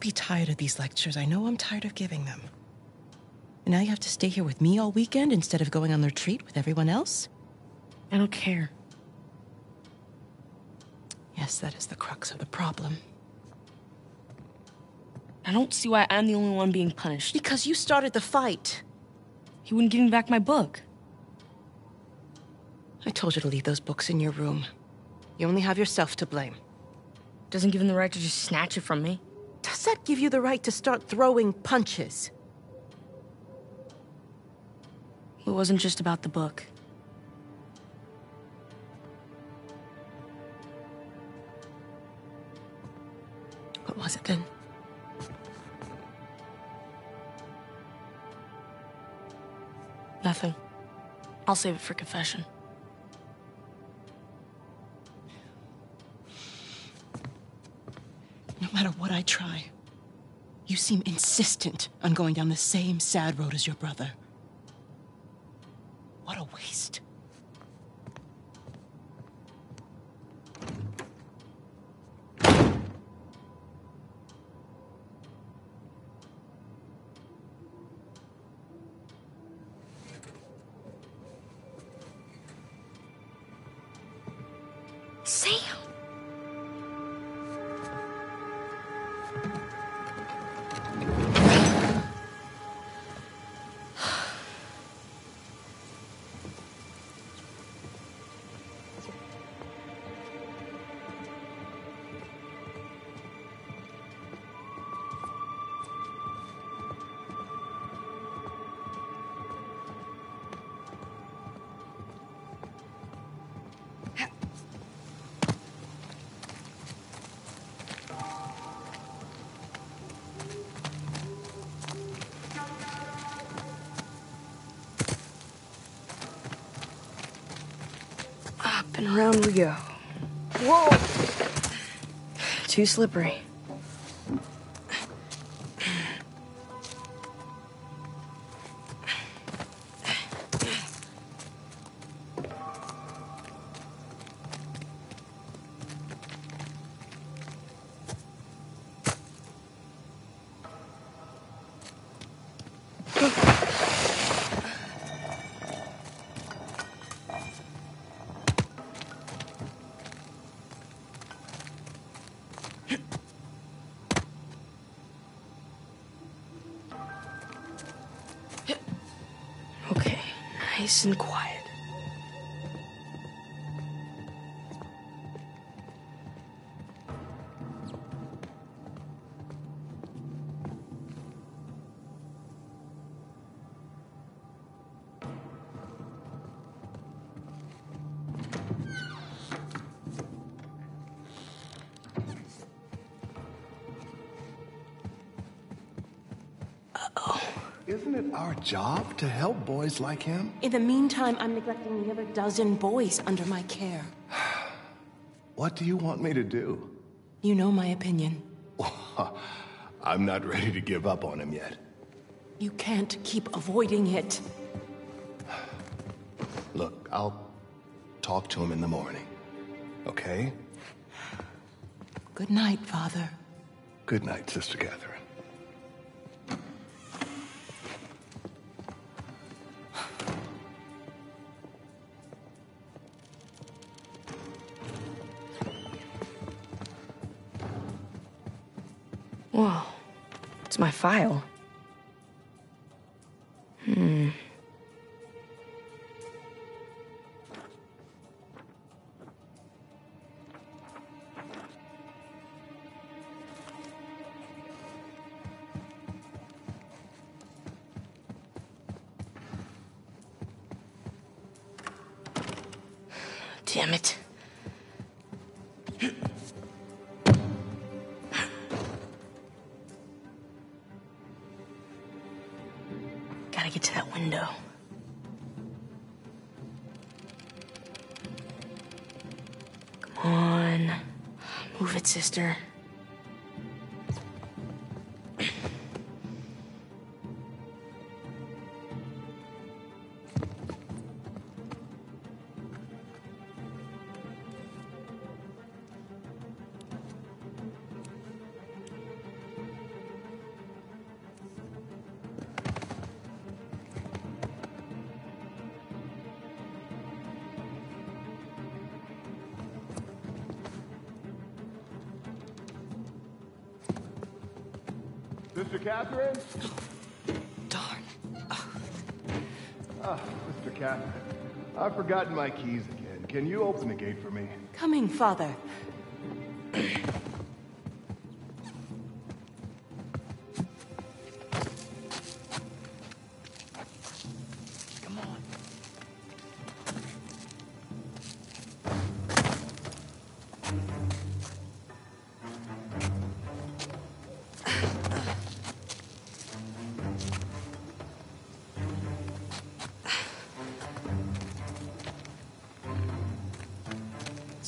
must be tired of these lectures. I know I'm tired of giving them. And now you have to stay here with me all weekend instead of going on the retreat with everyone else? I don't care. Yes, that is the crux of the problem. I don't see why I'm the only one being punished. Because you started the fight. He wouldn't give me back my book. I told you to leave those books in your room. You only have yourself to blame. Doesn't give him the right to just snatch it from me. Does that give you the right to start throwing punches? It wasn't just about the book. What was it then? Nothing. I'll save it for confession. No matter what I try, You seem insistent on going down the same sad road as your brother. What a waste. Too slippery. Nice and quiet. Isn't it our job to help boys like him? In the meantime, I'm neglecting the other dozen boys under my care. What do you want me to do? You know my opinion. I'm not ready to give up on him yet. You can't keep avoiding it. Look, I'll talk to him in the morning. Okay? Good night, Father. Good night, Sister Catherine. File. Sister. Sister Catherine? Darn. Ah, Sister Catherine. I've forgotten my keys again. Can you open the gate for me? Coming, Father.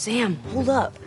Sam, hold up.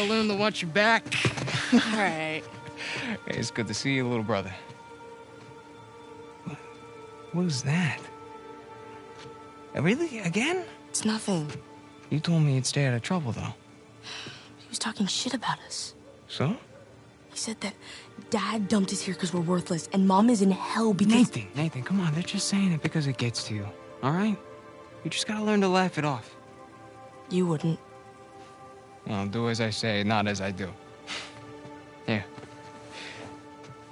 Gotta learn to watch your back. All right. Hey, it's good to see you, little brother. What was that? Uh, Really? Again? It's nothing. You told me you'd stay out of trouble, though. He was talking shit about us. So? He said that dad dumped us here because we're worthless and mom is in hell because. Nathan, Nathan, come on. They're just saying it because it gets to you, all right? You just gotta learn to laugh it off. You wouldn't. Well, do as I say, not as I do. Here.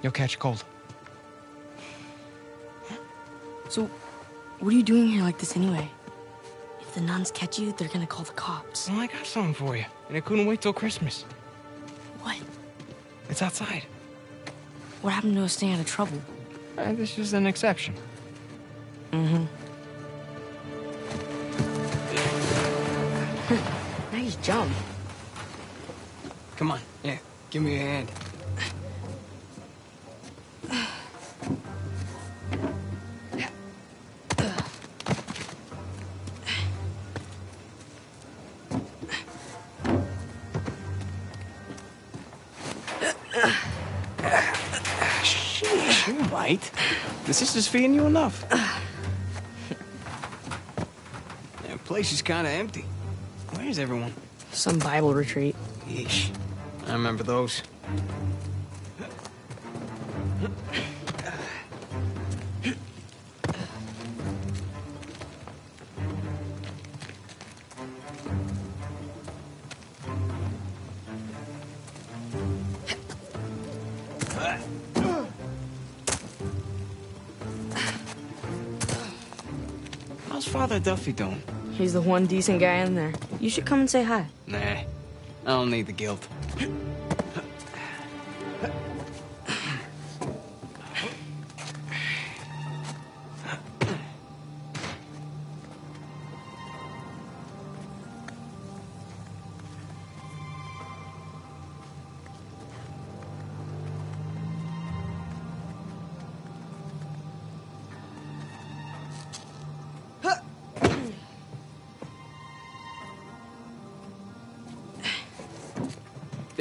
You'll catch a cold. So, what are you doing here like this anyway? If the nuns catch you, they're gonna call the cops. Well, I got something for you, and I couldn't wait till Christmas. What? It's outside. What happened to us staying out of trouble? Uh, this is an exception. Mm-hmm. nice jump. Come on, yeah, give me a hand. Sheesh, you right. The sister's feeding you enough. The place is kind of empty. Where's everyone? Some Bible retreat. Yeesh. I remember those. How's Father Duffy doing? He's the one decent guy in there. You should come and say hi. Nah, I don't need the guilt.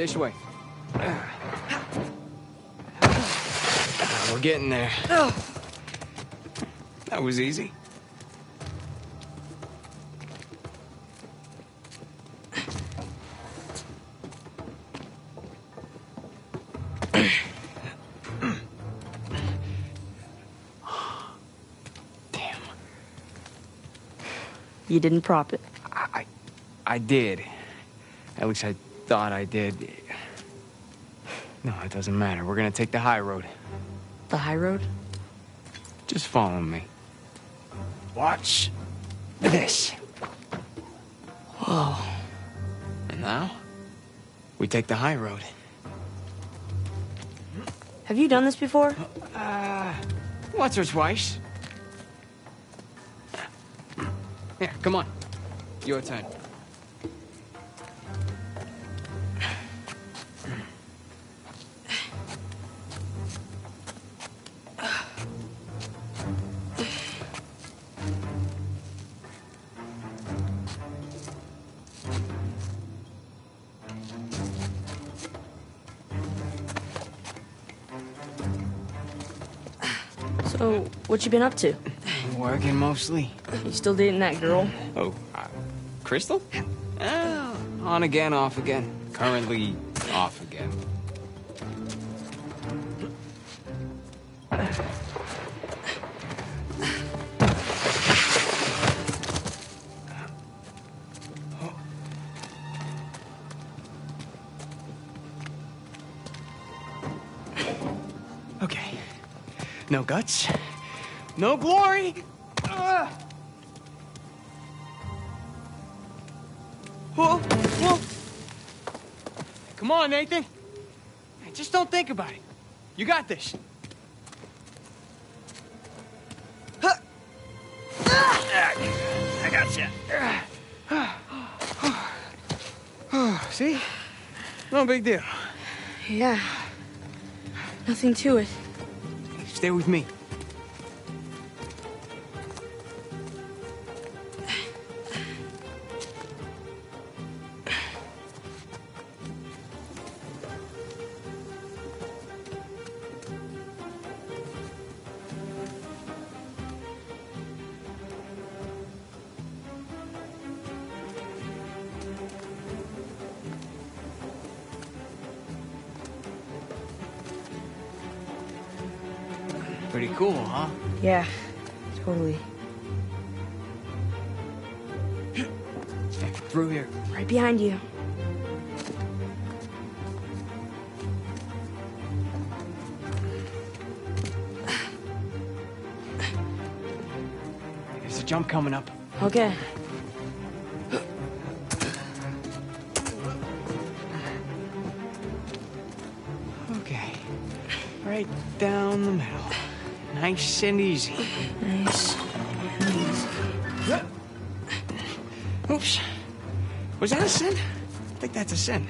This way. We're getting there. That was easy. Damn. You didn't prop it. I, I I did. At least I thought I did. No, it doesn't matter. We're gonna take the high road. The high road? Just follow me. Watch this. Whoa. And now, we take the high road. Have you done this before? Uh, once or twice. Here, come on. Your turn. What you been up to? Working mostly. You still dating that girl? Oh, uh, Crystal? Uh, on again, off again. Currently off again. Okay. No guts. No glory! Uh. Whoa, whoa. Come on, Nathan. Just don't think about it. You got this. Huh. I got you. See? No big deal. Yeah. Nothing to it. Stay with me. Yeah, totally. Through here. Right behind you. There's a jump coming up. Okay. And easy. Nice. easy. Oops. Was that a sin? I think that's a sin.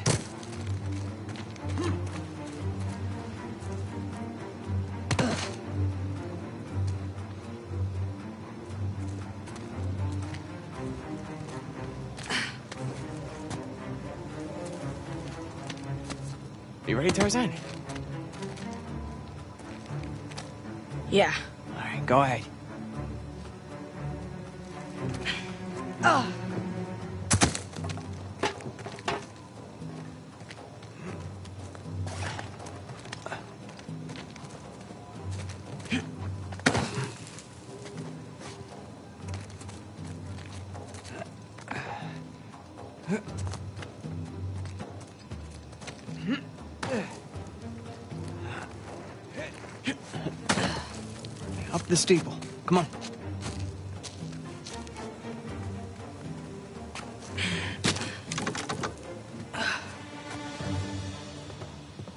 Steeple. Come on.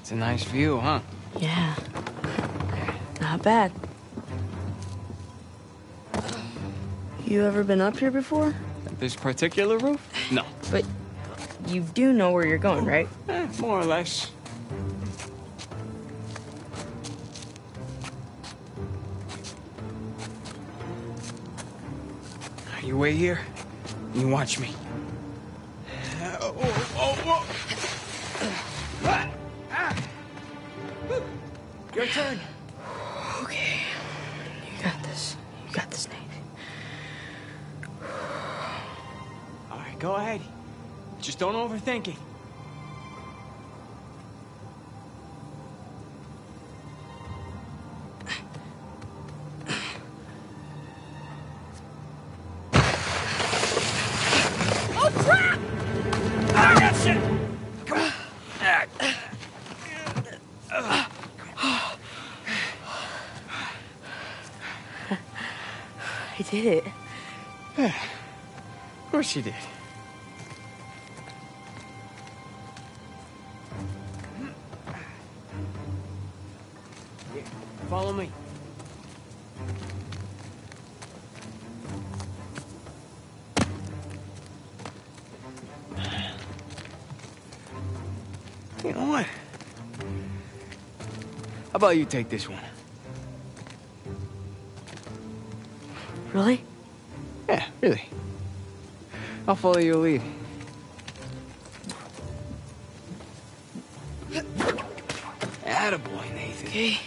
It's a nice view, huh? Yeah. Not bad. You ever been up here before? This particular roof? No. But you do know where you're going, right? Eh, more or less. You wait here. You watch me. Oh, oh, oh. Your turn. Okay. You got this. You got this, Nate. All right, go ahead. Just don't overthink it. I did it. Of course you did. Follow me. You know what? How about you take this one? Really? Yeah, really. I'll follow your lead. Attaboy, Nathan. Okay.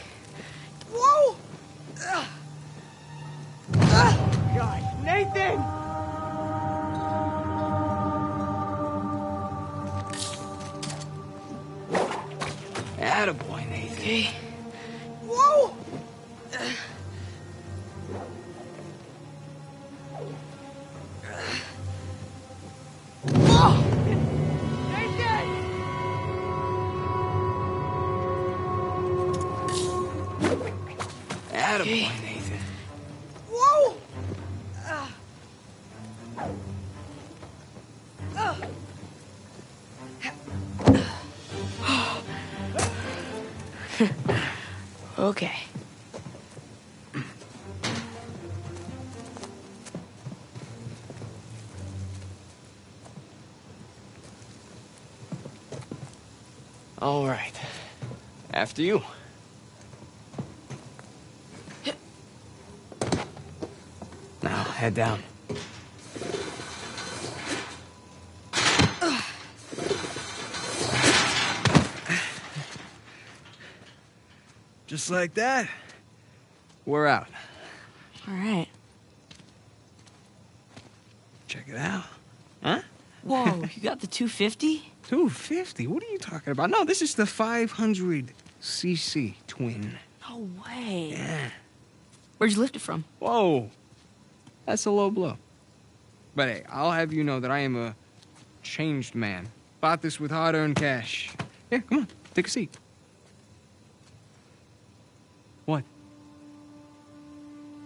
After you. Now, head down. Just like that, we're out. All right. Check it out. Huh? Whoa, you got the 250? 250? What are you talking about? No, this is the 500cc twin. No way. Yeah. Where'd you lift it from? Whoa. That's a low blow. But hey, I'll have you know that I am a changed man. Bought this with hard earned cash. Yeah, come on, take a seat. What?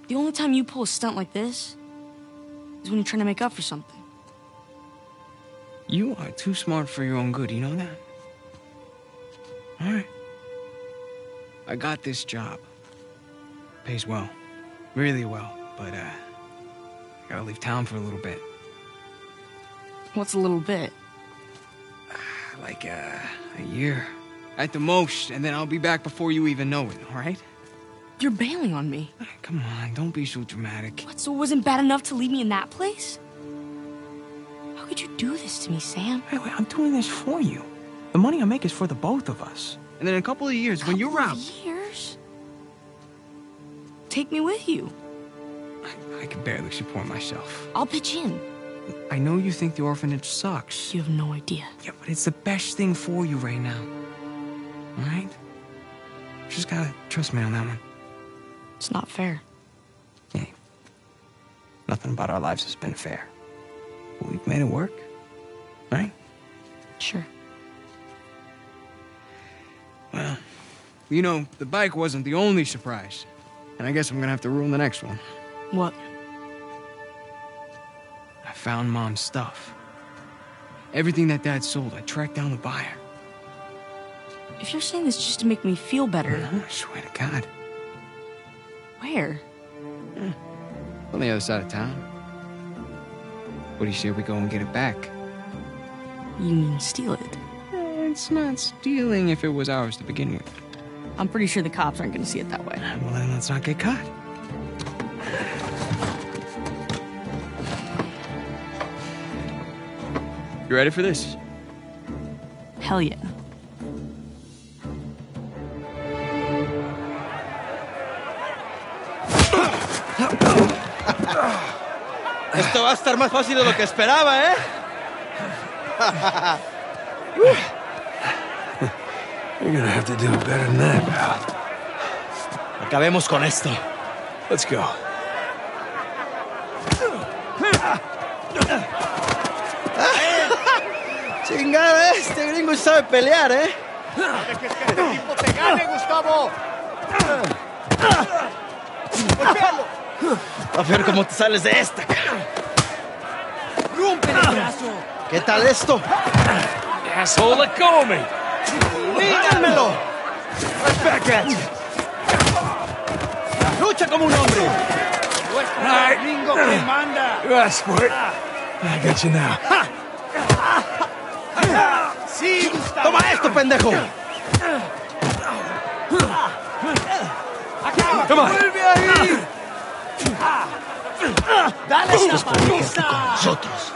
The only time you pull a stunt like this is when you're trying to make up for something. You are too smart for your own good, you know that? Alright. I got this job. Pays well. Really well. But, uh, I gotta leave town for a little bit. What's a little bit? Like, uh, a year. At the most, and then I'll be back before you even know it, alright? You're bailing on me. Come on, don't be so dramatic. What, so it wasn't bad enough to leave me in that place? How could you do this to me, Sam? Wait, wait, I'm doing this for you. The money I make is for the both of us. And then in a couple of years, when you're Couple out, years? Take me with you. I, I can barely support myself. I'll pitch in. I know you think the orphanage sucks. You have no idea. Yeah, but it's the best thing for you right now. All right? Just gotta trust me on that one. It's not fair. Hey, nothing about our lives has been fair. But we've made it work, right? Sure. You know, the bike wasn't the only surprise. And I guess I'm gonna have to ruin the next one. What? I found Mom's stuff. Everything that Dad sold, I tracked down the buyer. If you're saying this just to make me feel better, No, I swear to God. where? On the other side of town. What do you say we go and get it back? You mean steal it? Eh, It's not stealing if it was ours to begin with. I'm pretty sure the cops aren't gonna see it that way. Well, then let's not get caught. You ready for this? Hell yeah. Esto va a estar más fácil de lo que esperaba, ¿eh? You're gonna have to do better than that, pal. Acabemos con esto. Let's go. Chingada, ¿eh? este gringo sabe pelear, ¿eh? ¡Dejes que este tipo te gane, Gustavo! A ver cómo te sales de esta. cara. ¡Rómpele el brazo! ¿Qué tal esto? Asshole, let go of me! You! ¡Lucha como un hombre! Nuestro gringo que manda! For it. I got you now. ¡Sí, Gustavo! ¡Toma esto, pendejo! ¡Vuelve ahí! ¡Dale esta paliza! Nosotros.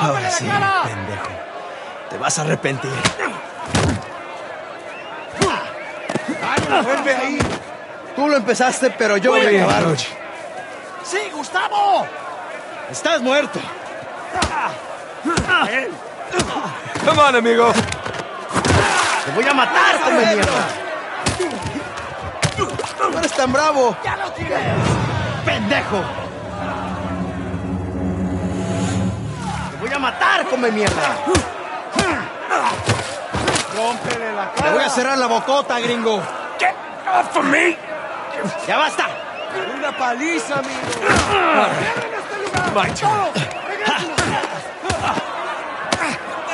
¡Rómpele sí, la cara! pendejo. Te vas a arrepentir. ¡Vuelve ahí! Tú lo empezaste, pero yo voy a acabar. ¡Sí, Gustavo! Estás muerto. Come on, amigo. Te voy a matar, come mierda. No eres tan bravo. ¡Ya lo tiré! ¡Pendejo! Voy a matar, come mierda. ¡Rómpele la Te cara! voy a cerrar la bocota, gringo. Get off of me! ¡Ya basta! ¡Una paliza, amigo! My turn.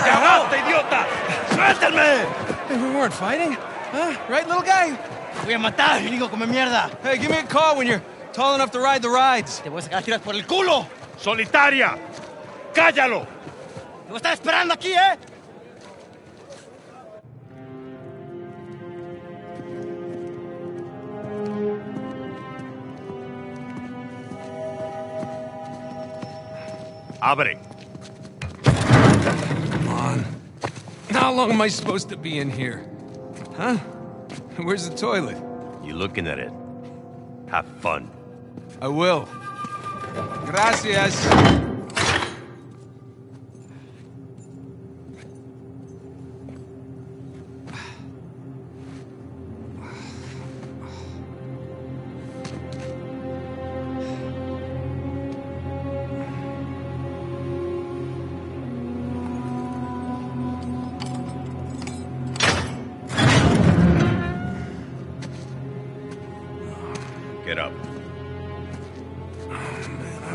¡Ya basta, idiota! ¡Suéltenme! Hey, we weren't fighting. Huh? Right, little guy? Voy a matar, gringo come mierda. Hey, give me a call when you're tall enough to ride the rides. Te voy a sacar tiras por el culo. Solitaria. Cállalo. Te voy a estar esperando aquí, ¿eh? Abre. Come on. How long am I supposed to be in here? Huh? Where's the toilet? You looking at it? Have fun. I will. Gracias.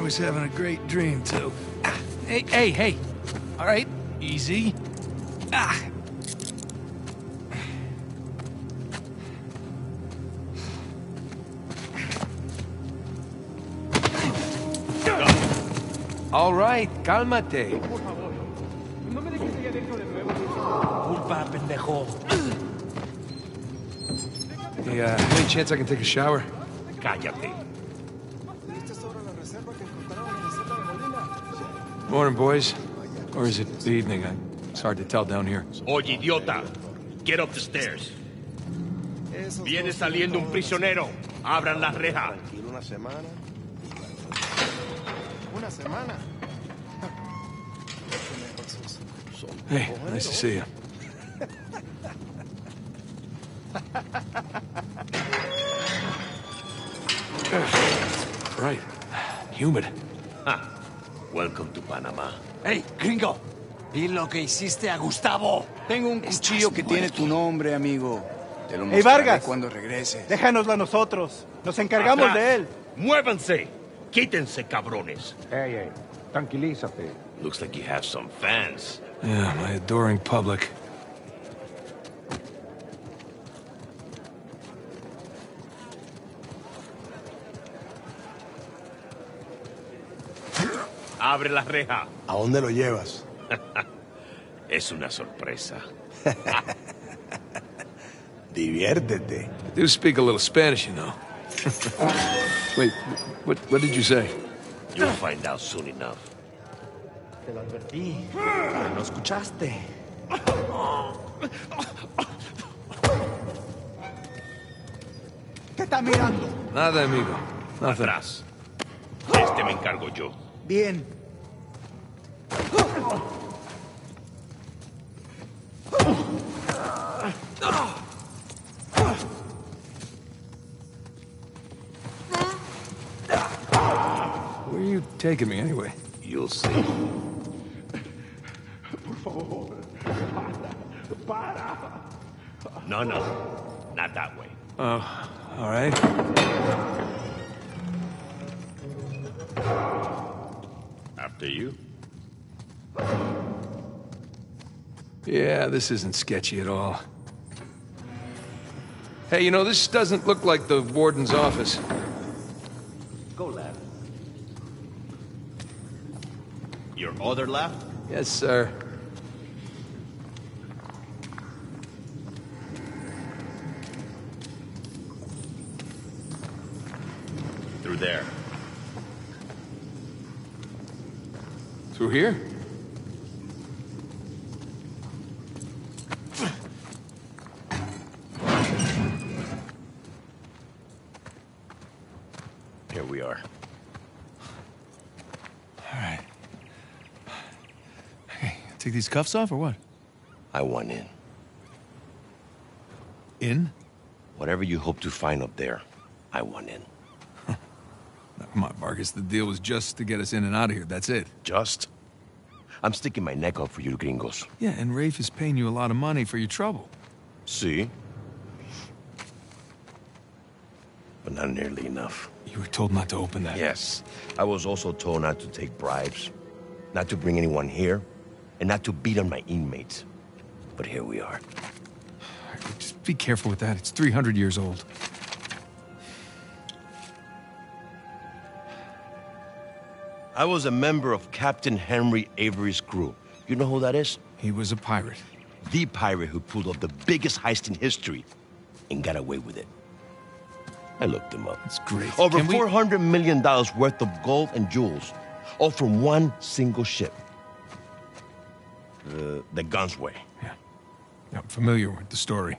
Was having a great dream, too. Ah, Hey, hey, hey. All right, easy. Ah. All right, cálmate. Culpa, pendejo. Hey, uh, any chance I can take a shower? Cállate. Morning, boys. Or is it the evening? I- It's hard to tell down here. Oye, idiota. Get up the stairs. Viene saliendo un prisionero. Abran la reja. Una semana. Una semana. Hey, nice to see you. right. Humid. Welcome to Panama. ¡Hey, gringo! Vi lo que hiciste a Gustavo. Tengo un cuchillo que tiene tu nombre, amigo. Te lo Hey, Vargas. cuando regrese. Déjanoslo a nosotros. Nos encargamos Atrás. de él. Muévanse. Quítense, cabrones. Hey, hey, tranquilízate. Looks like you have some fans. Yeah, my adoring public. Abre la reja. ¿A dónde lo llevas? Es una sorpresa. Diviértete. Do speak a little Spanish, you know. Wait, what, what did you say? You'll find out soon enough. Te lo advertí. No escuchaste. ¿Qué está mirando? Nada, amigo. Nothing. Atrás. Este me encargo yo. Bien. Where are you taking me, anyway? You'll see. No, no. Not that way. Oh, all right. After you. Yeah, this isn't sketchy at all. Hey, you know, this doesn't look like the warden's office. Go left. Your other left? Yes, sir. Through there. Through here? Here we are. All right. Hey, take these cuffs off or what? I want in. In? Whatever you hope to find up there, I want in. Come on, Vargas. The deal was just to get us in and out of here. That's it. Just? I'm sticking my neck out for you gringos. Yeah, and Rafe is paying you a lot of money for your trouble. See? But not nearly enough. You were told not to open that. Yes. I was also told not to take bribes, not to bring anyone here, and not to beat on my inmates. But here we are. Just be careful with that. It's 300 years old. I was a member of Captain Henry Avery's crew. You know who that is? He was a pirate. The pirate who pulled off the biggest heist in history and got away with it. I looked him up. It's great. Over Can we- $400 million worth of gold and jewels, all from one single ship. The, the Gunsway. I'm familiar with the story.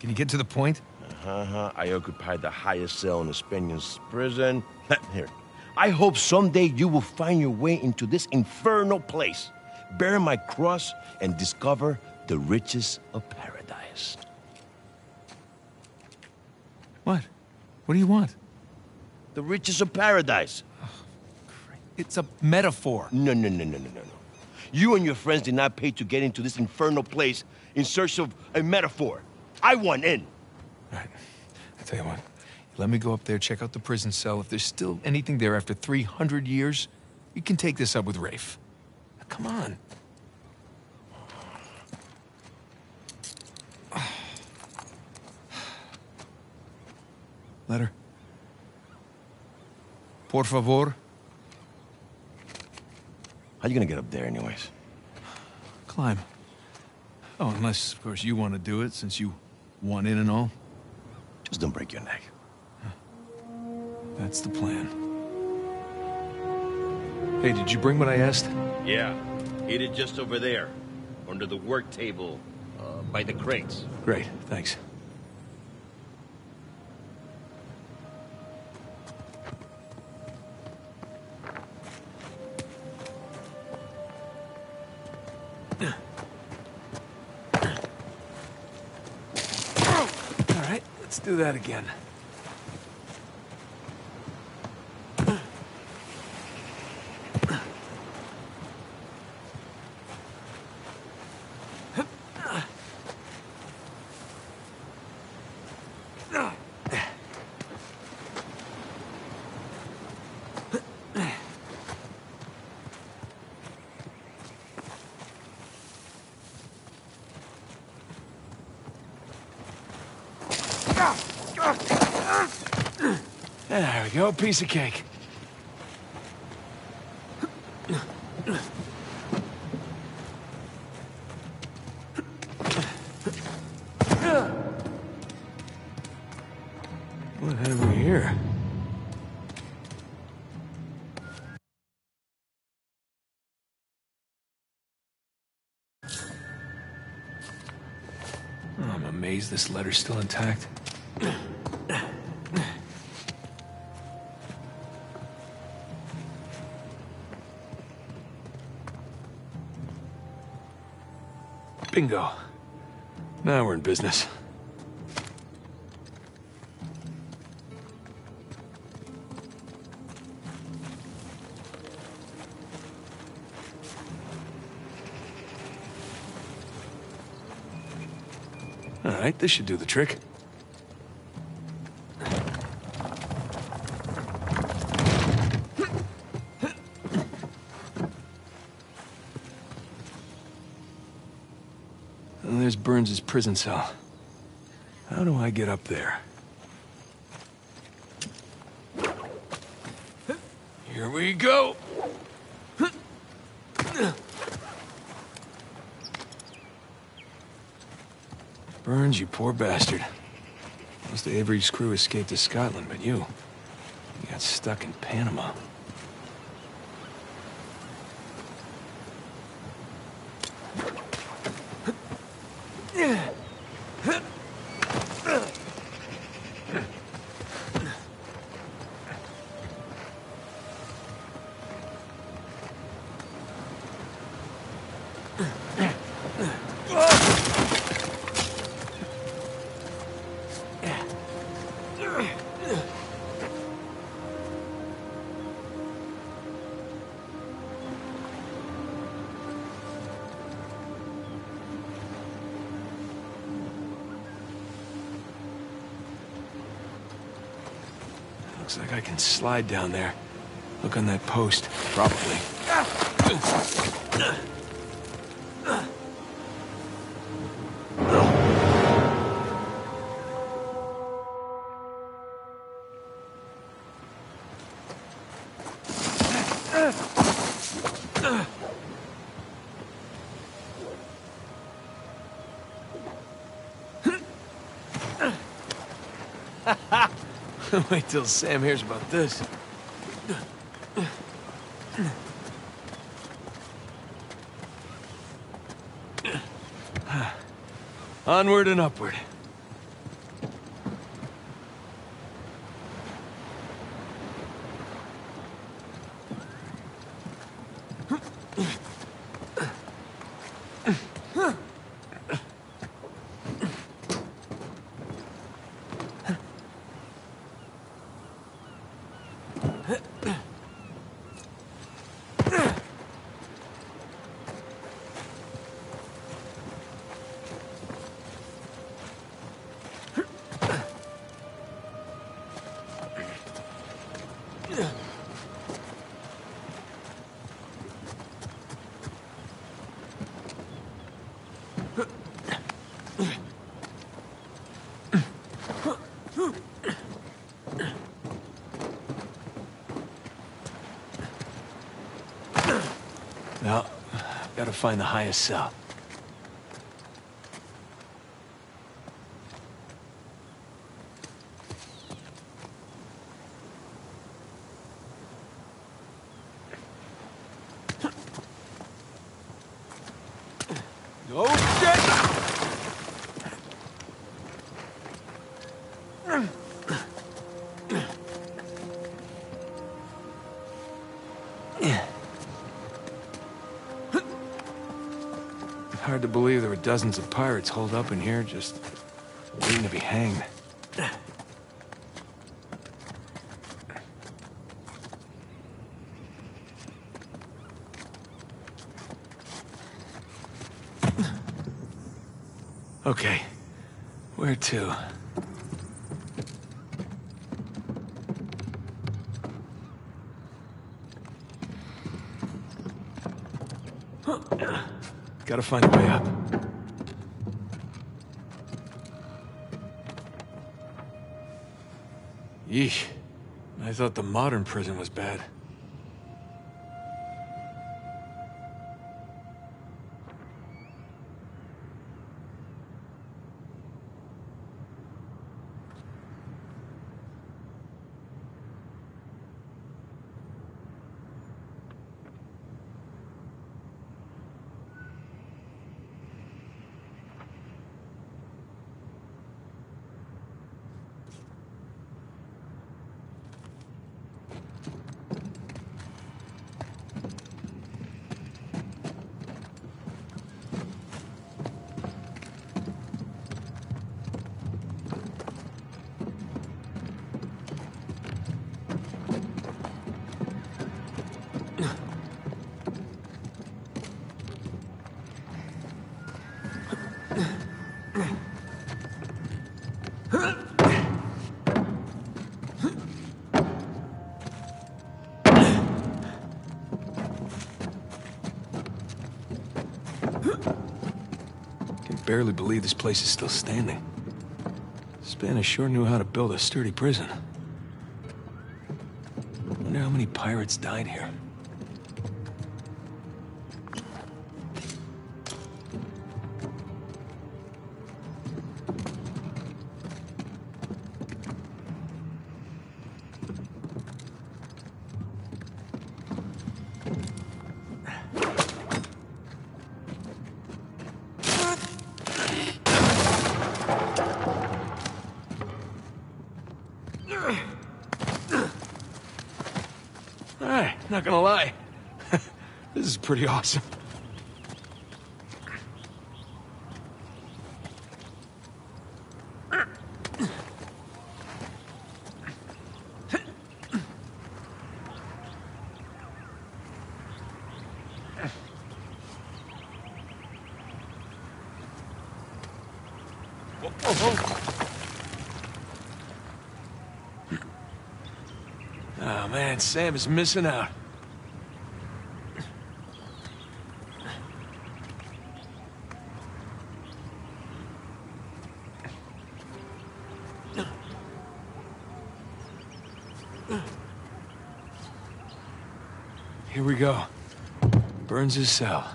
Can you get to the point? Uh-huh. I occupied the highest cell in the Spaniards' prison. Here. I hope someday you will find your way into this infernal place, bear my cross, and discover the riches of paradise. What? What do you want? The riches of paradise. It's a metaphor. No, no, no, no, no, no, no. You and your friends did not pay to get into this infernal place in search of a metaphor. I want in. I'll tell you what, let me go up there, check out the prison cell. If there's still anything there after 300 years, you can take this up with Rafe. Now, come on. Letter. Por favor. How you gonna get up there, anyways? Climb. Oh, unless, of course, you want to do it, since you want in and all. Just don't break your neck. That's the plan. Hey, did you bring what I asked? Yeah, eat it just over there, under the work table, uh, by the crates. Great, thanks. Do that again. Go, piece of cake. What have we here? I'm amazed this letter's still intact. Bingo. Now we're in business. All right, this should do the trick. Burns' prison cell. How do I get up there? Here we go. Burns, you poor bastard. Most of Avery's crew escaped to Scotland, but you... You got stuck in Panama. Slide down there. Look on that post. Probably. Ah! Wait till Sam hears about this. Onward and upward. Now, gotta find the highest cell. Dozens of pirates holed up in here, just waiting to be hanged. Okay, where to? Gotta find a way up. Yeesh. I thought the modern prison was bad. Barely believe this place is still standing. Spanish sure knew how to build a sturdy prison. Wonder how many pirates died here. Pretty awesome. Oh man, Sam is missing out. Here we go. Burns' cell.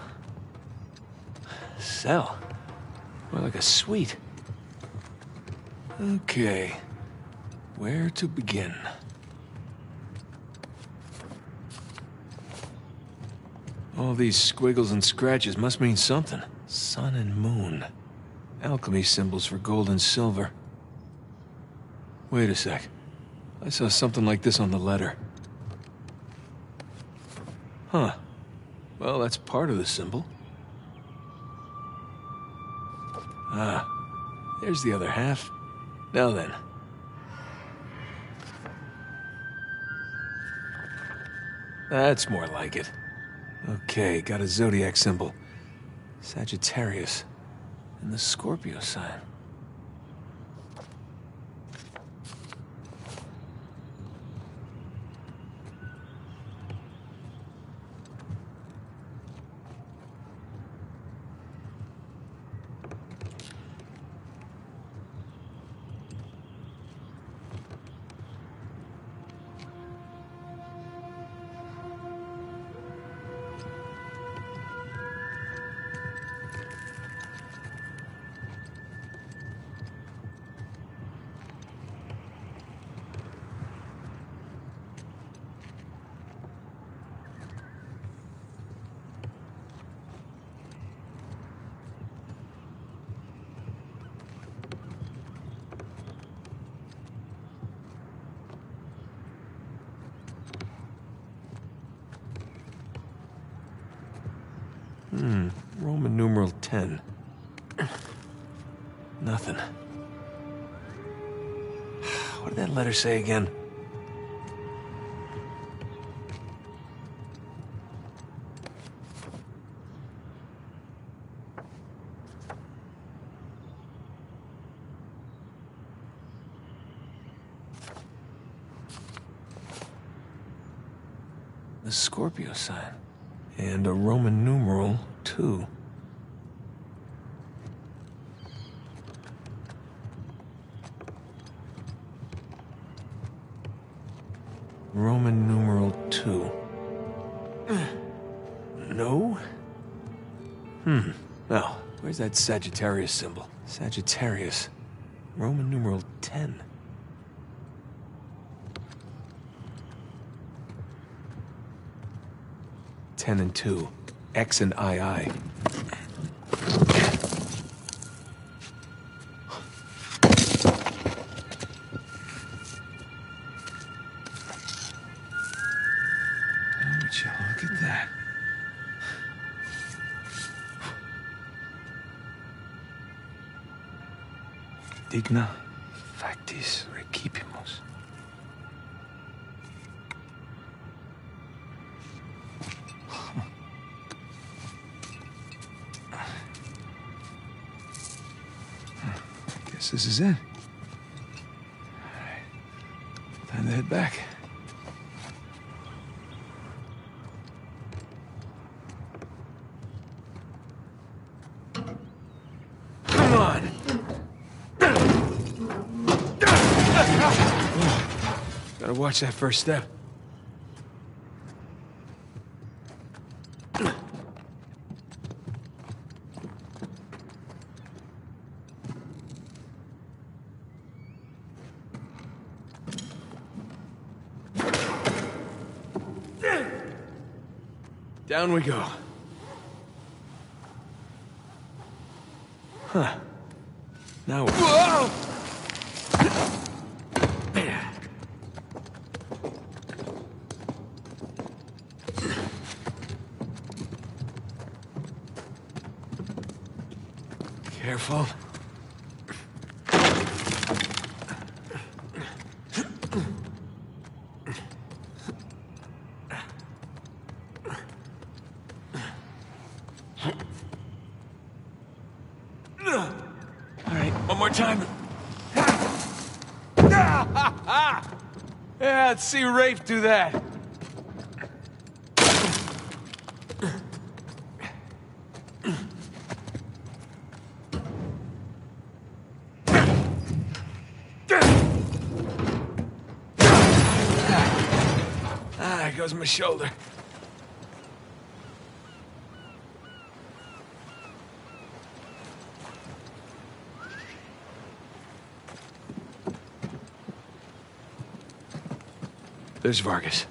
Cell? More like a suite. Okay. Where to begin? All these squiggles and scratches must mean something. Sun and moon. Alchemy symbols for gold and silver. Wait a sec. I saw something like this on the letter. Huh. Well, that's part of the symbol. Ah, there's the other half. Now then. That's more like it. Okay, got a zodiac symbol. Sagittarius. And the Scorpio sign. Say again? Where's that Sagittarius symbol? Sagittarius. Roman numeral 10. Ten and two. X and II. Watch that first step. Down we go. Huh. Now. Whoa! Careful. All right, one more time. Yeah, let's see Rafe do that. my shoulder. There's Vargas.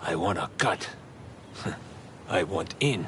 I want a cut. I want in.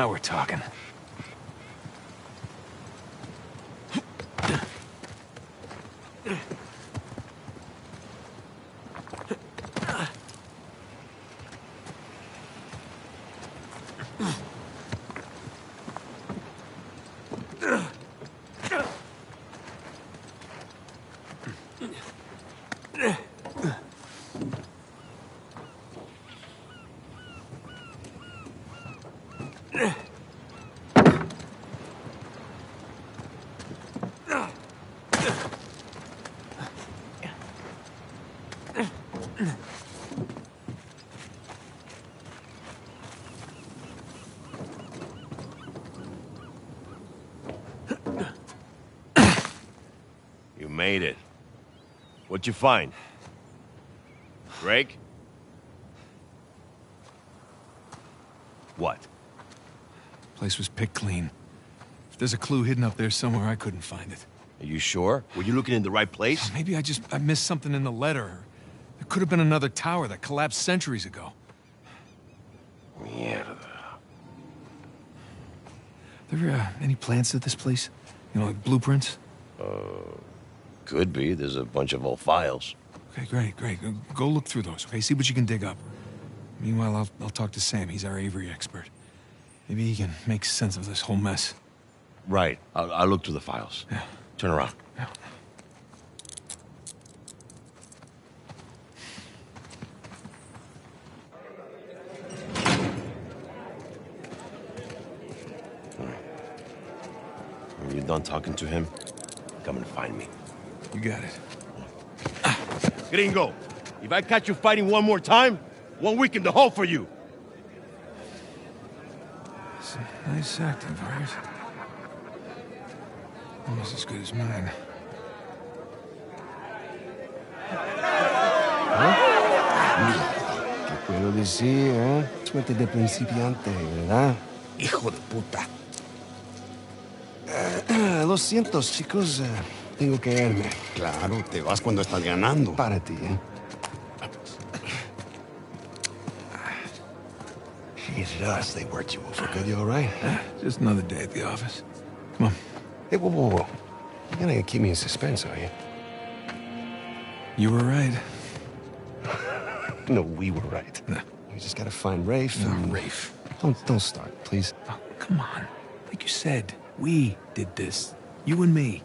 Now we're talking. You made it. What'd you find? Drake? What? Place was picked clean. If there's a clue hidden up there somewhere, I couldn't find it. Are you sure? Were you looking in the right place? Maybe I just I missed something in the letter. There could have been another tower that collapsed centuries ago. Mierda. There uh, any plans to this place? You know, like blueprints? Uh, could be. There's a bunch of old files. Okay, great, great. Go- look through those, okay? See what you can dig up. Meanwhile, I'll, I'll talk to Sam. He's our Avery expert. Maybe he can make sense of this whole mess. Right. I'll, I'll look through the files. Yeah. Turn around. Yeah. When you're done talking to him, come and find me. You got it. Gringo, if I catch you fighting one more time, one week in the hole for you. It's nice acting, Vargas. Almost as good as mine. ¿Qué puedo decir, eh? Suerte de principiante, ¿verdad? Hijo de puta. Eh, lo siento, chicos. Tengo que irme. Claro, te vas cuando estás ganando. Para ti, ¿eh? Jesus, they worked you over good. You all right? Just another day at the office. Come on. Hey, whoa, whoa, whoa. You're gonna keep me in suspense, are you? You were right. No, we were right. We just gotta find Rafe. No, and... Rafe. Don't, don't start, please. Oh, come on. Like you said, we did this. You and me.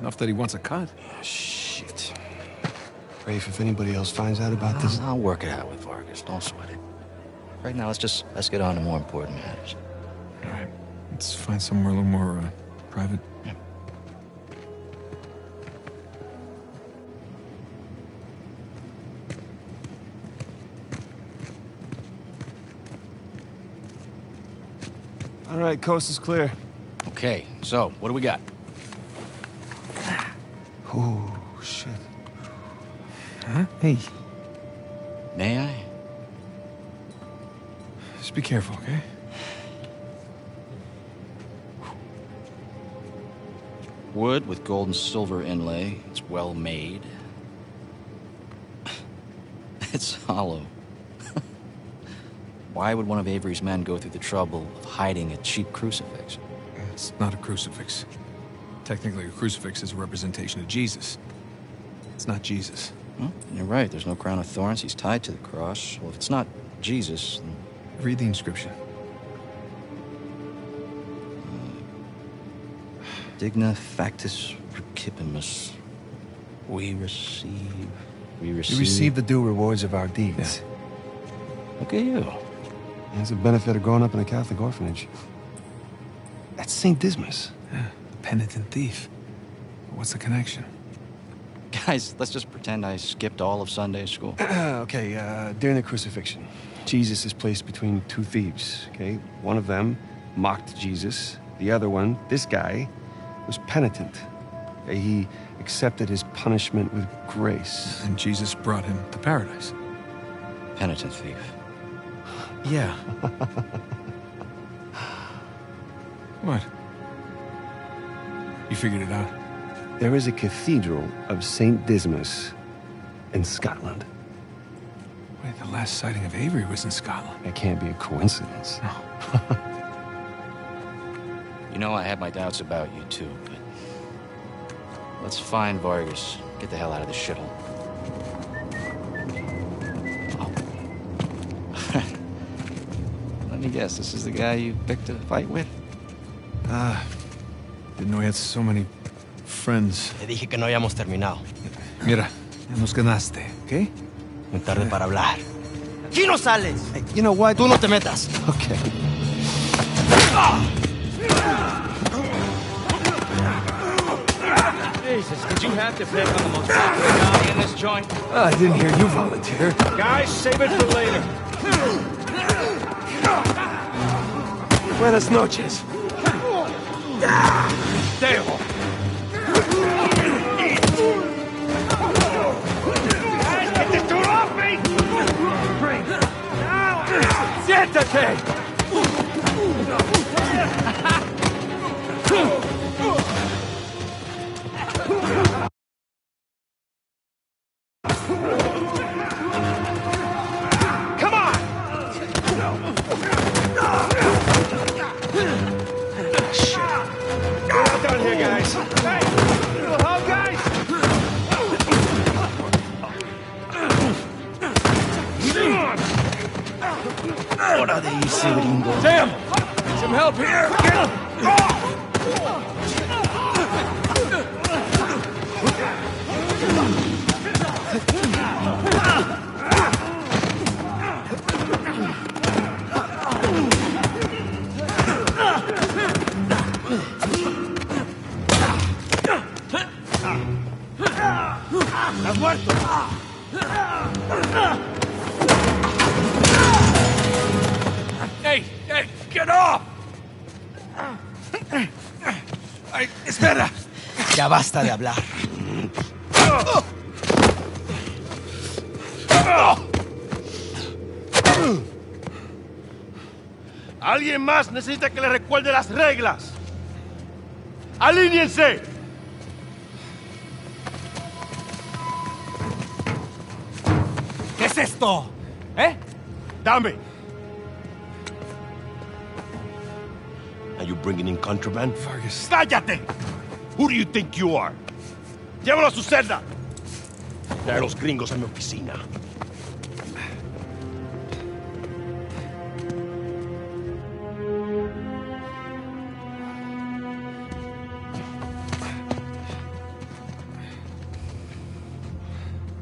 Enough that he wants a cut. Shit. Rafe, if anybody else finds out about this. I'll work it out with Vargas. Don't sweat it. Right now, let's just let's get on to more important matters. All right. Let's find somewhere a little more uh, private. All right, coast is clear. Okay, so what do we got? Hey, May I? Just be careful, okay? Wood with gold and silver inlay. It's well made. it's hollow. Why would one of Avery's men go through the trouble of hiding a cheap crucifix? It's not a crucifix. Technically, a crucifix is a representation of Jesus. It's not Jesus. Well, you're right. There's no crown of thorns. He's tied to the cross. Well, if it's not Jesus, then Read the inscription. Digna factis recipimus. We receive. We receive. we receive the due rewards of our deeds. Look at you. It's a benefit of growing up in a Catholic orphanage. That's St. Dismas. Yeah, the penitent thief. What's the connection? Guys, let's just pretend I skipped all of Sunday school. okay, uh, during the crucifixion, Jesus is placed between two thieves, okay? One of them mocked Jesus. The other one, this guy, was penitent. Okay, He accepted his punishment with grace. And Jesus brought him to paradise. Penitent thief. Yeah. What? You figured it out? There is a cathedral of St. Dismas in Scotland. Wait, the last sighting of Avery was in Scotland. That can't be a coincidence. No. You know, I had my doubts about you too, but let's find Vargas. Get the hell out of this shithole. Oh. Let me guess, this is the guy you picked a fight with? Ah, didn't know he had so many friends. Te dije que no habíamos terminado. Mira, ya nos ganaste, ¿ok? Muy tarde para hablar. ¡Aquí no sales! You know what? Tú no te metas. Okay. Jesus, did you have to pick on the most popular guy in this joint? I didn't hear you volunteer. Guys, save it for later. Buenas noches. Dejo. Siéntate! Ya basta de hablar. Alguien más necesita que le recuerde las reglas. ¡Alíñense! ¿Qué es esto? ¿Eh? Dame. Are you bringing in contraband? ¡Cállate! Who do you think you are? Llévalo a su celda. Trae los gringos a mi oficina.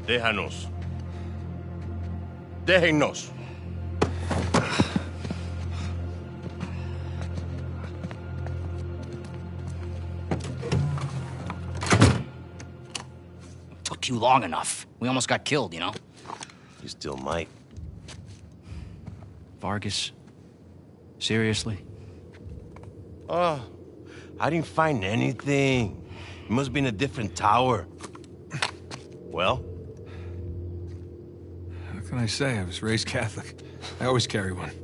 Déjanos. Déjennos. Took you long enough. We almost got killed, you know? You still might. Vargas? Seriously? Oh, I didn't find anything. It must be in a different tower. Well? What can I say? I was raised Catholic. I always carry one.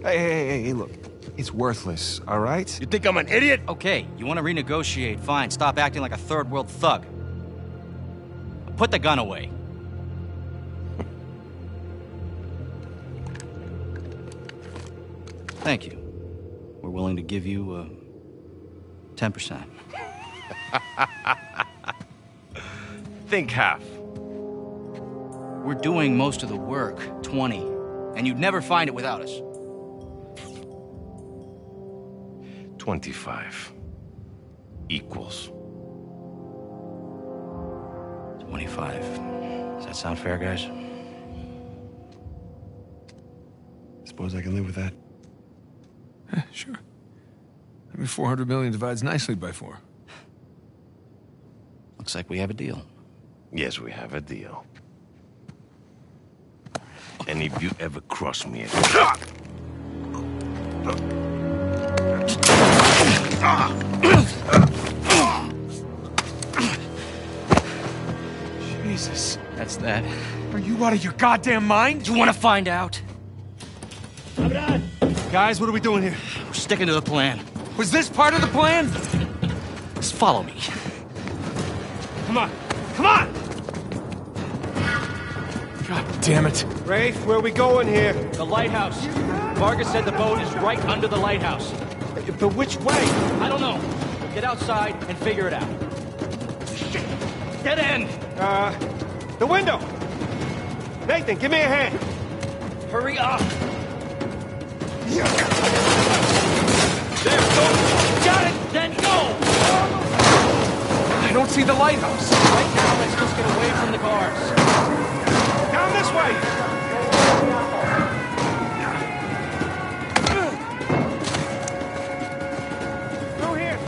Hey, hey, hey, hey, look. It's worthless, all right? You think I'm an idiot? Okay, you want to renegotiate? Fine. Stop acting like a third world thug. Put the gun away. Thank you. We're willing to give you uh, 10%. Think half. We're doing most of the work, 20, and you'd never find it without us. 25 equals. 25. Does that sound fair, guys? Suppose I can live with that. Eh, sure. I mean, 400 million divides nicely by four. Looks like we have a deal. Yes, we have a deal. And if you ever cross me again... Jesus. That's that. Are you out of your goddamn mind? You want to find out? Guys, what are we doing here? We're sticking to the plan. Was this part of the plan? Just follow me. Come on. Come on! God damn it. Rafe, where are we going here? The lighthouse. Vargas said the boat is right under the lighthouse. But which way? I don't know. Get outside and figure it out. Get in! Uh, the window! Nathan, give me a hand. Hurry up! There, go! Got it! Then go! I don't see the lighthouse. Right now, let's just get away from the cars. Down this way! Through here!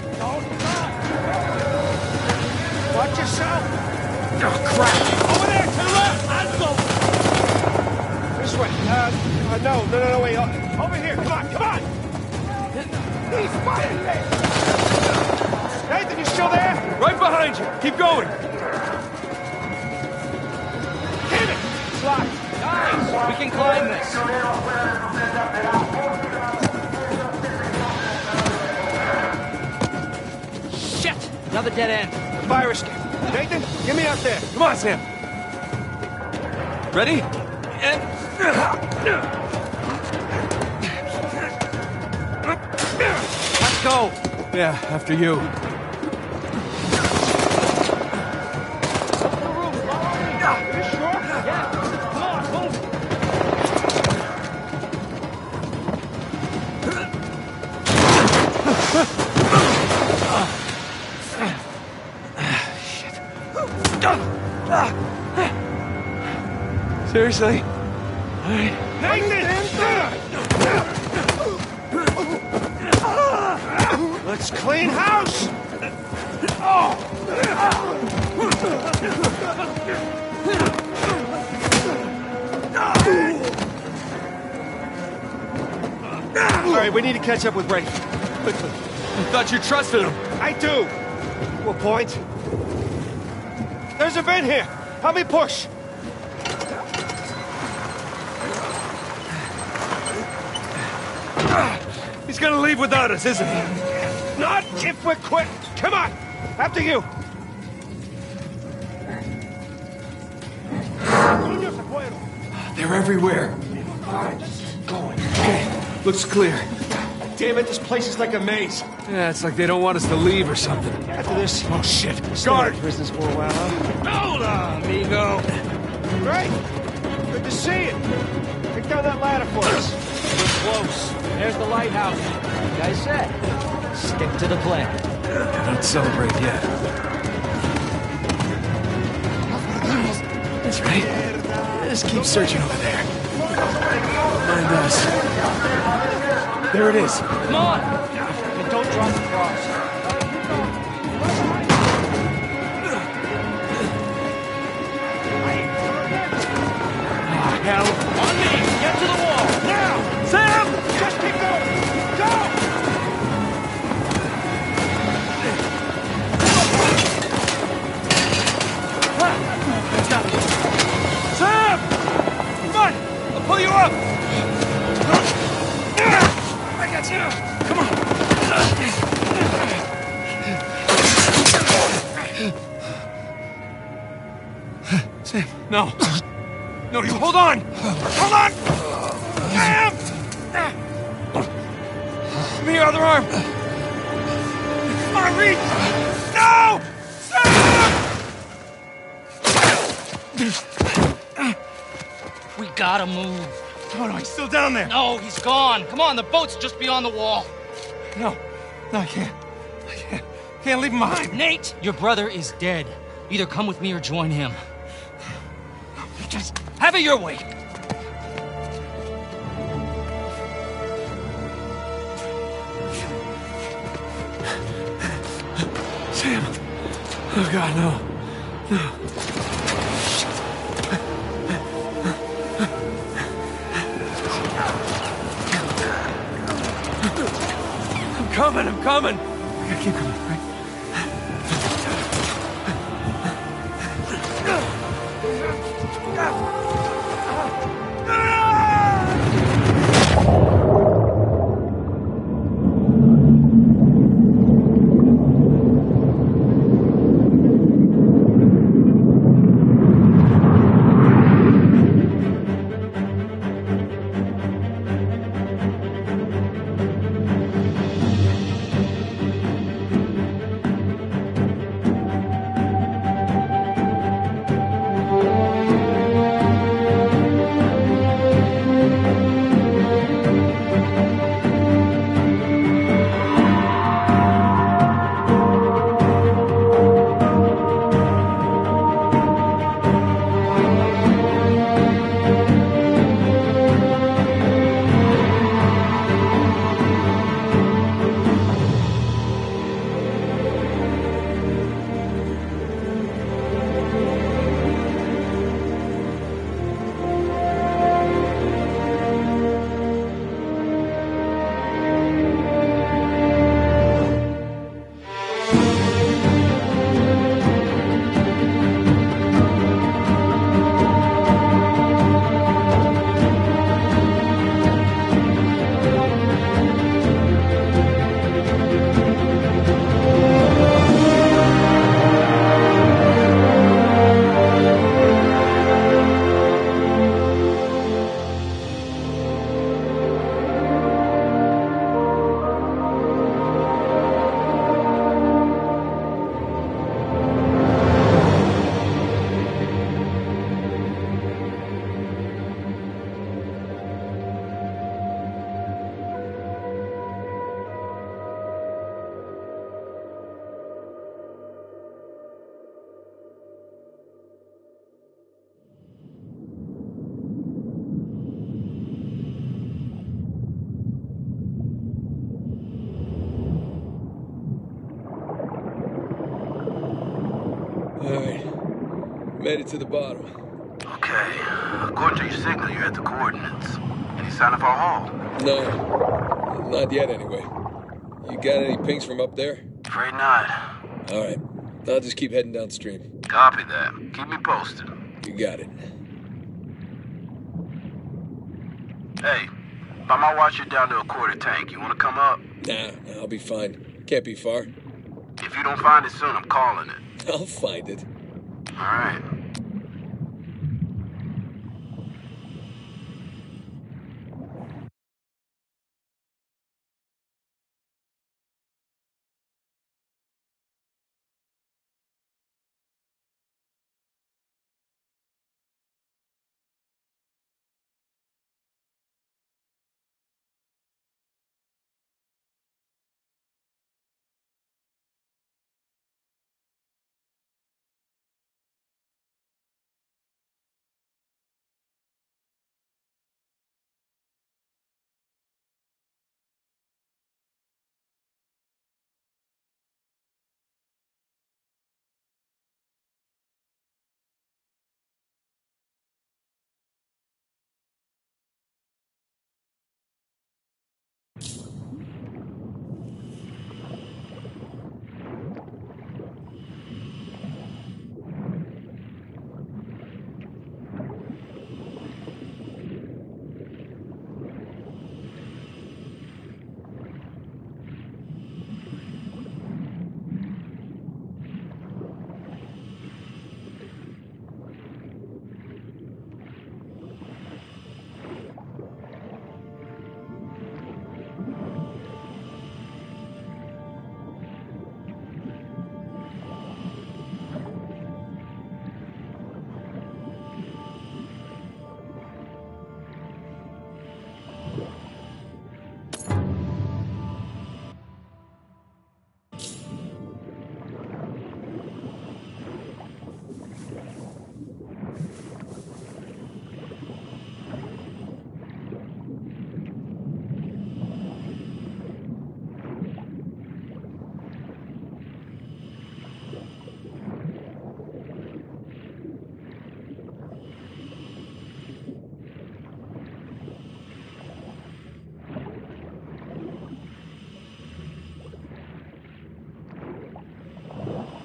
Watch yourself! Oh, crap! Over there, to the left! Let's go! This way. Uh, uh, no, no, no, no, wait. Uh, over here, come on, come on! He's fighting me! Nathan, you still there? Right behind you. Keep going. Damn it! It's locked. Guys, we can climb this. Shit! Another dead end. Fire escape. Nathan, get me out there. Come on, Sam. Ready? And... Let's go. Yeah, after you. You Seriously? Nathan! Let's clean house! All right, we need to catch up with Rafe. Quickly. I thought you trusted him. I do. What point? There's a vent here. Help me push. Gonna leave without us, isn't he? Not if we're quick. Come on. After you. They're everywhere. Going. Okay, looks clear. Damn it, this place is like a maze. Yeah, it's like they don't want us to leave or something. After this, Oh, shit. stay Guard! in business for a while, huh? Hold on, amigo. Great. Good to see you. Take down that ladder for us. Close. There's the lighthouse. Like I said, stick to the plan. Don't celebrate yet. That's right. Just keep searching over there. Find us. There it is. Come on! And don't drop the cross. Ah, hell. Come on. Sam, no. No, you hold on! Hold on! Sam! Give me your other arm! Come reach! No! We gotta move. Oh, no, he's still down there. No, he's gone. Come on, the boat's just beyond the wall. No, no, I can't. I can't. Can't leave him behind. Nate, your brother is dead. Either come with me or join him. Just have it your way. Sam. Oh, God, no. No. Coming, I'm coming. I keep coming, Made it to the bottom. Okay. According to your signal, you're at the coordinates. Any sign of our haul? No. Not yet, anyway. You got any pings from up there? Afraid not. All right. I'll just keep heading downstream. Copy that. Keep me posted. You got it. Hey, by my watch, you're down to a quarter tank. You want to come up? Nah, I'll be fine. Can't be far. If you don't find it soon, I'm calling it. I'll find it. All right.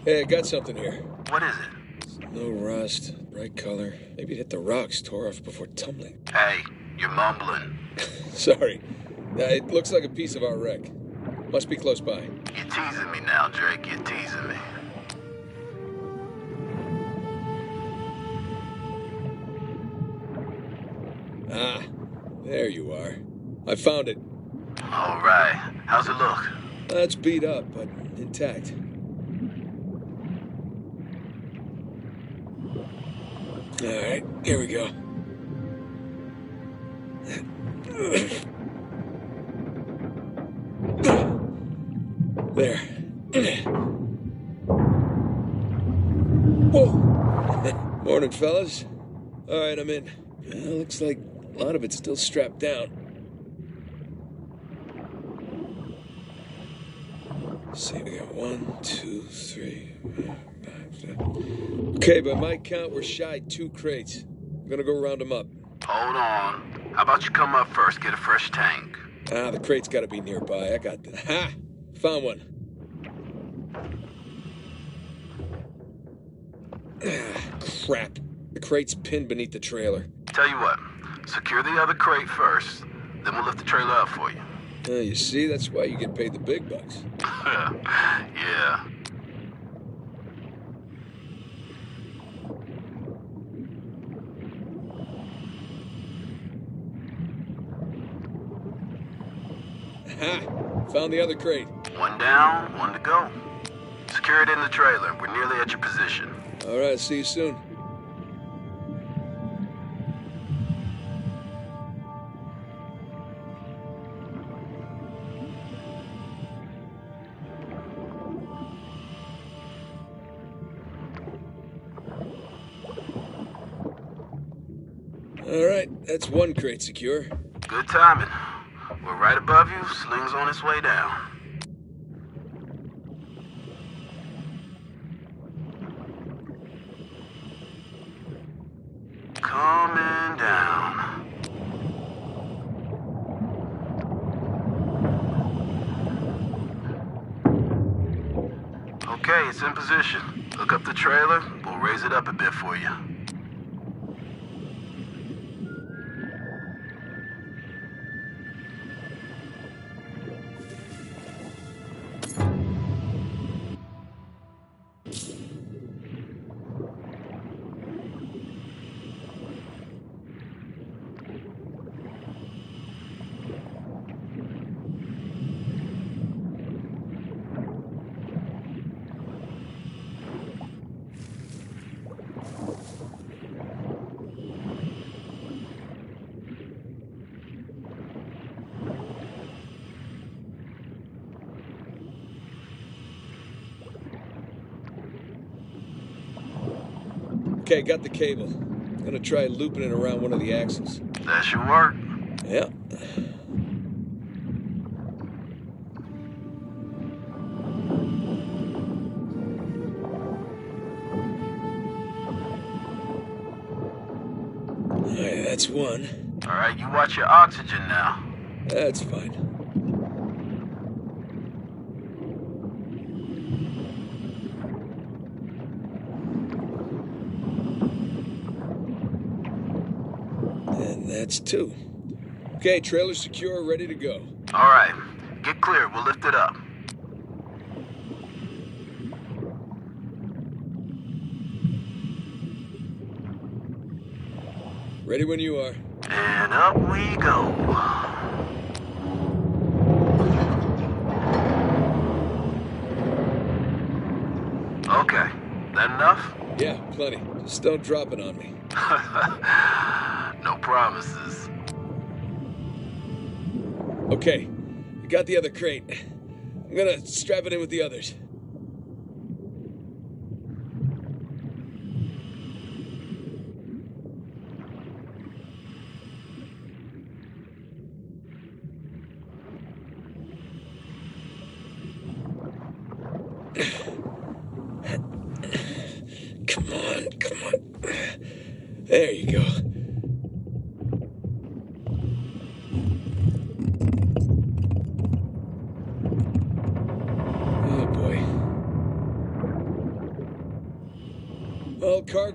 Hey, I got something here. What is it? No rust, bright color. Maybe it hit the rocks, tore off before tumbling. Hey, you're mumbling. Sorry. Uh, it looks like a piece of our wreck. Must be close by. You're teasing me now, Drake. You're teasing me. Ah, there you are. I found it. All right. How's it look? That's beat up, but intact. All right, here we go. There. Whoa! Morning, fellas. All right, I'm in. Looks like a lot of it's still strapped down. See, we got one, two, three. Okay, by my count, we're shy two crates. I'm gonna go round them up. Hold on. How about you come up first, get a fresh tank? Ah, the crate's gotta be nearby. I got that. Ha! Found one. Ah, crap. The crate's pinned beneath the trailer. Tell you what, secure the other crate first, then we'll lift the trailer up for you. Ah, you see, that's why you get paid the big bucks. yeah. Ha! Found the other crate. One down, one to go. Secure it in the trailer. We're nearly at your position. All right, see you soon. All right, that's one crate secure. Good timing. We're right above you. Sling's on its way down. Coming down. Okay, it's in position. Look up the trailer. We'll raise it up a bit for you. Okay, got the cable. Gonna try looping it around one of the axles. That should work. Yeah. Alright, that's one. All right, you watch your oxygen now. That's fine. And that's two. Okay, trailer secure, ready to go. All right, get clear. We'll lift it up. Ready when you are. And up we go. Okay, that enough? Yeah, plenty. Just don't drop it on me. promises. Okay, you got the other crate. I'm gonna strap it in with the others.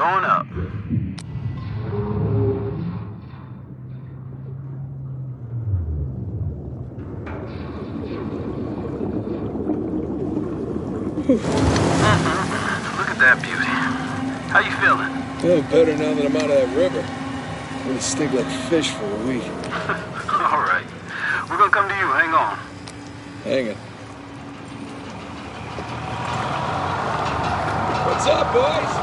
Going up. Look at that beauty. How you feeling? Oh, better now that I'm out of that river. Gonna stink like fish for a week. All right. We're gonna come to you. Hang on. Hang it. What's up, boys?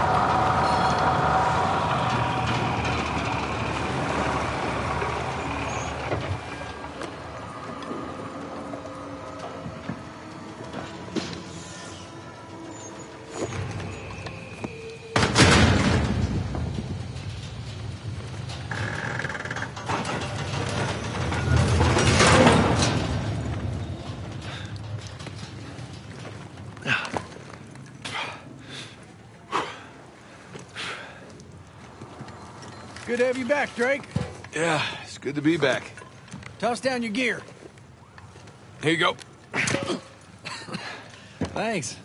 Good to have you back, Drake. Yeah, it's good to be back. Toss down your gear. Here you go. Thanks.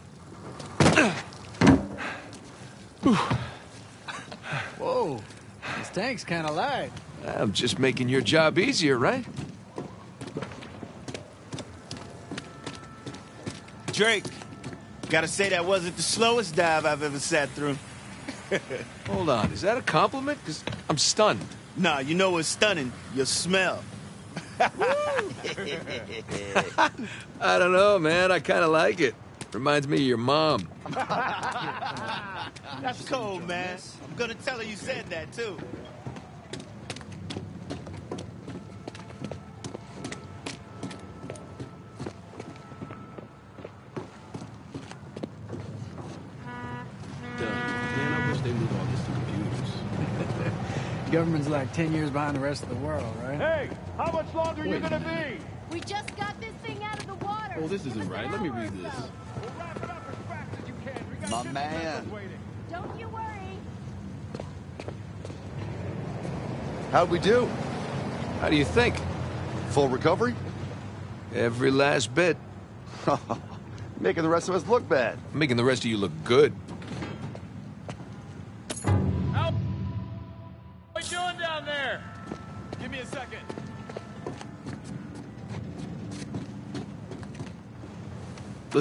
Whoa, this tank's kind of light. I'm just making your job easier, right? Drake, gotta say that wasn't the slowest dive I've ever sat through. Hold on, is that a compliment? Because I'm stunned. Nah, you know what's stunning? Your smell. I don't know, man. I kind of like it. Reminds me of your mom. That's cold, man. I'm gonna tell her you said that, too. Man, I wish they moved all this to computers. Government's like 10 years behind the rest of the world, right? Hey, how much longer are you gonna be? We just got this thing out of the water. Oh, this isn't right. Let me read this. we'll wrap it up as fast as you My man. Don't you worry. How'd we do? How do you think? Full recovery? Every last bit. Making the rest of us look bad. Making the rest of you look good.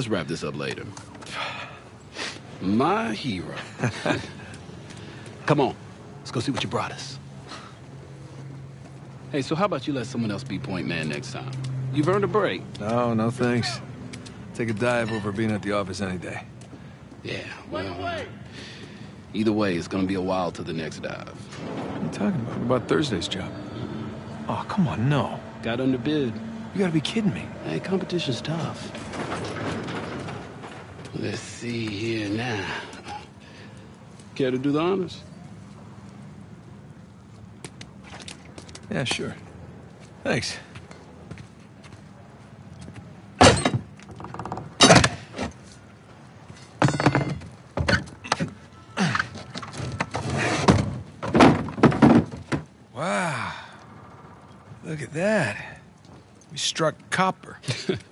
Let's wrap this up later. My hero. Come on, let's go see what you brought us. Hey, so how about you let someone else be point man next time? You've earned a break. No, no thanks. Take a dive over being at the office any day. Yeah, well, either way, it's gonna be a while to the next dive. What are you talking about? What about Thursday's job? Oh, come on, no. Got underbid. You gotta be kidding me. Hey, competition's tough. Let's see here now. Care to do the honors? Yeah, sure. Thanks. Wow. Look at that. We struck copper.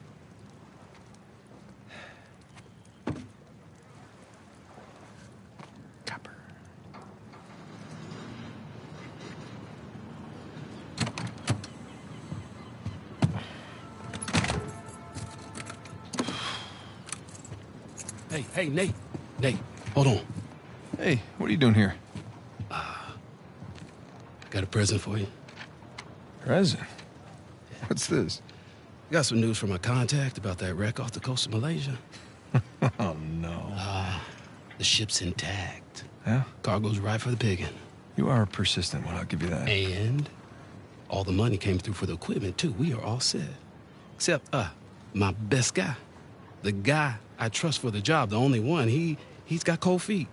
Hey, hey, Nate. Nate, hold on. Hey, what are you doing here? i Got a present for you. Present? What's this? Got some news from my contact about that wreck off the coast of Malaysia. oh, no. Ah, the ship's intact. Yeah? Cargo's right for the picking. You are a persistent one, I'll give you that. And all the money came through for the equipment, too. We are all set. Except, uh, my best guy. The guy I trust for the job, the only one. He, he's got cold feet.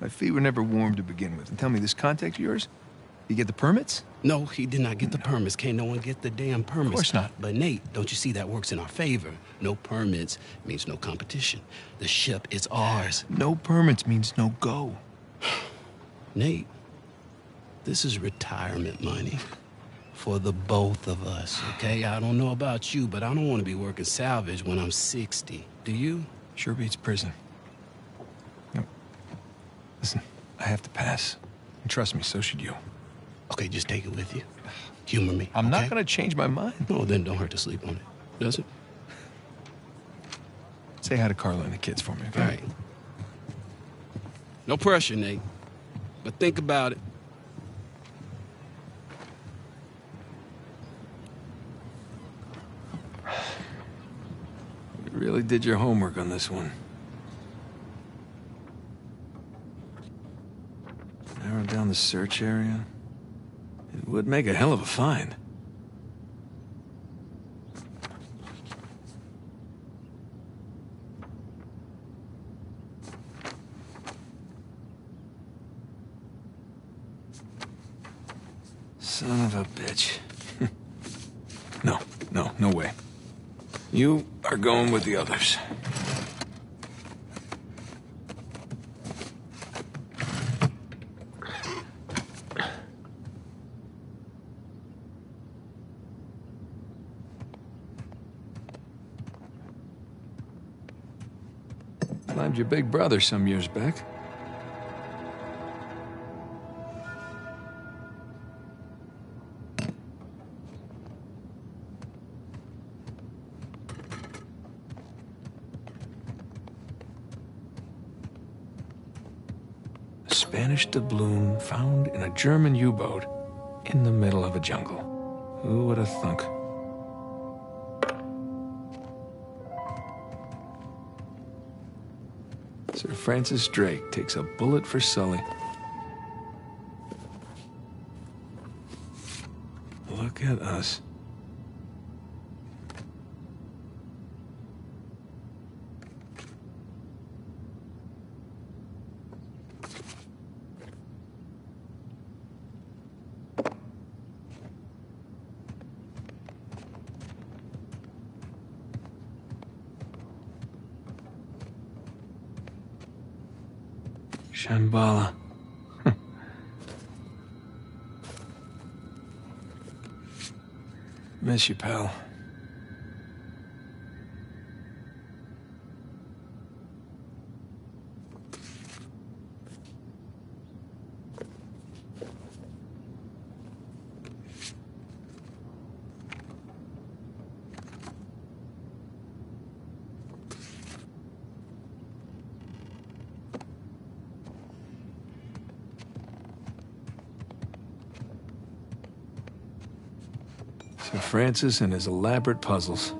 My feet were never warm to begin with. And tell me, this contact of yours? You get the permits? No, he did not get the permits. Can't no one get the damn permits. Of course not. But Nate, don't you see that works in our favor? No permits means no competition. The ship is ours. No permits means no go. Nate, this is retirement money for the both of us, okay? I don't know about you, but I don't want to be working salvage when I'm 60. Do you? Sure beats prison. No. Listen, I have to pass. And trust me, so should you. Okay, just take it with you. Humor me. I'm okay? not going to change my mind. No, then don't hurt to sleep on it. Does it? Say hi to Carla and the kids for me, okay? All right. No pressure, Nate. But think about it. You really did your homework on this one. Narrow down the search area. It would make a hell of a find. Son of a bitch. no, no, no way. You are going with the others. Climbed your big brother some years back. A Spanish doubloon found in a German U-boat in the middle of a jungle. Who would have thunk? Sir Francis Drake takes a bullet for Sully. Miss you, pal. Sir Francis and his elaborate puzzles.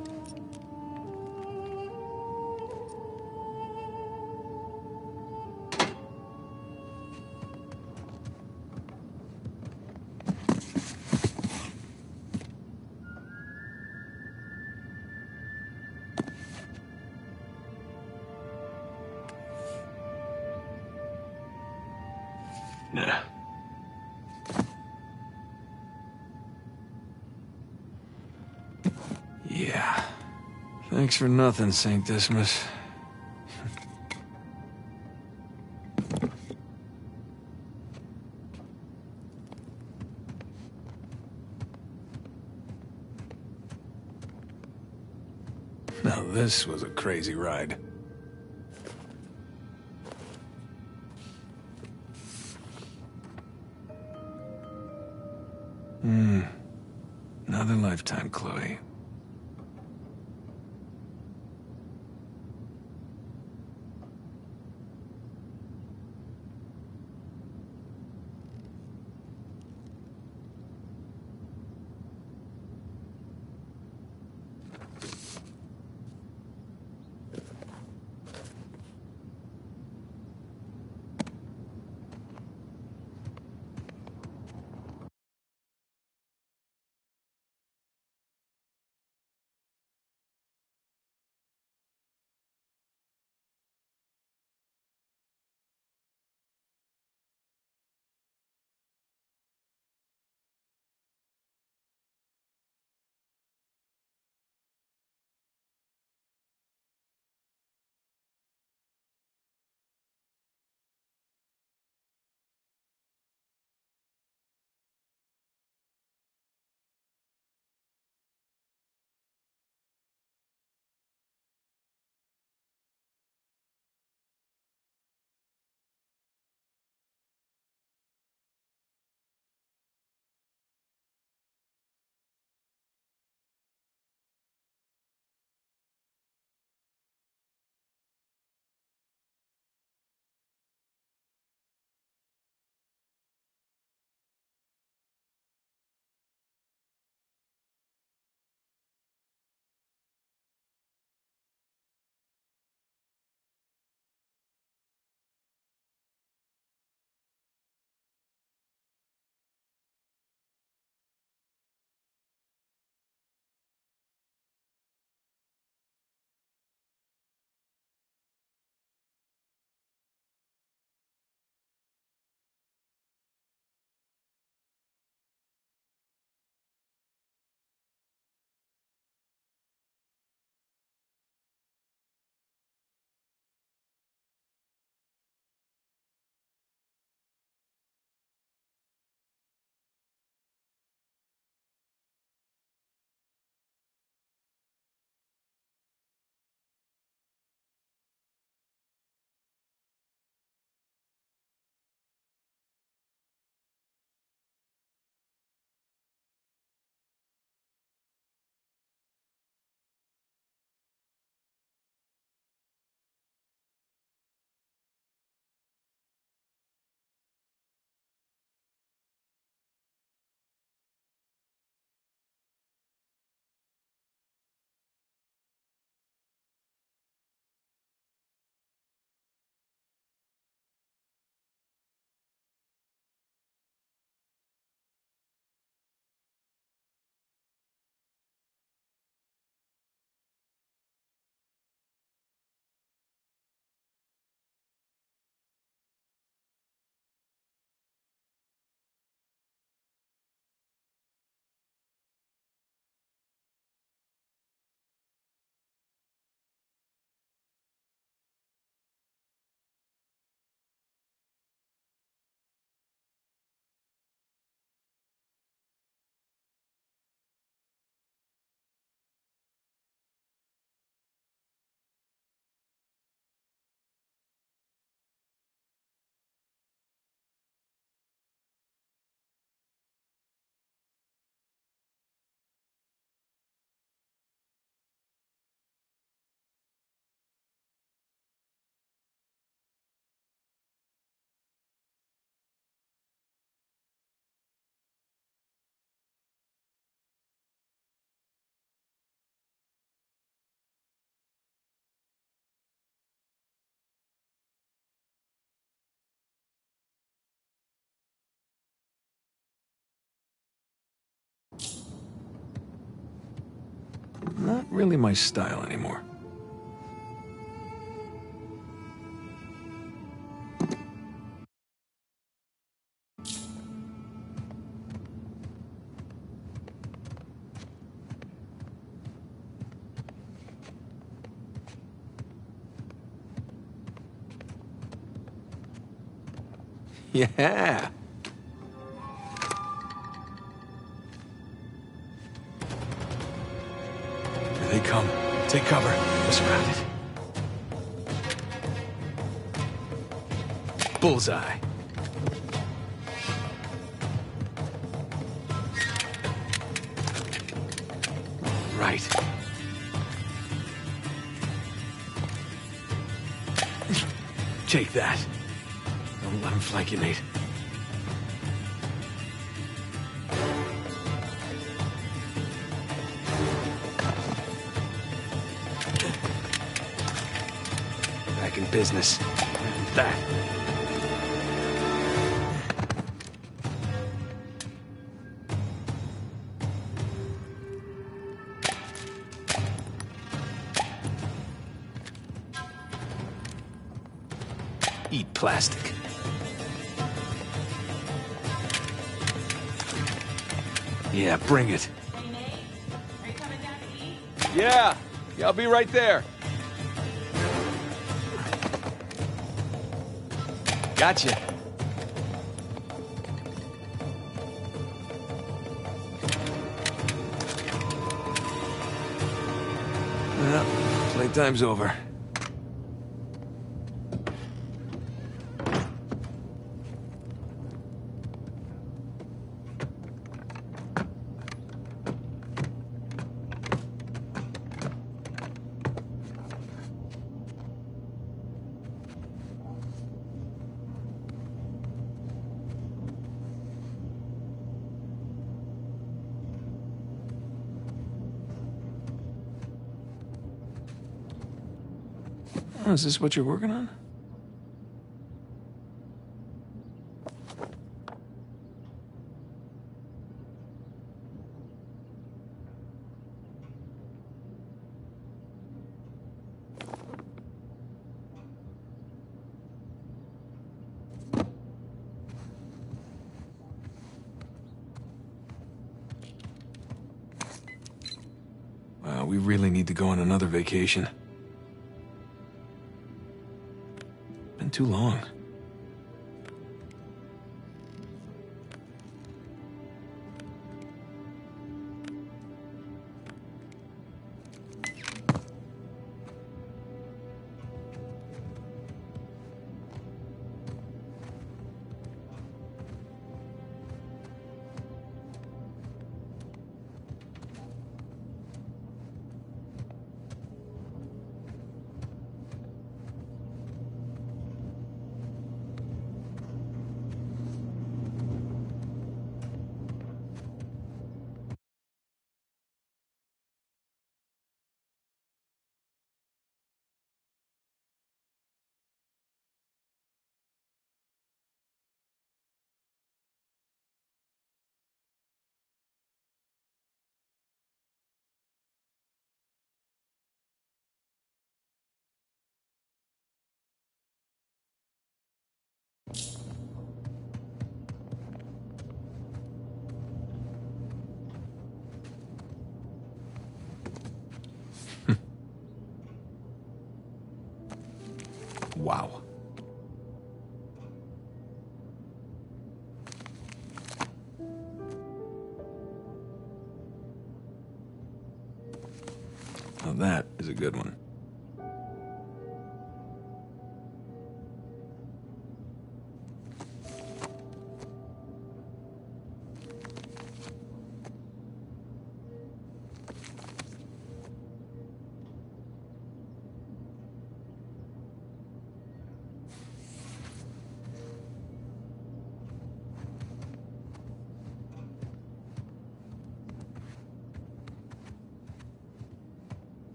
Thanks for nothing, St. Dismas. Now this was a crazy ride. Not really my style anymore. Yeah. Take cover. We're surrounded. Bullseye. Right. Take that. Don't let him flank you, mate. Back in business. That. Eat plastic. Yeah, bring it. Yeah, yeah, I'll be right there. Gotcha. Well, playtime's over. Oh, is this what you're working on? Wow, we really need to go on another vacation. Too long.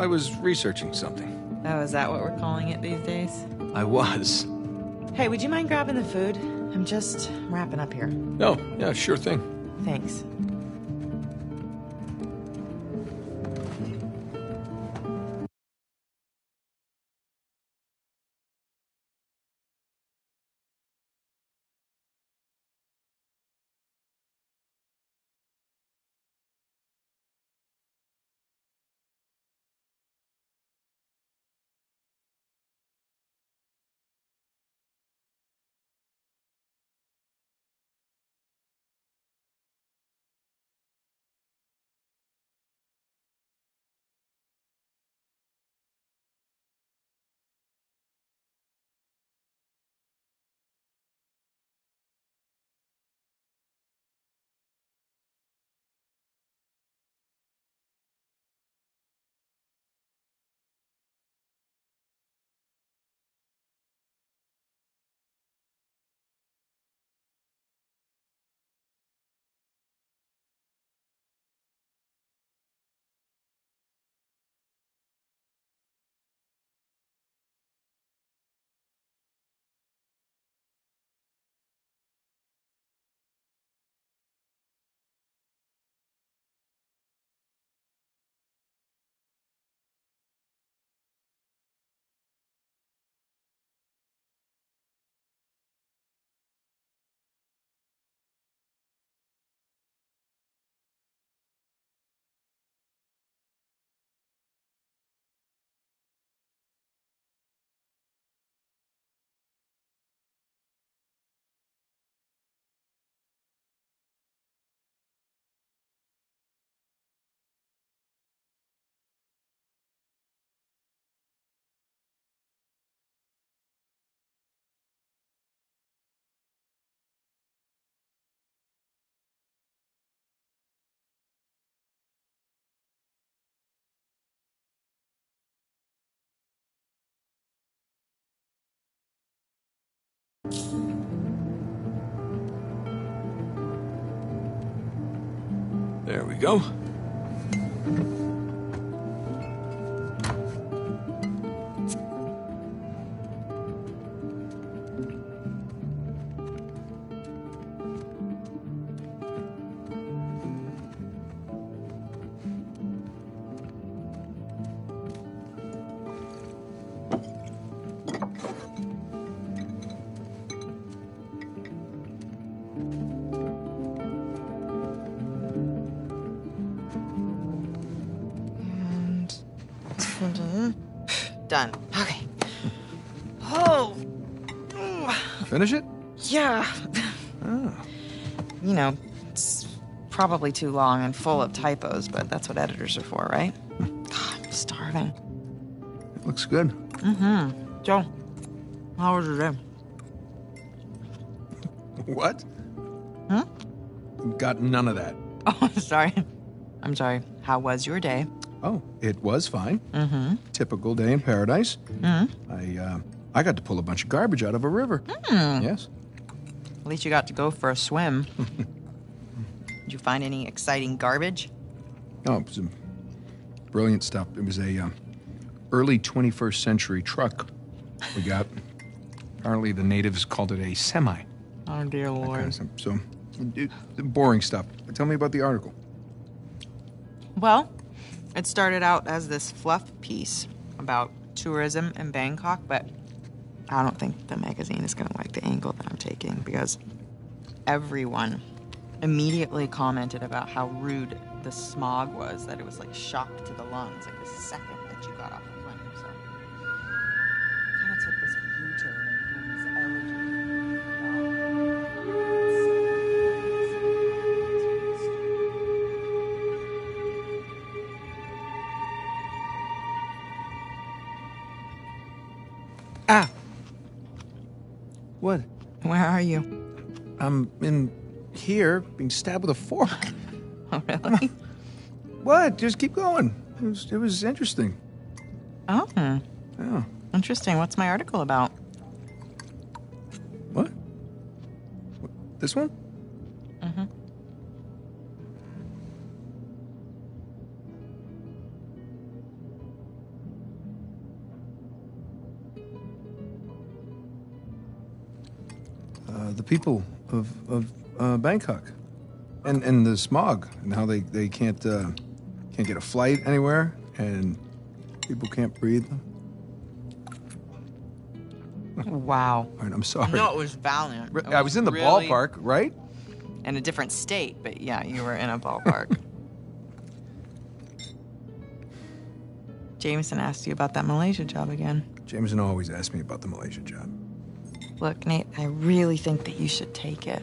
I was researching something. Oh, is that what we're calling it these days? I was. Hey, would you mind grabbing the food? I'm just wrapping up here. No, yeah, sure thing. Thanks. There we go. Probably too long and full of typos, but that's what editors are for, right? God, I'm starving. It looks good. Mm-hmm. Joe, how was your day? What? Huh? Got none of that. Oh, I'm sorry. I'm sorry. How was your day? Oh, it was fine. Mm-hmm. Typical day in paradise. Mm-hmm. I uh, I got to pull a bunch of garbage out of a river. Hmm. Yes. At least you got to go for a swim. Did you find any exciting garbage? Oh, it was some brilliant stuff. It was a um, early 21st century truck we got. Apparently, the natives called it a semi. Oh, dear Lord. So, it, boring stuff. Tell me about the article. Well, it started out as this fluff piece about tourism in Bangkok, but I don't think the magazine is going to like the angle that I'm taking because everyone immediately commented about how rude the smog was, that it was like shock to the lungs, like the second that you got off the plane. So kind of took this U-turn and became this Ah! What? Where are you? I'm in here being stabbed with a fork. oh, really? what? Just keep going. It was, it was interesting. Oh. Yeah. Interesting. What's my article about? What? what this one? Mm-hmm. Uh, the people of, of uh, Bangkok, and and the smog and how they they can't uh, can't get a flight anywhere, and people can't breathe. Wow. All right, I'm sorry. No, it was valiant. It I was in the really- ballpark, right? In a different state, but yeah, you were in a ballpark. Jameson asked you about that Malaysia job again. Jameson always asks me about the Malaysia job. Look, Nate, I really think that you should take it.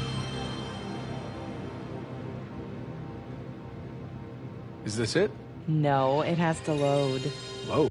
Is this it? No, it has to load. Low.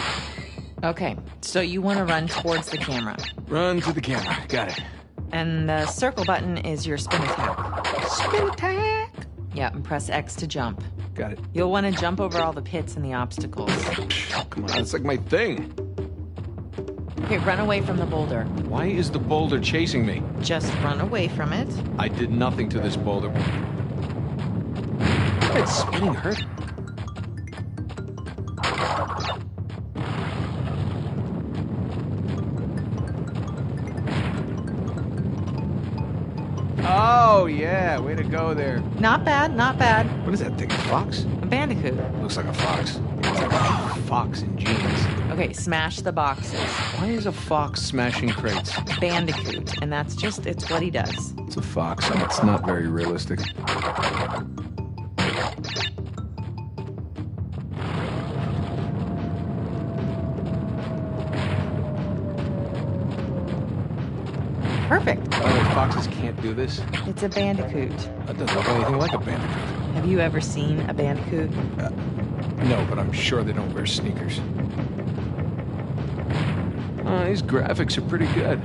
Okay, so you want to run towards the camera. Run to the camera. Got it. And the circle button is your spin attack. Spin attack! Yeah, and press X to jump. Got it. You'll want to jump over all the pits and the obstacles. Come on, that's like my thing. Okay, run away from the boulder. Why is the boulder chasing me? Just run away from it. I did nothing to this boulder. It's spinning hurt. Oh yeah, way to go there. Not bad, not bad. What is that thing? A fox? A bandicoot. Looks like a fox. It's like a fox in jeans. Okay, smash the boxes. Why is a fox smashing crates? Bandicoot. And that's just, it's what he does. It's a fox, and it's not very realistic. Perfect. Do this. It's a bandicoot. That doesn't look anything like a bandicoot. Have you ever seen a bandicoot? Uh, no, but I'm sure they don't wear sneakers. Oh, these graphics are pretty good,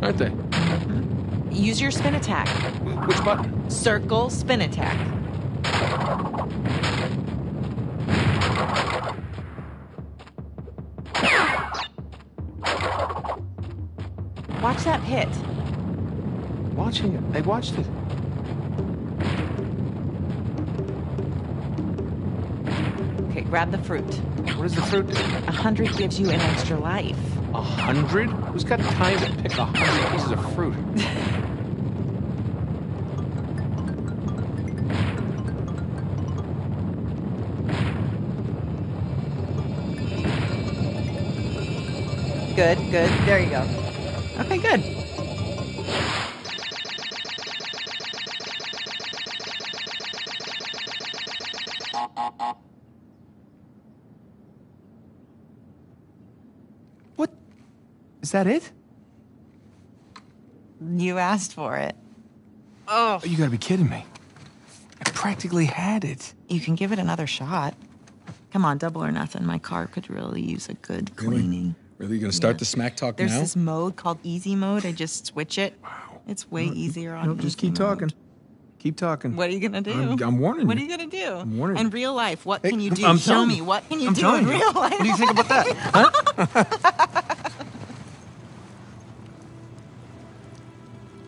aren't they? Use your spin attack. Which button? Circle spin attack. I watched it. Okay, grab the fruit. What does the fruit do? A hundred gives you an extra life. A hundred? Who's got time to pick a hundred pieces of fruit? Good, good. There you go. That it? You asked for it. Oh. You gotta be kidding me. I practically had it. You can give it another shot. Come on, double or nothing. My car could really use a good cleaning. Really? You gonna start the smack talk There's now? this mode called easy mode. I just switch it. Wow. It's way easier on No, just keep mode. talking. Keep talking. What are you gonna do? I'm, I'm warning What are you. you gonna do? I'm warning In real life, what Hey, can you do? I'm Show me. you. What can you I'm do in you. real life? What do you think about that?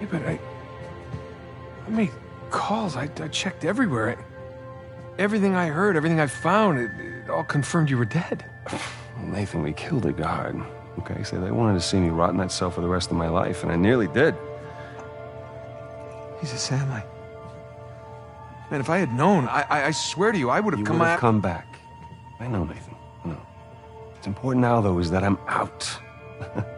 Yeah, but I. I made calls. I, I checked everywhere. I, everything I heard, everything I found, it, it all confirmed you were dead. Well, Nathan, we killed a guard. Okay, so they wanted to see me rot in that cell for the rest of my life, and I nearly did. Jesus, Sam, I. Man, if I had known, I, I, I swear to you, I would have You come would have come back. I know, Nathan. Know. What's important now, though, is that I'm out.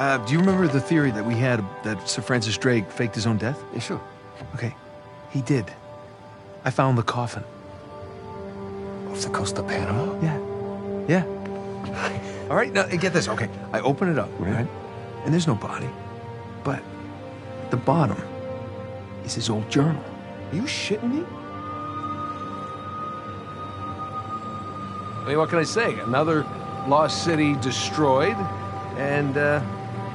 Uh, do you remember the theory that we had that Sir Francis Drake faked his own death? Yeah, sure. Okay, he did. I found the coffin. Off the coast of Panama? Yeah. Yeah. All right, now get this. Okay, I open it up, right? And there's no body. But at the bottom is his old journal. Are you shitting me? I mean, what can I say? Another lost city destroyed, and uh,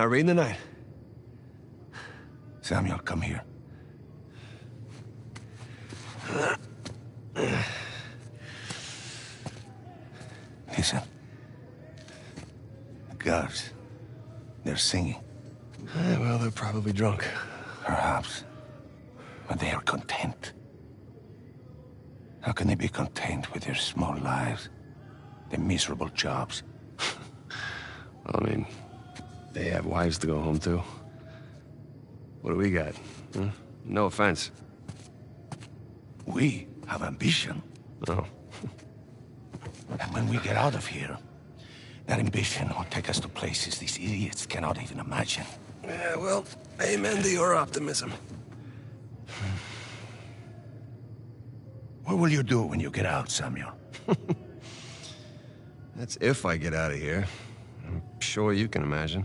not reading tonight? Samuel, come here. Listen. The guards, they're singing. Eh, well, they're probably drunk. Perhaps. But they are content. How can they be content with their small lives? Their miserable jobs? I mean, wives to go home to. What do we got? Huh? No offense. We have ambition. No. Oh. And when we get out of here, that ambition will take us to places these idiots cannot even imagine. Yeah, well, amen to your optimism. What will you do when you get out, Samuel? That's if I get out of here. I'm sure you can imagine.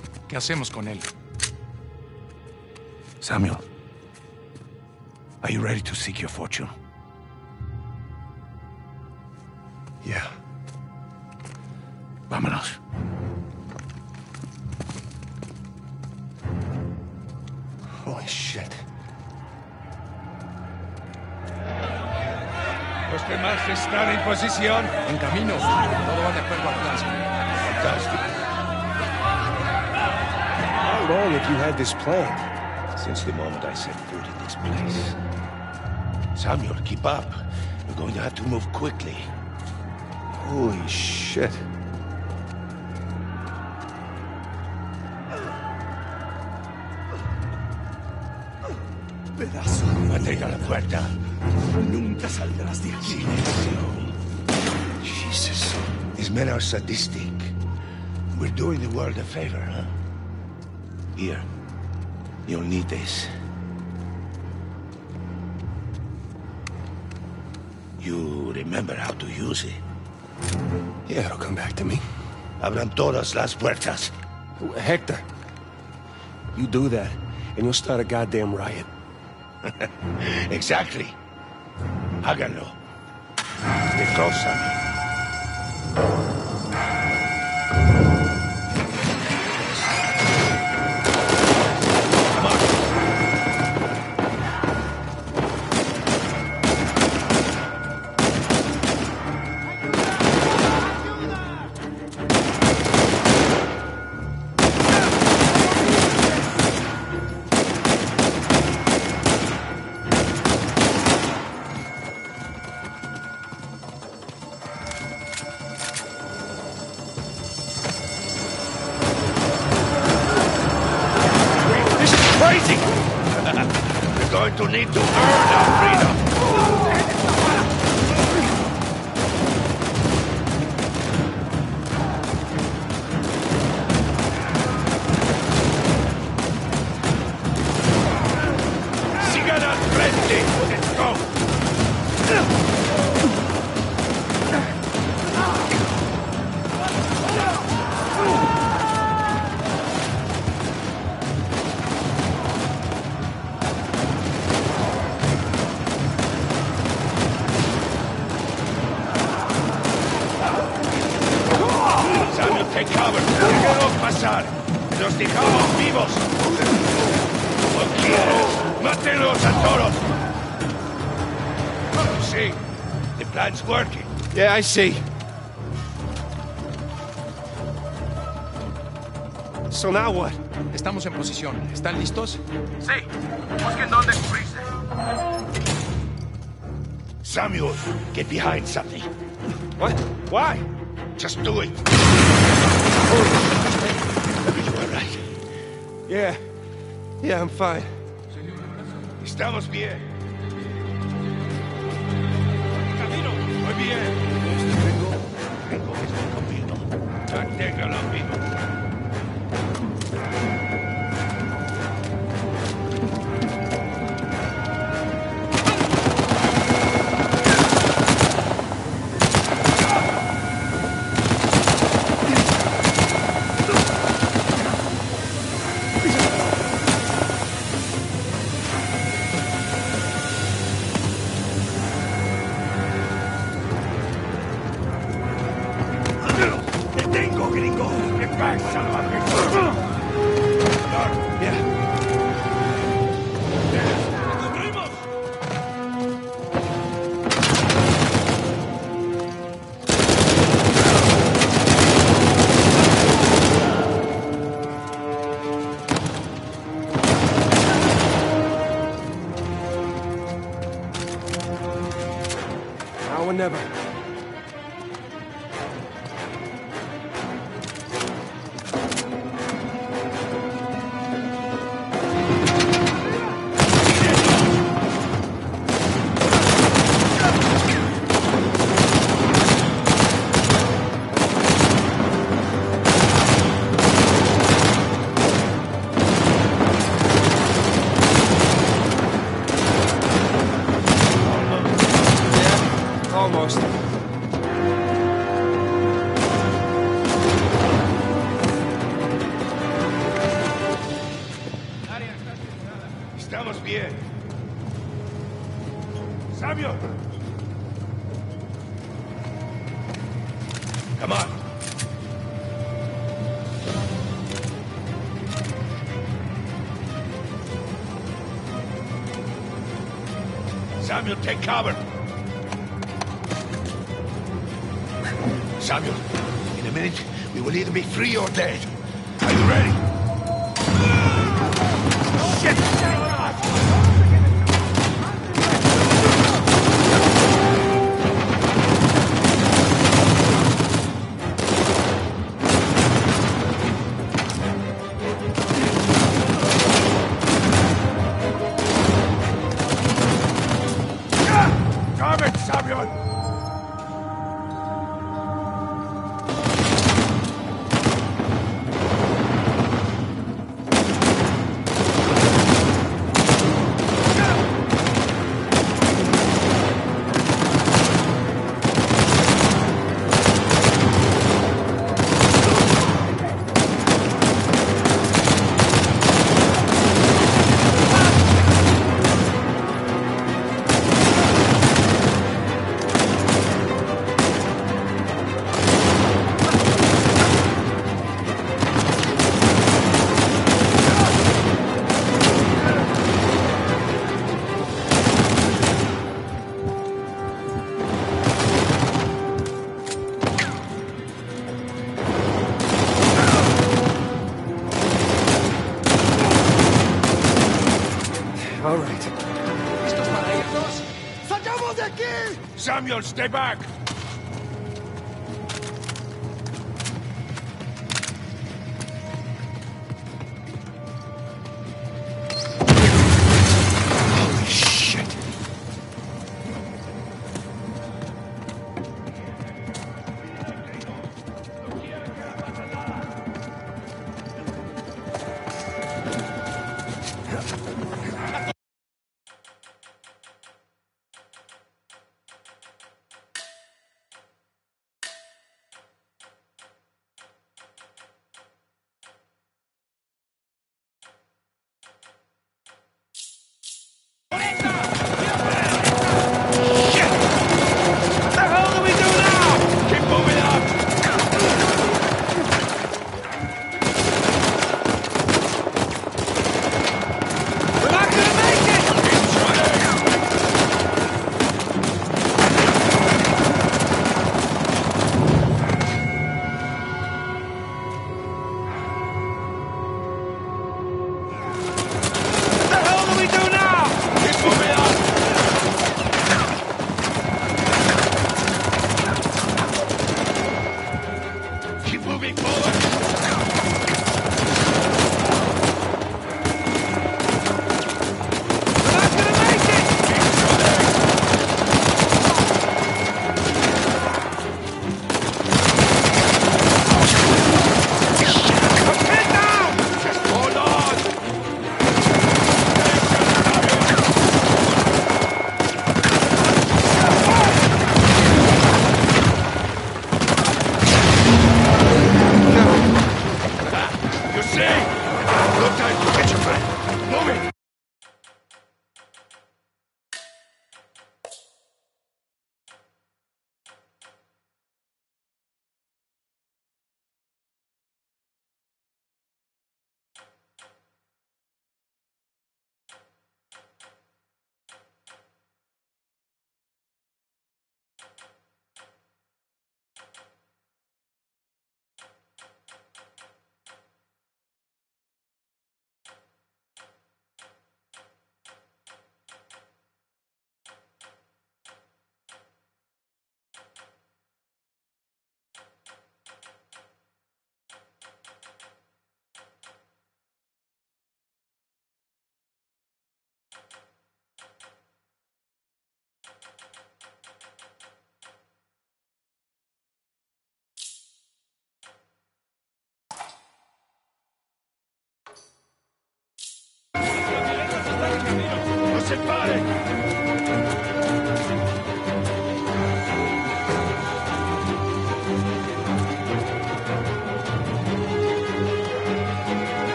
¿Qué hacemos con él? Samuel, are you ready to seek your fortune? Yeah. Vámonos. Holy shit. Los demás están en posición. En camino. Todo va de acuerdo al plan, señor. Long have you had this plan? Since the moment I set foot in this place. Samuel, keep up. We're going to have to move quickly. Holy shit. Pedazo. Mantenga la puerta. Nunca saldrás de aquí. Jesus. These men are sadistic. We're doing the world a favor, huh? Here. You'll need this. You remember how to use it? Yeah, it'll come back to me. Abran todas las puertas. Hector, you do that, and you'll start a goddamn riot. exactly. Háganlo. Stay close, Sammy. I see. So now what? Estamos en posición. ¿Están listos? Sí. Busquen dónde cubrirse. Samuel, get behind something. What? Why? Just do it. You all right? Yeah. Yeah, I'm fine. Estamos bien. Take cover. Samuel, in a minute, we will either be free or dead. Stay back.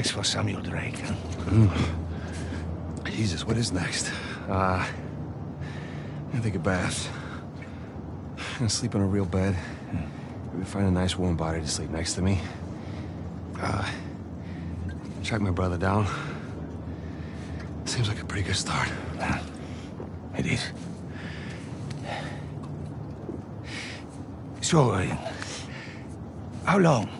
Next for Samuel Drake? huh? Mm. Jesus, what is next? Uh, I'm gonna take a bath. I'm gonna sleep in a real bed. Maybe find a nice warm body to sleep next to me. Uh, track my brother down. Seems like a pretty good start. It is. So, uh, how long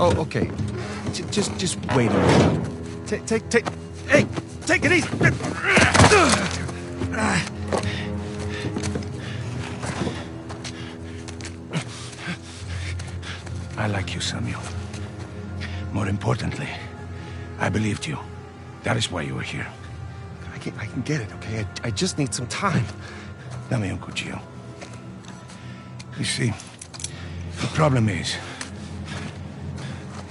Oh, okay. J just, just wait a minute. Take, take, take... Hey, take it easy! I like you, Samuel. More importantly, I believed you. That is why you were here. I can, I can get it, okay? I, I just need some time. Dame un cuchillo. You see, the problem is,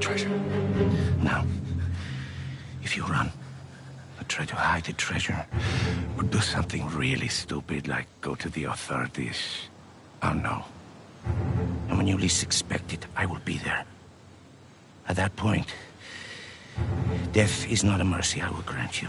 Treasure. Now, if you run, or try to hide the treasure, or do something really stupid like go to the authorities, oh, I'll know. And when you least expect it, I will be there. At that point, death is not a mercy I will grant you.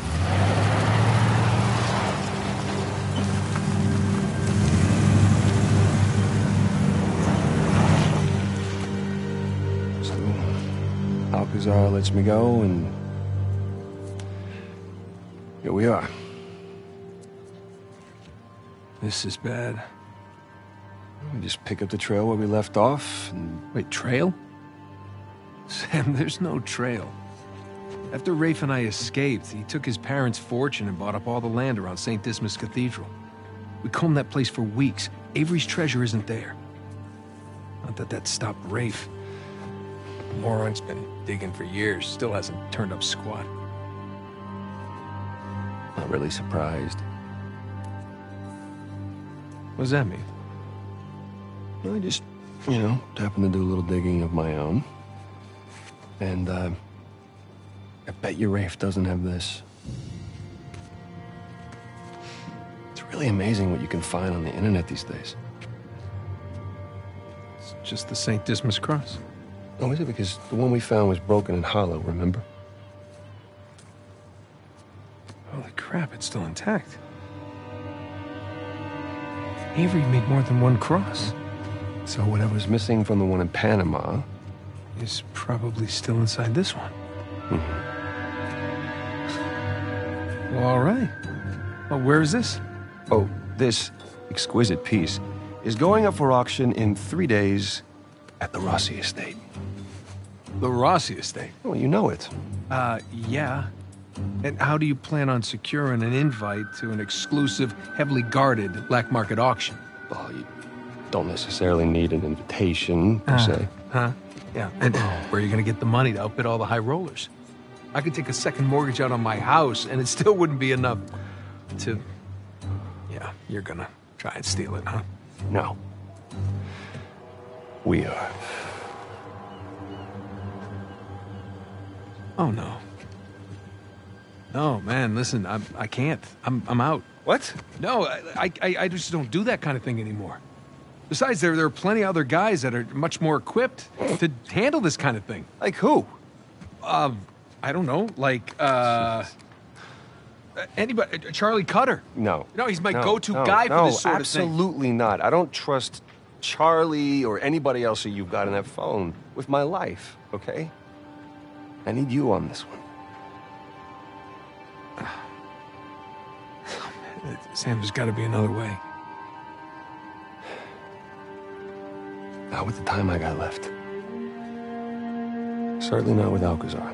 So, Alcazar lets me go, and here we are. This is bad. We just pick up the trail where we left off, and... Wait, trail? Sam, there's no trail. After Rafe and I escaped, he took his parents' fortune and bought up all the land around St. Dismas Cathedral. We combed that place for weeks. Avery's treasure isn't there. Not that that stopped Rafe. Moron's been digging for years, still hasn't turned up squat. Not really surprised. What does that mean? I just, you know, happened to do a little digging of my own. And, uh, I bet your Rafe doesn't have this. It's really amazing what you can find on the internet these days. It's just the St. Dismas cross. Oh, is it? Because the one we found was broken and hollow, remember? Holy crap, it's still intact. Avery made more than one cross. So whatever's missing from the one in Panama is probably still inside this one. Mm-hmm. Well, all right. Well, where is this? Oh, this exquisite piece is going up for auction in three days at the Rossi Estate. The Rossi Estate? Well, you know it. Uh, yeah. And how do you plan on securing an invite to an exclusive, heavily guarded black market auction? Well, you don't necessarily need an invitation, per Uh, se. Huh? Yeah. And where are you going to get the money to outbid all the high rollers? I could take a second mortgage out on my house, and it still wouldn't be enough to. Yeah, you're gonna try and steal it, huh? No. We are. Oh no. No, man, listen, I'm, I can't. I'm, I'm out. What? No, I, I, I just don't do that kind of thing anymore. Besides, there, there are plenty of other guys that are much more equipped to handle this kind of thing. Like who? Um, I don't know. Like, uh, anybody? Charlie Cutter. No. No, he's my go-to no, guy no, for this sort of thing. absolutely not. I don't trust Charlie or anybody else that you've got on that phone with my life, okay? I need you on this one. Sam, there's got to be another way. Not with the time I got left. Certainly not with Alcazar.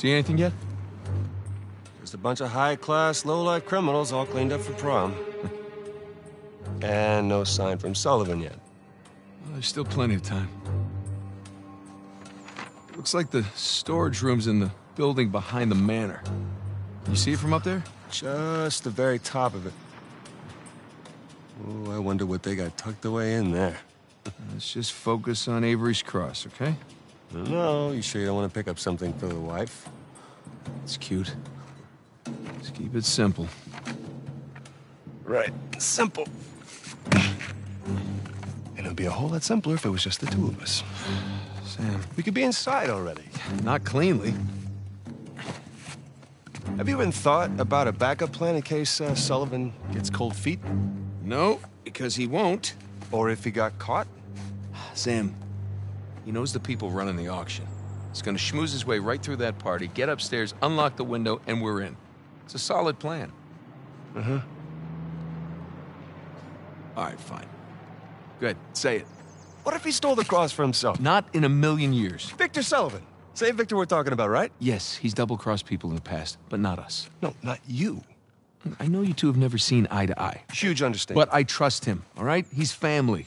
See anything yet? Just a bunch of high-class, low-life criminals all cleaned up for prom. and no sign from Sullivan yet. Well, there's still plenty of time. Looks like the storage room's in the building behind the manor. You see it from up there? Just the very top of it. Oh, I wonder what they got tucked away in there. Let's just focus on Avery's Cross, okay? No, you sure you don't want to pick up something for the wife? It's cute. Just keep it simple. Right. Simple. And it'd be a whole lot simpler if it was just the two of us. Sam. We could be inside already. Not cleanly. Have you even thought about a backup plan in case uh, Sullivan gets cold feet? No, because he won't. Or if he got caught? Sam, he knows the people running the auction. He's gonna schmooze his way right through that party, get upstairs, unlock the window, and we're in. It's a solid plan. Uh-huh. All right, fine. Good, say it. What if he stole the cross for himself? Not in a million years. Victor Sullivan. Same Victor we're talking about, right? Yes, he's double-crossed people in the past, but not us. No, not you. I know you two have never seen eye to eye. Huge understanding. But I trust him, all right? He's family.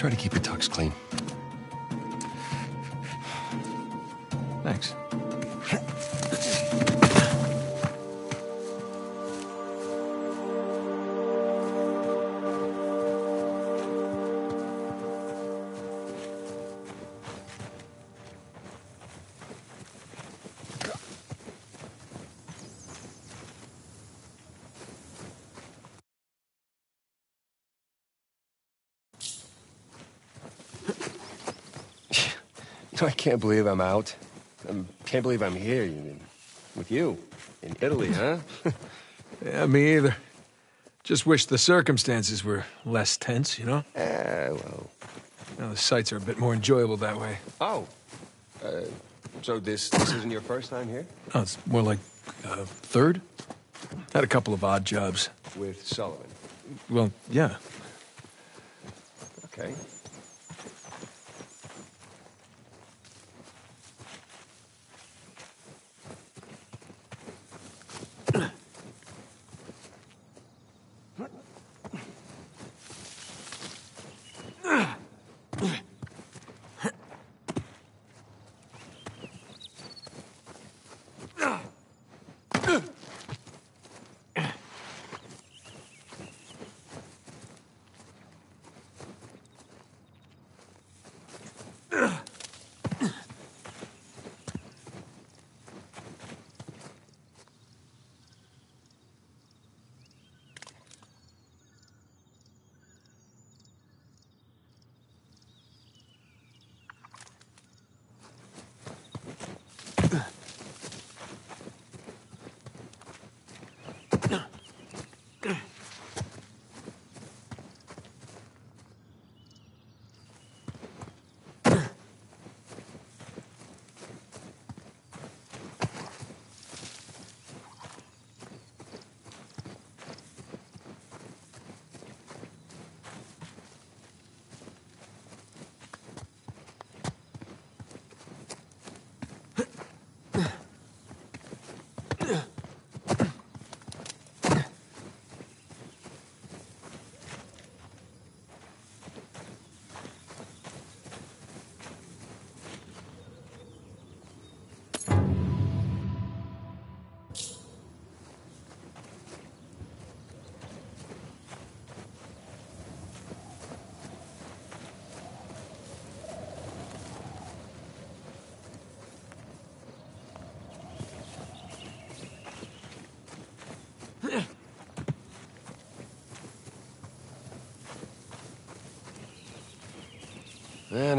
Try to keep your tux clean. Thanks. Can't believe I'm out. I can't believe I'm here you- with you in Italy, huh? Yeah, me either. Just wish the circumstances were less tense, you know? Eh, well. You know, the sights are a bit more enjoyable that way. Oh. Uh, so this this isn't your first time here? No, it's more like uh, third. Had a couple of odd jobs. With Sullivan. Well, yeah. Okay.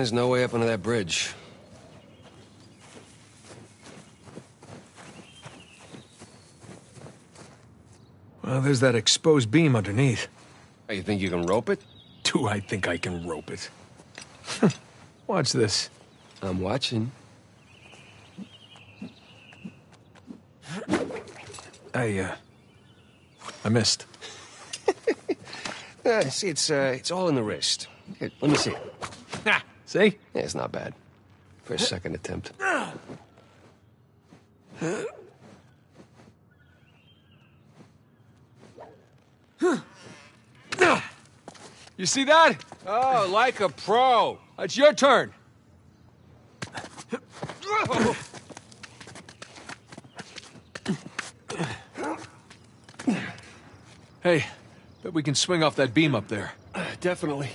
There's no way up under that bridge. Well, there's that exposed beam underneath. Hey, you think you can rope it? Do I think I can rope it? Watch this. I'm watching. I, uh... I missed. Yeah, see, it's uh, it's all in the wrist. Here, let me see. Ah, see? Yeah, it's not bad. For a second attempt. You see that? Oh, like a pro. It's your turn. Hey, bet we can swing off that beam up there. Definitely.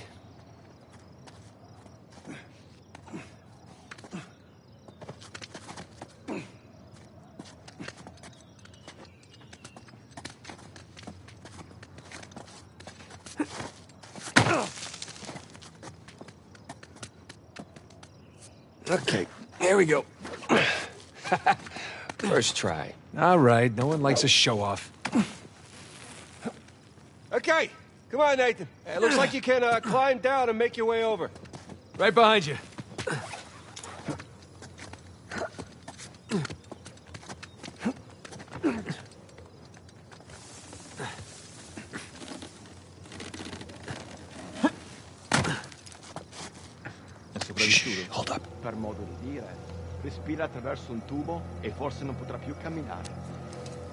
Okay, here we go. First try. All right, no one likes a show off. Okay, come on, Nathan. It looks like you can uh, climb down and make your way over. Right behind you. Respira attraverso un tubo e forse non potrà più camminare.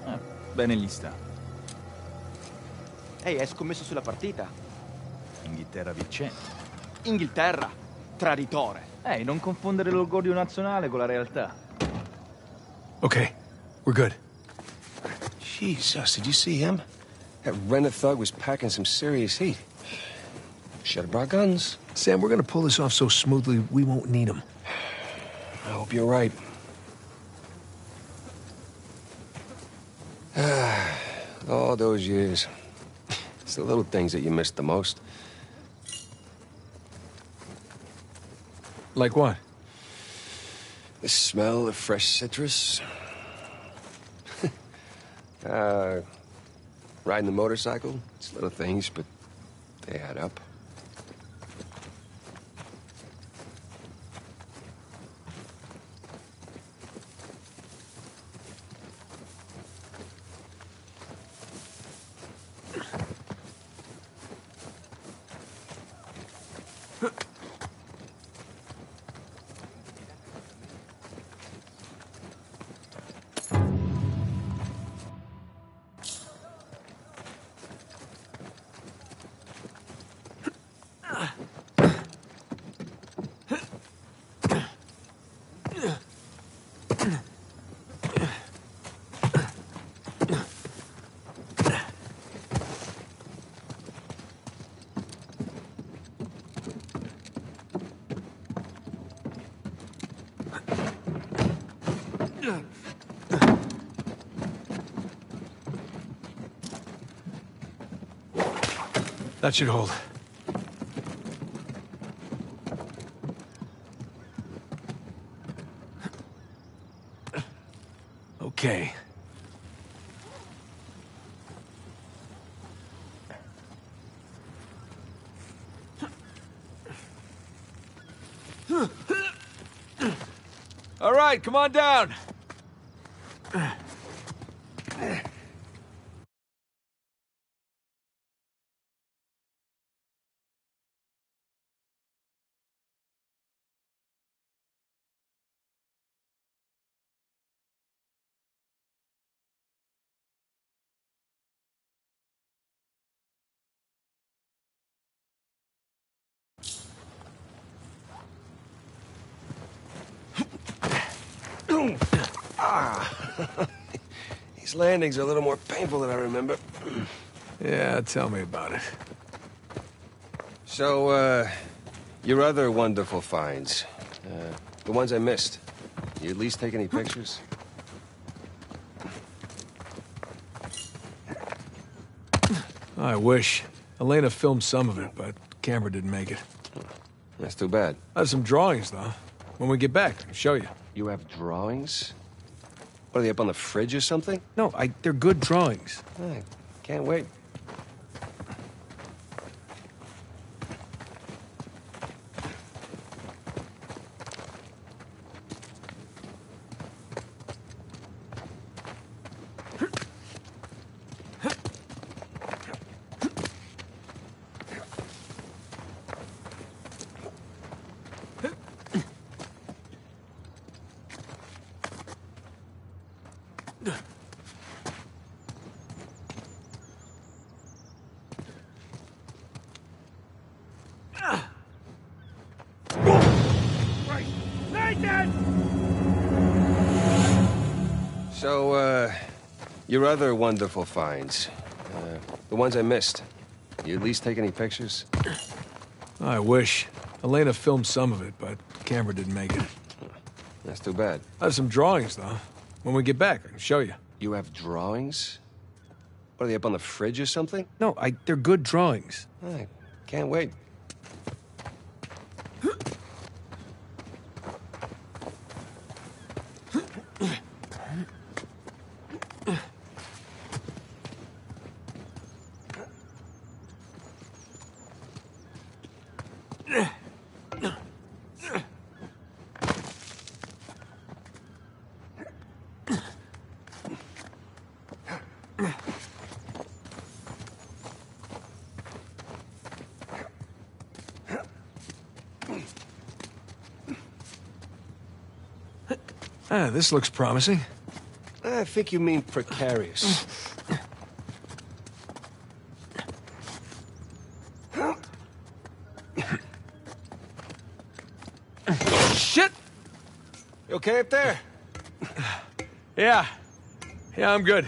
Ah, bene gli sta. Ehi, hai scommesso sulla partita? Inghilterra vincente. Inghilterra, traditore. Ehi, non confondere l'orgoglio nazionale con la realtà. Okay, we're good. Jesus, did you see him? That Renner thug was packing some serious heat. Should have brought guns. Sam, we're gonna pull this off so smoothly we won't need them. You're right. All those years. It's the little things that you miss the most. Like what? The smell of fresh citrus. uh, riding the motorcycle. It's little things, but they add up. That should hold. Okay. All right, come on down. Ah. These landings are a little more painful than I remember. Yeah, tell me about it. So, uh, your other wonderful finds. Uh, the ones I missed. You at least take any pictures? I wish. Elena filmed some of it, but camera didn't make it. That's too bad. I have some drawings, though. When we get back, I'll show you. You have drawings? What, are they up on the fridge or something? No, I, they're good drawings. I can't wait. Right. Nathan! So, uh, your other wonderful finds. Uh, the ones I missed. You at least take any pictures? I wish. Elena filmed some of it, but the camera didn't make it. That's too bad. I have some drawings, though. When we get back, I can show you. You have drawings? What, are they up on the fridge or something? No, I, they're good drawings. I can't wait. This looks promising. I think you mean precarious. Shit! You okay up there? Yeah. Yeah, I'm good.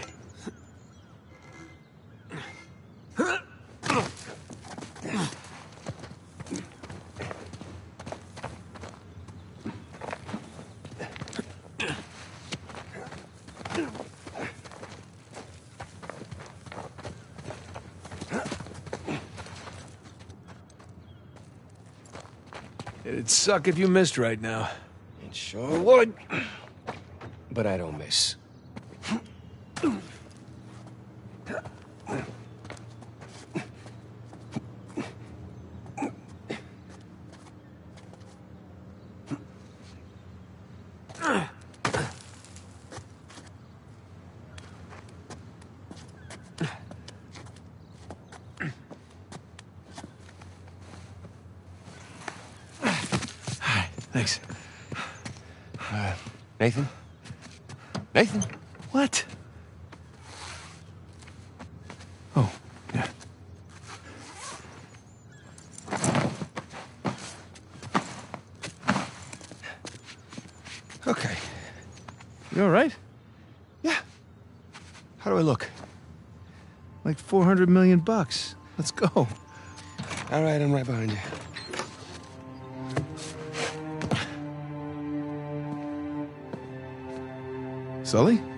It'd suck if you missed right now. It sure would. But I don't miss. Thanks. Uh, Nathan? Nathan? What? Oh, yeah. Okay. You all right? Yeah. How do I look? Like 400 million bucks. Let's go. All right, I'm right behind you. Sully?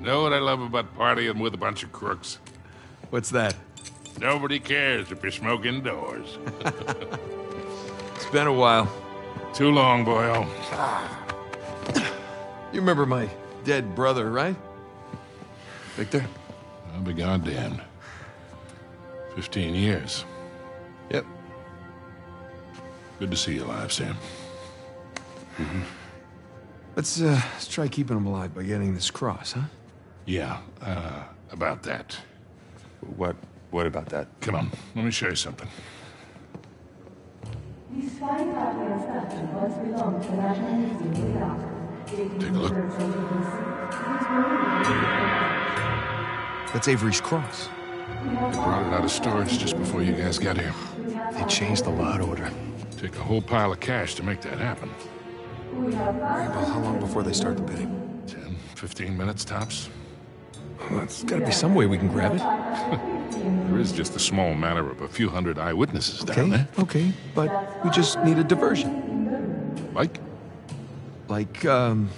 Know what I love about partying with a bunch of crooks? What's that? Nobody cares if you're smoking indoors. It's been a while. Too long, boyo. You remember my dead brother, right? Victor? I'll be goddamned. Fifteen years. Yep. Good to see you alive, Sam. Let's, uh, let's try keeping him alive by getting this cross, huh? Yeah, uh, about that. What? What about that? Come on, let me show you something. These five artworks statue once belonged to National Museum of Iraq. Take a look. That's Avery's cross. They brought it out of storage just before you guys got here. They changed the lot order. Take a whole pile of cash to make that happen. Well, how long before they start the bidding? 10, 15 minutes tops. Well, there's gotta be some way we can grab it. There is just a small matter of a few hundred eyewitnesses down Okay, there. okay, but we just need a diversion. Like? Like, um...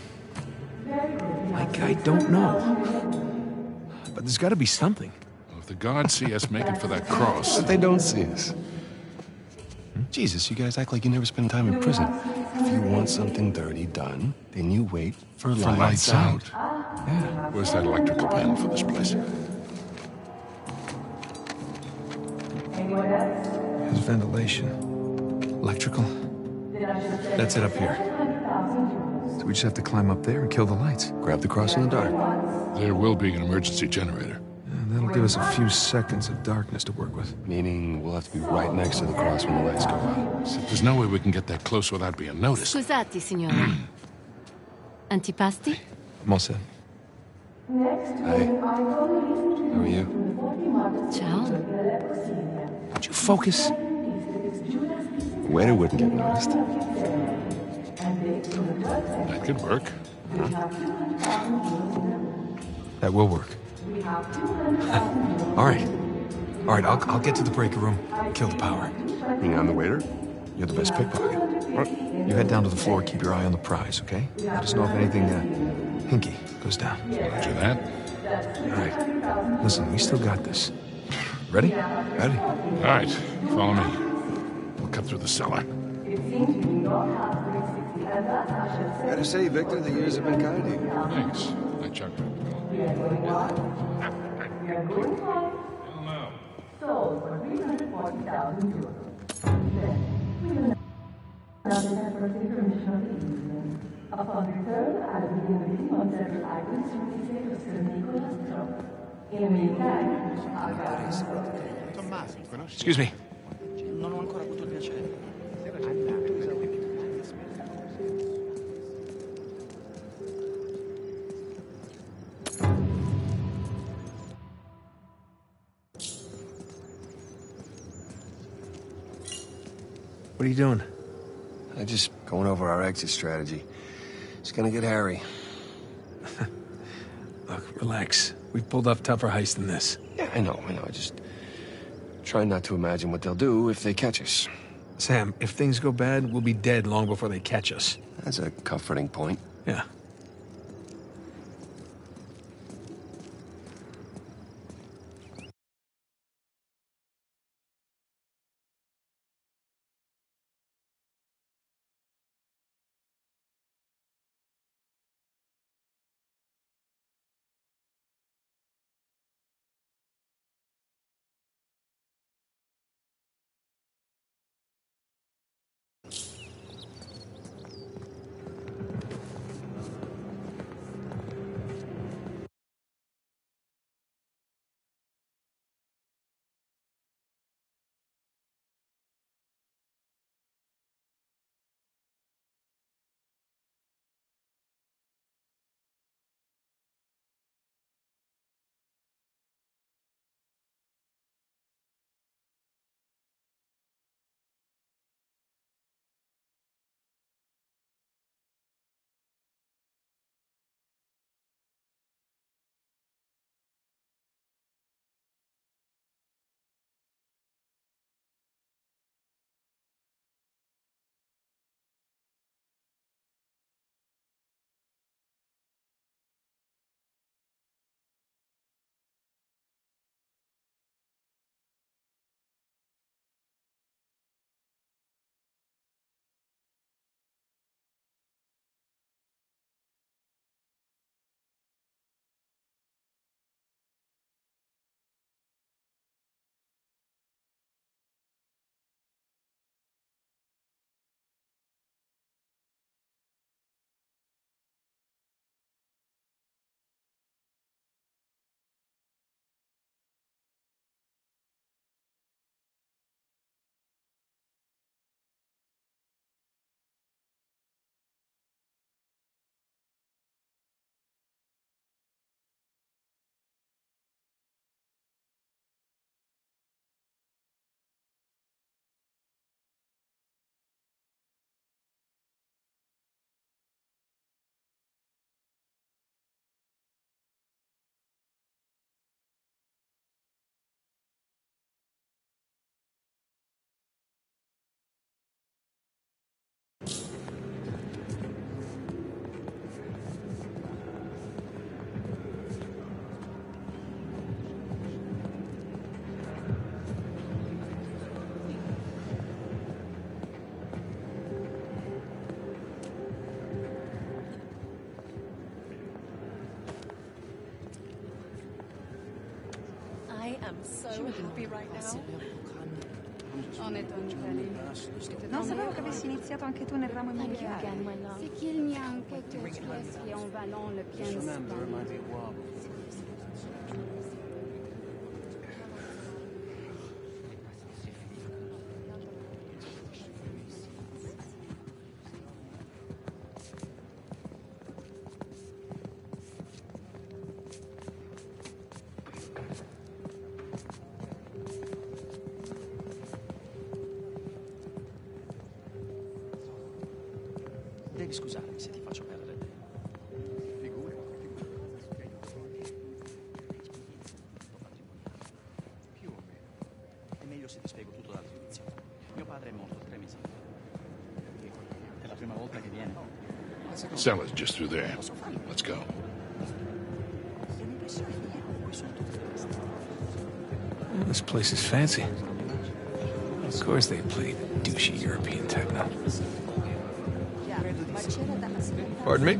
Like, I don't know. But there's gotta be something. Well, if the guards see us making for that cross, But they don't see us. Jesus, you guys act like you never spend time in prison. If you want something dirty done, then you wait for, For lights, lights out. Yeah. Where's that electrical panel for this place? There's ventilation. Electrical. That's it up here. So we just have to climb up there and kill the lights. Grab the cross in the dark. There will be an emergency generator. And that'll give us a few seconds of darkness to work with. Meaning we'll have to be right next to the cross when the lights go out. So there's no way we can get that close without being noticed. Scusate, signora. Antipasti? I'm all set. Hi. How are you? Ciao. Would you focus? Waiter wouldn't get noticed. That could work. That will work. All right. All right, I'll, I'll get to the breaker room, kill the power. Meaning I'm the waiter? You're the best pickpocket. You head down to the floor, keep your eye on the prize, okay? Let us know if anything uh, hinky goes down. Roger that. All right. Listen, we still got this. Ready? Ready. All right, follow me. We'll cut through the cellar. Gotta say, Victor, the years have been kind to you. Thanks. I chucked it. Upon return, I will begin the reading on several items from the estate of Sir Nicholas Trump. In the meantime, Excuse me. Non ho ancora avuto il piacere. What are you doing? I'm just going over our exit strategy. It's gonna get hairy. Look, relax. We've pulled off tougher heists than this. Yeah, I know, I know. I just try not to imagine what they'll do if they catch us. Sam, if things go bad, we'll be dead long before they catch us. That's a comforting point. Yeah. So happy right now. Non sapevo che avessi iniziato anche tu nel ramo immobiliare. C'est qu'il n'y a en le. Cella's just through there. Let's go. This place is fancy. Of course they play douchey European techno. Pardon me?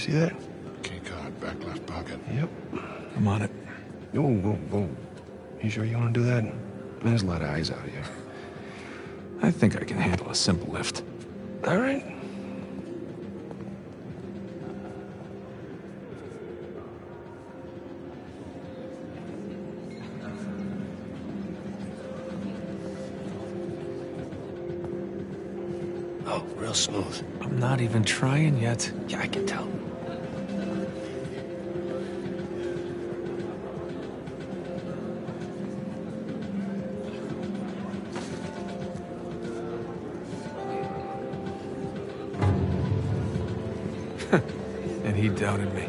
See that? Key card, back left pocket. Yep. I'm on it. Whoa, whoa, whoa. You sure you want to do that? There's a lot of eyes out here. I think I can handle a simple lift. All right. Oh, real smooth. I'm not even trying yet. Yeah, I can tell. He doubted me.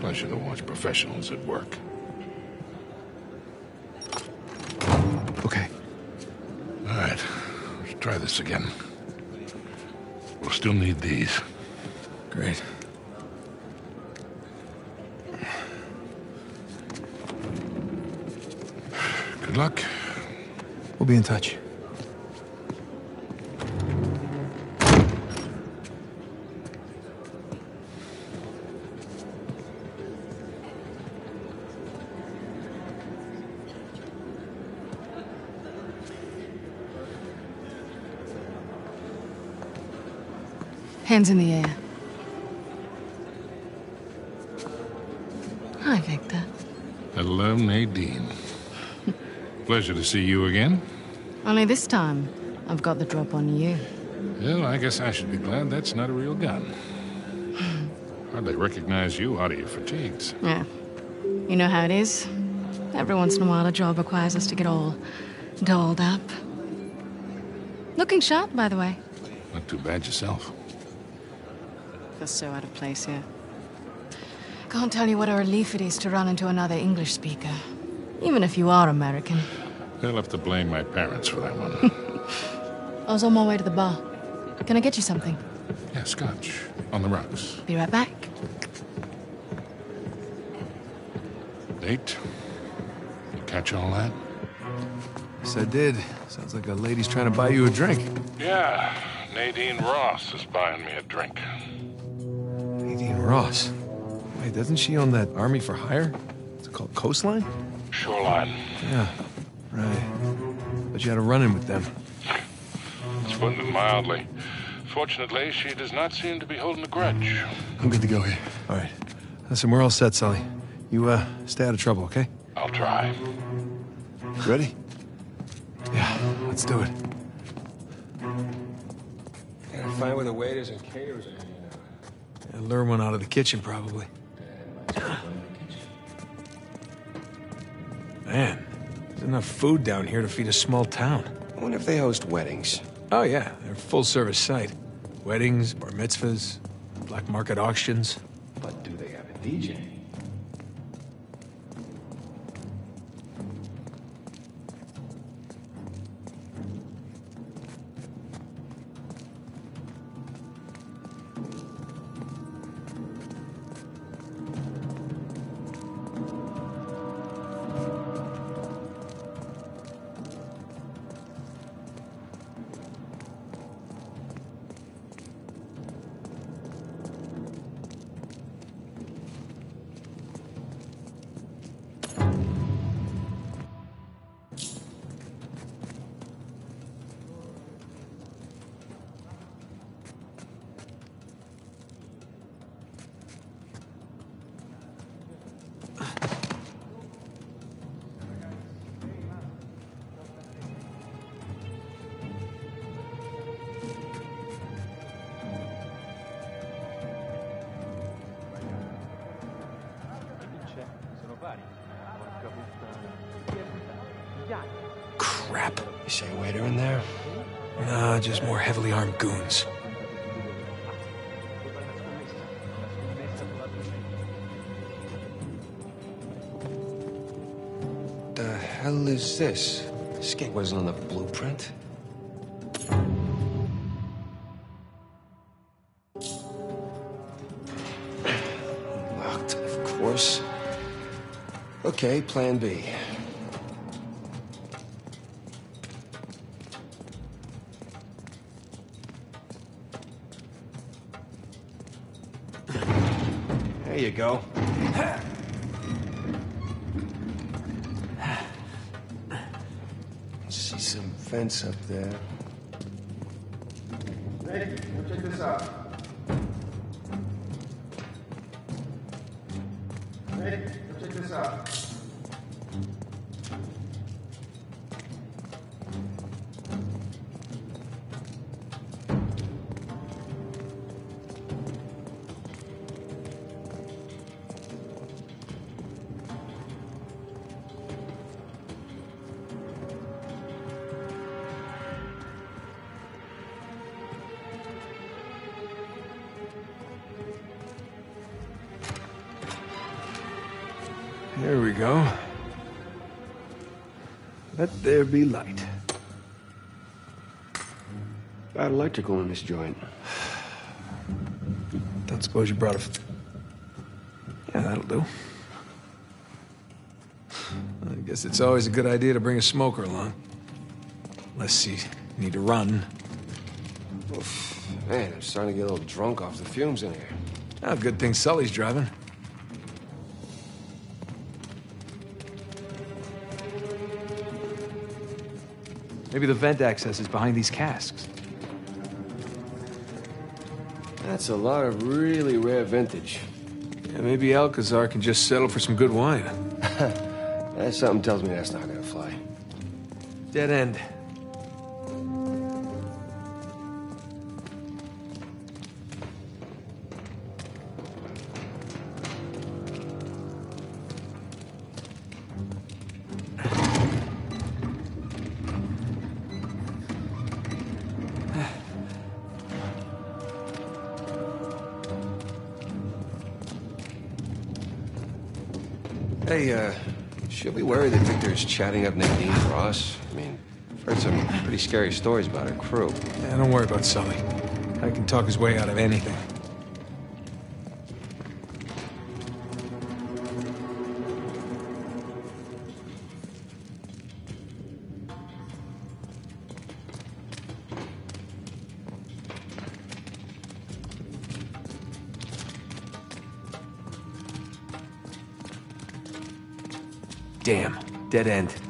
Pleasure to watch professionals at work. Okay. All right, let's try this again. We'll still need these. Great. Good luck. We'll be in touch. Hands in the air. Hi, Victor. Hello, Nadine. Pleasure to see you again. Only this time, I've got the drop on you. Well, I guess I should be glad that's not a real gun. Hardly recognize you out of your fatigues. Yeah. You know how it is. Every once in a while, a job requires us to get all dolled up. Looking sharp, by the way. Not too bad yourself. Feel so out of place here. Can't tell you what a relief it is to run into another English speaker. Even if you are American. They'll have to blame my parents for that one. I was on my way to the bar. Can I get you something? yeah, scotch. On the rocks. Be right back. Nate, you catch all that? Yes, I did. Sounds like a lady's trying to buy you a drink. Yeah, Nadine Ross is buying me a drink. Nadine Ross. Wait, doesn't she own that army for hire? It's called Coastline? Shoreline. Yeah, right. But you had a run-in with them. It's putting it mildly. Fortunately, she does not seem to be holding a grudge. I'm good to go here. All right. Listen, we're all set, Sully. You, uh, stay out of trouble, okay? I'll try. Ready? Yeah, let's do it. Gotta find where the waiters and caterers are. Yeah, lure one out of the kitchen, probably. Enough food down here to feed a small town. I wonder if they host weddings. Oh, yeah, they're a full-service site. Weddings, bar mitzvahs, black market auctions. But do they have a DJ? Plan B. There you go. See some fence up there. Go. Let there be light. Bad electrical in this joint. Don't suppose you brought a... Yeah, that'll do. I guess it's always a good idea to bring a smoker along. Unless you need to run. Oof. Man, I'm starting to get a little drunk off the fumes in here. Ah, good thing Sully's driving. Maybe the vent access is behind these casks. That's a lot of really rare vintage. Yeah, maybe Alcazar can just settle for some good wine. Something tells me that's not gonna fly. Dead end. Should we worry that Victor's chatting up Nadine Ross? I mean, I've heard some pretty scary stories about her crew. Yeah, don't worry about Sully. I can talk his way out of anything. Dead end.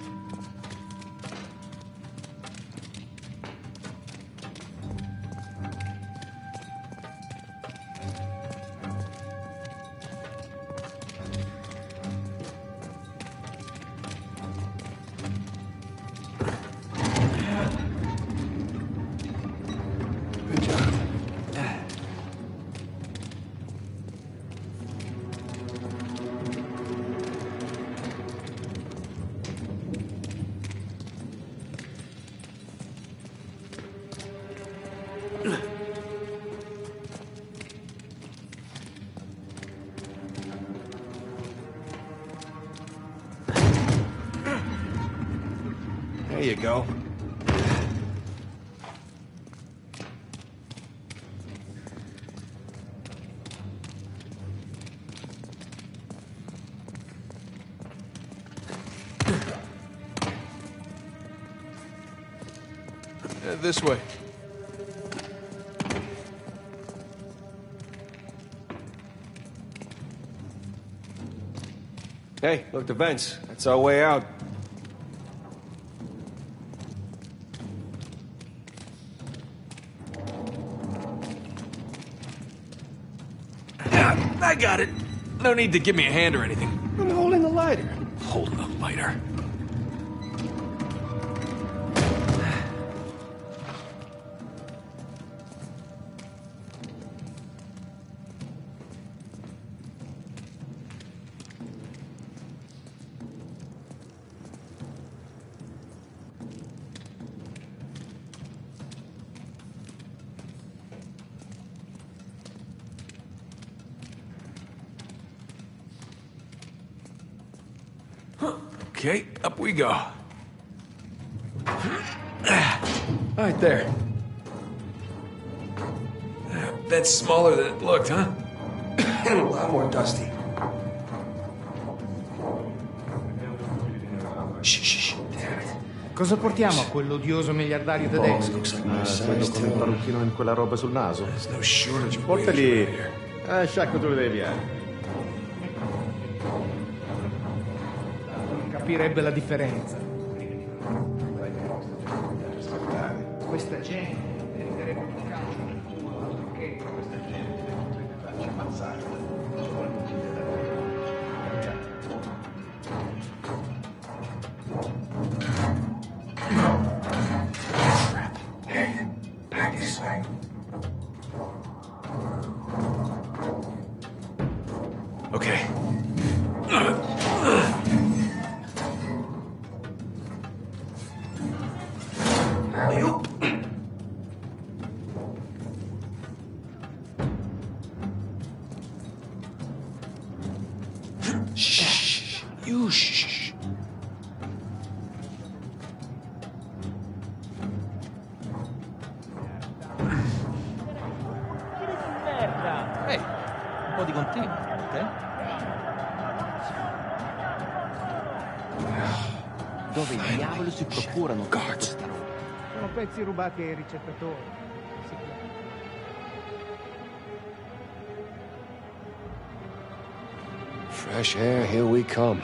Go. Uh, this way. Hey, look, the vents. That's our way out. I got it. No need to give me a hand or anything. I'm holding the lighter. Holding the lighter. Go. Right there. That's smaller than it looked, huh? and a lot more dusty. Shh, shh, shh. Damn it. Cosa portiamo a quell'odioso miliardario tedesco? Ah, quello con il parrucchino e quella roba sul naso. Portali. Eh, sciacco tu le devi piare. Capirebbe la differenza. Sicuro. Fresh air, here we come.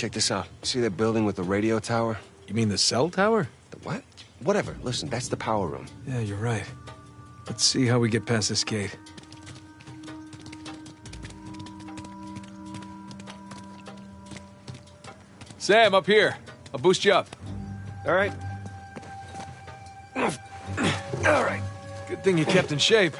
Check this out. See that building with the radio tower? You mean the cell tower? The what? Whatever. Listen, that's the power room. Yeah, you're right. Let's see how we get past this gate. Sam, up here. I'll boost you up. All right. All right. Good thing you kept in shape.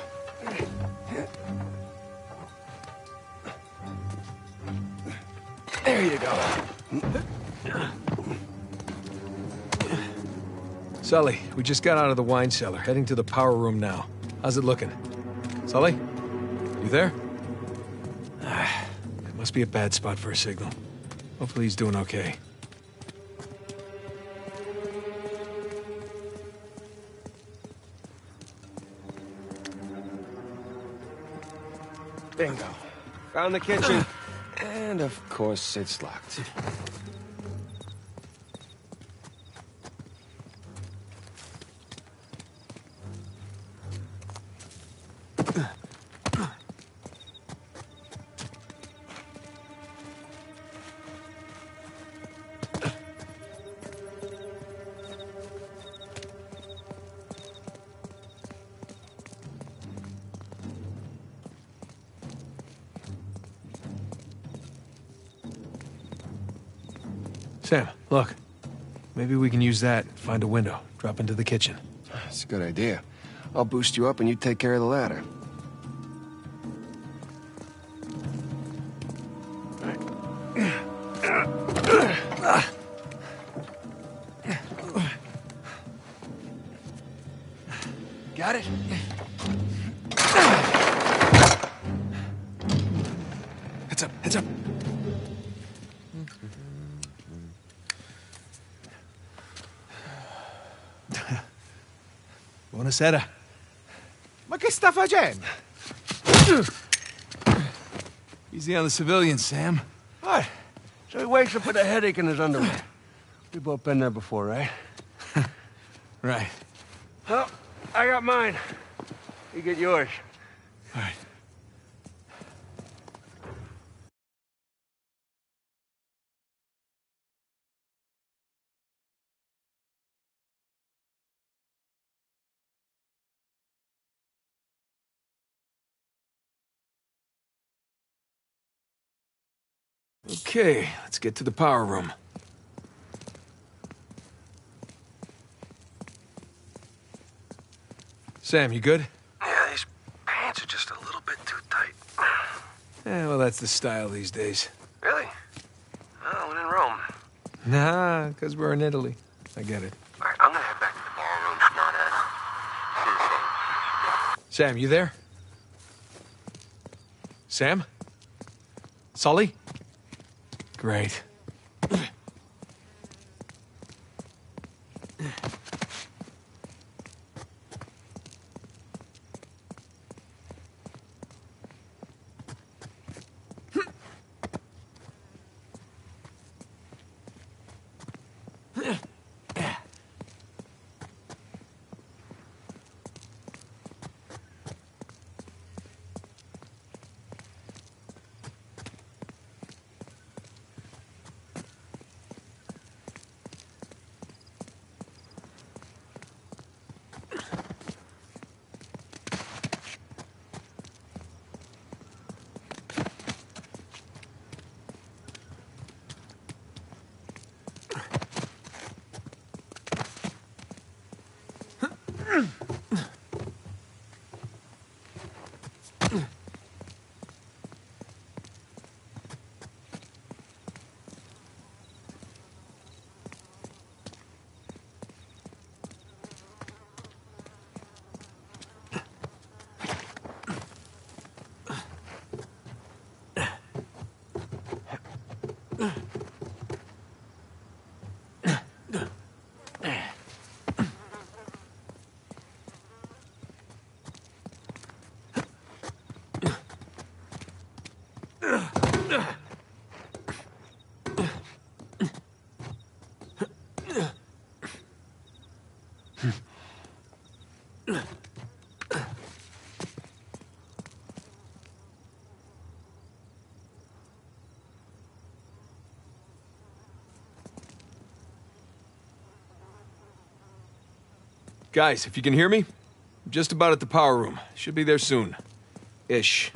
Sully, we just got out of the wine cellar, heading to the power room now. How's it looking? Sully? You there? Ah, it must be a bad spot for a signal. Hopefully he's doing okay. Bingo. Found the kitchen. and of course, it's locked. Look. Maybe we can use that, find a window, drop into the kitchen. That's a good idea. I'll boost you up and you take care of the ladder. Buonasera. Ma che sta facendo? Easy on the civilians, Sam. What? So he wakes up with a headache in his underwear. We've both been there before, right? Right. Well, I got mine. You get yours. Okay, let's get to the power room. Sam, you good? Yeah, these pants are just a little bit too tight. Yeah, well, that's the style these days. Really? Oh, when in Rome. Nah, because we're in Italy. I get it. All right, I'm gonna head back to the ballroom. Not a... Sam, you there? Sam? Sully? Great. Guys, if you can hear me, I'm just about at the power room. Should be there soon. Ish.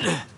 Ugh.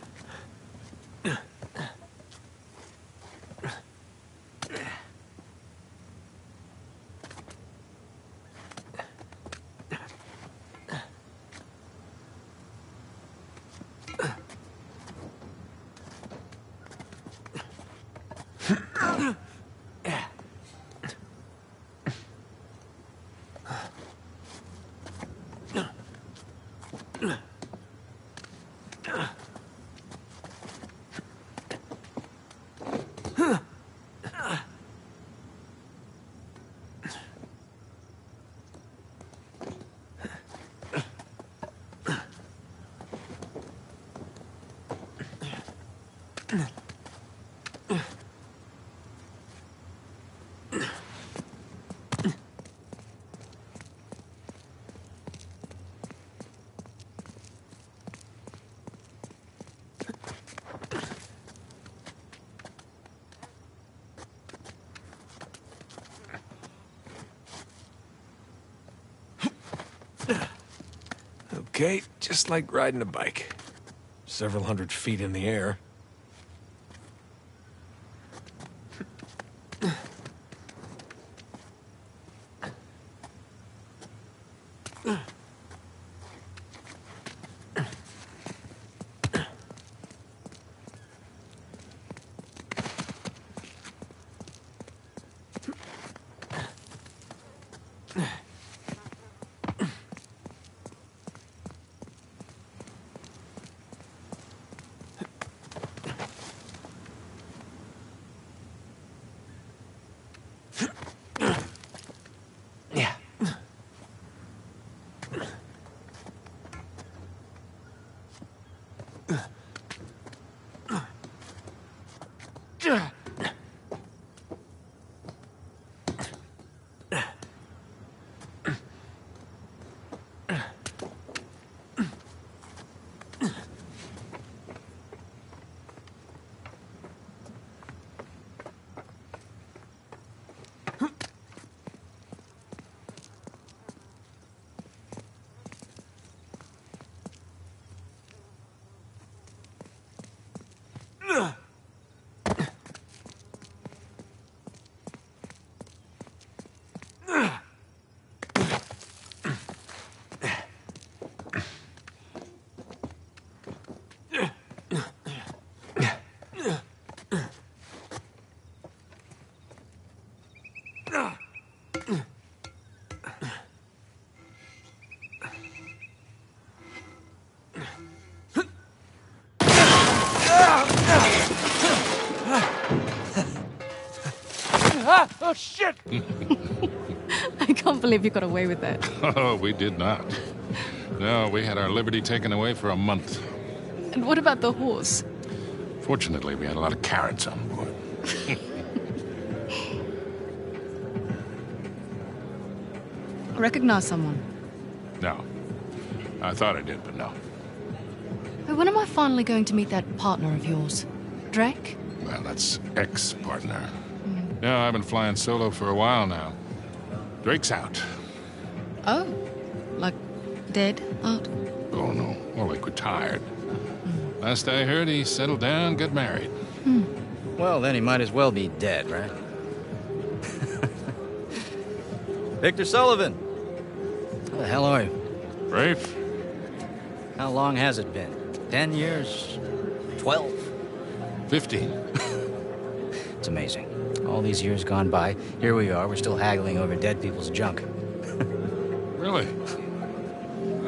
Okay, just like riding a bike. Several hundred feet in the air. Yeah. Ah! Oh, shit! I can't believe you got away with that. Oh, we did not. No, we had our liberty taken away for a month. And what about the horse? Fortunately, we had a lot of carrots on board. Recognize someone. No. I thought I did, but no. When am I finally going to meet that partner of yours? Drake? Well, that's ex-partner. Yeah, I've been flying solo for a while now. Drake's out. Oh. Like dead out? Oh, no. More like retired. Mm. Last I heard, he settled down, got married. Hmm. Well, then he might as well be dead, right? Victor Sullivan. How the hell are you? Rafe? How long has it been? Ten years? Twelve? Fifteen. It's amazing. All these years gone by, here we are, we're still haggling over dead people's junk. Really?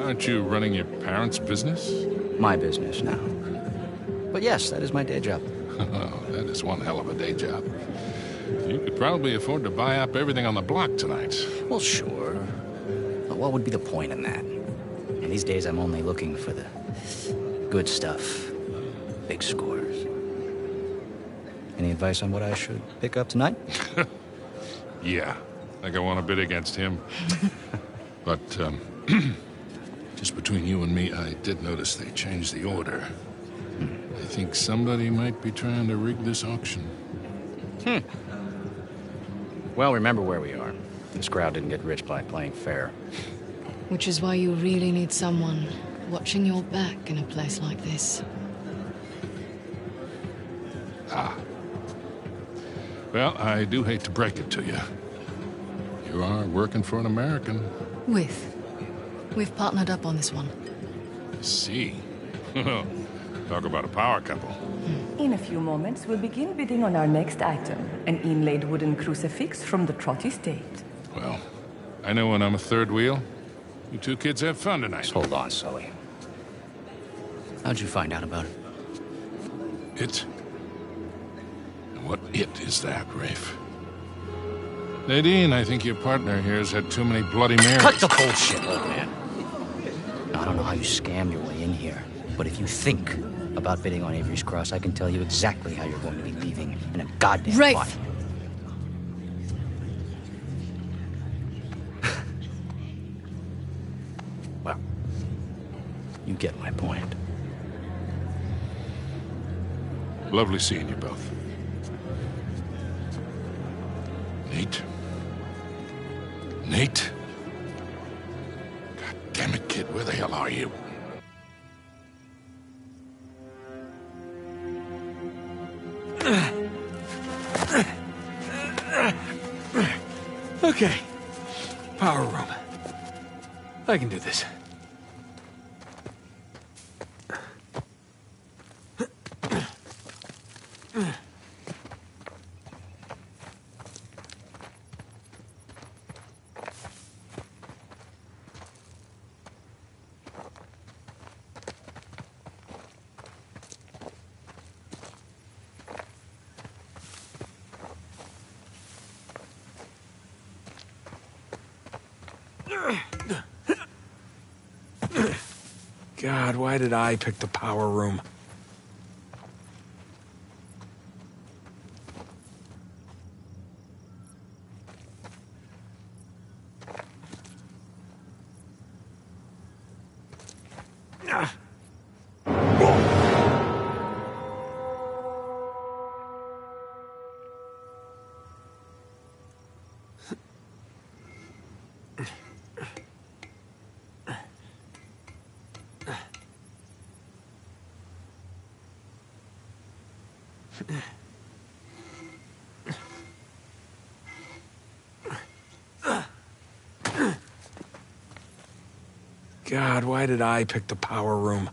Aren't you running your parents' business? My business now. But yes, that is my day job. Oh, that is one hell of a day job. You could probably afford to buy up everything on the block tonight. Well, sure. But what would be the point in that? And these days, I'm only looking for the good stuff, big scores. Any advice on what I should pick up tonight? Yeah, like I want to bid against him. but, um, just between you and me, I did notice they changed the order. I think somebody might be trying to rig this auction. Hmm. Well, remember where we are. This crowd didn't get rich by playing fair. Which is why you really need someone watching your back in a place like this. Ah. Well, I do hate to break it to you. You are working for an American. With. We've partnered up on this one. I see. Talk about a power couple. Hmm. In a few moments, we'll begin bidding on our next item an inlaid wooden crucifix from the Trott estate. Well, I know when I'm a third wheel. You two kids have fun tonight. Just hold on, Sully. How'd you find out about it? It? And what it is that, Rafe? Nadine, I think your partner here has had too many Bloody Marys. Cut the bullshit, old man. I don't know how you scammed your way in here, but if you think about bidding on Avery's Cross, I can tell you exactly how you're going to be leaving in a goddamn Rafe. body. well, you get my point. Lovely seeing you both. Nate? Nate? God damn it, kid, where the hell are you? Okay. Power room. I can do this. God, why did I pick the power room? Ah. God, why did I pick the power room?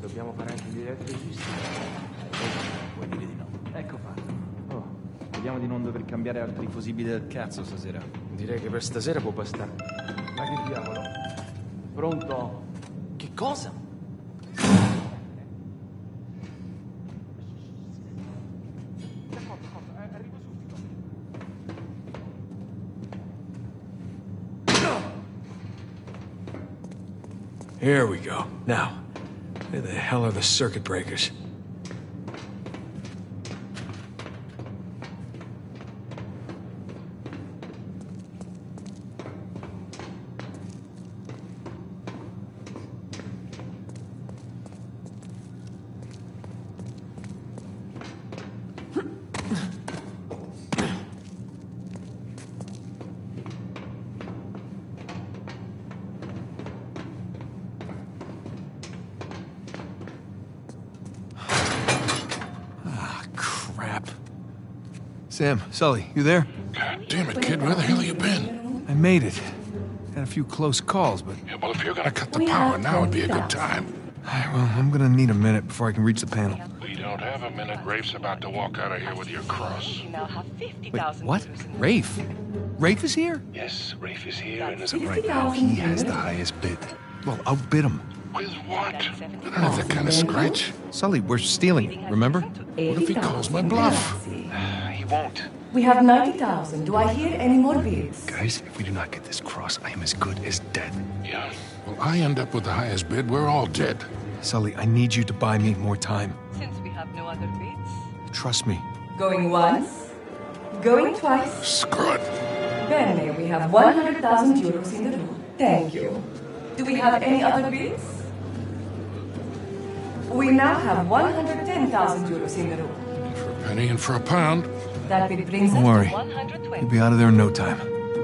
Dobbiamo fare anche gli elettricisti... Vuoi dire di no? Ecco fatto. Oh, Speriamo di non dover cambiare altri fusibili del cazzo stasera. Direi che per stasera può bastare. Ma che diavolo? Pronto? Che cosa? Here we go. Now, where the hell are the circuit breakers? Sam, Sully, you there? God damn it, kid. Where the hell have you been? I made it. Had a few close calls, but. Yeah, well, if you're gonna cut the power now, would be a good time. Well, I'm gonna need a minute before I can reach the panel. We don't have a minute. Rafe's about to walk out of here with your cross. Wait, what? Rafe? Rafe is here? Yes, Rafe is here, and as of right now, he has the highest bid. Well, outbid him. With what? I don't have that kind of scratch. Sully, we're stealing it, remember? What if he calls my bluff? He won't. We have 90,000. Do I hear any more bids? Guys, if we do not get this cross, I am as good as dead. Yeah. Well, I end up with the highest bid. We're all dead. Sully, I need you to buy me more time. Since we have no other bids. Trust me. Going once. Going twice. Screw it. Bene, we have 100,000 euros in the room. Thank you. Do we have any other bids? We now have 110,000 euros in the room. For a penny and for a pound. That bid brings Don't worry. to 120. You'll be out of there in no time.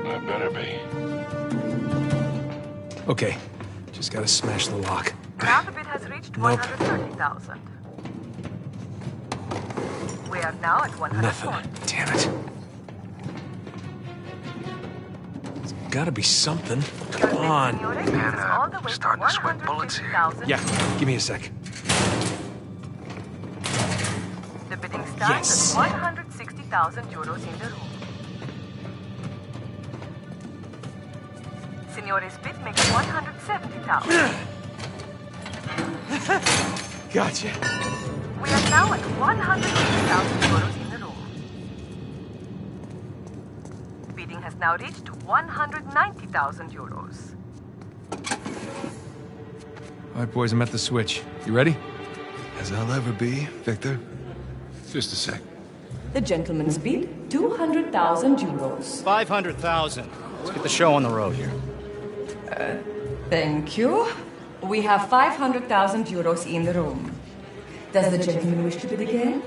I better be. Okay. Just gotta smash the lock. Now the bid has reached Nope. 130,000. We are now at 140. Nothing. Damn it. There's gotta be something. Come on. Man, uh, starting to sweat bullets here. Yeah, give me a sec. The bidding starts Yes. at 160,000 euros in the room. Signore's bid makes 170,000. Gotcha. We are now at 180,000 euros in the room. Bidding has now reached 190,000 euros. All right, boys, I'm at the switch. You ready? As I'll ever be, Victor. Just a sec. The gentleman's bid 200,000 euros. 500,000. Let's get the show on the road here. Uh, thank you. We have 500,000 euros in the room. Does the gentleman wish to bid again?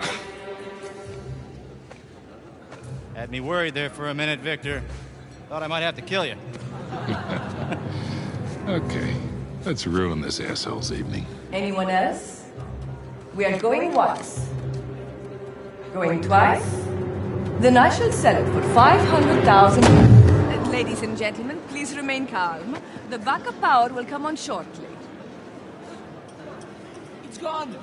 Had me worried there for a minute, Victor. Thought I might have to kill you. Okay. Let's ruin this asshole's evening. Anyone else? We are going once. Going twice? Then I shall sell it for 500,000. Uh, Ladies and gentlemen, please remain calm. The backup power will come on shortly. It's gone!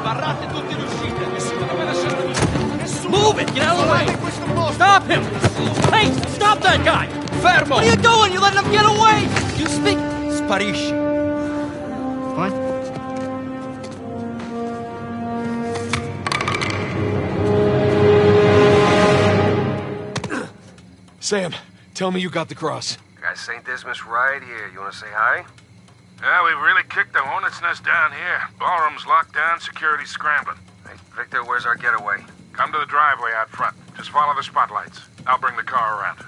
Sbarrate tutti l'uscita, nessuno deve lasciare la. Nessuno! Move it! Get out of the way! Stop him! Hey, stop that guy! Fermo! What are you doing? You letting him get away? You speak... Sparisci. Sam, tell me you got the cross. Got St. Dismas right here. You want to say hi? Yeah, we've really kicked the hornet's nest down here. Ballroom's locked down, security's scrambling. Hey, Victor, where's our getaway? Come to the driveway out front. Just follow the spotlights. I'll bring the car around.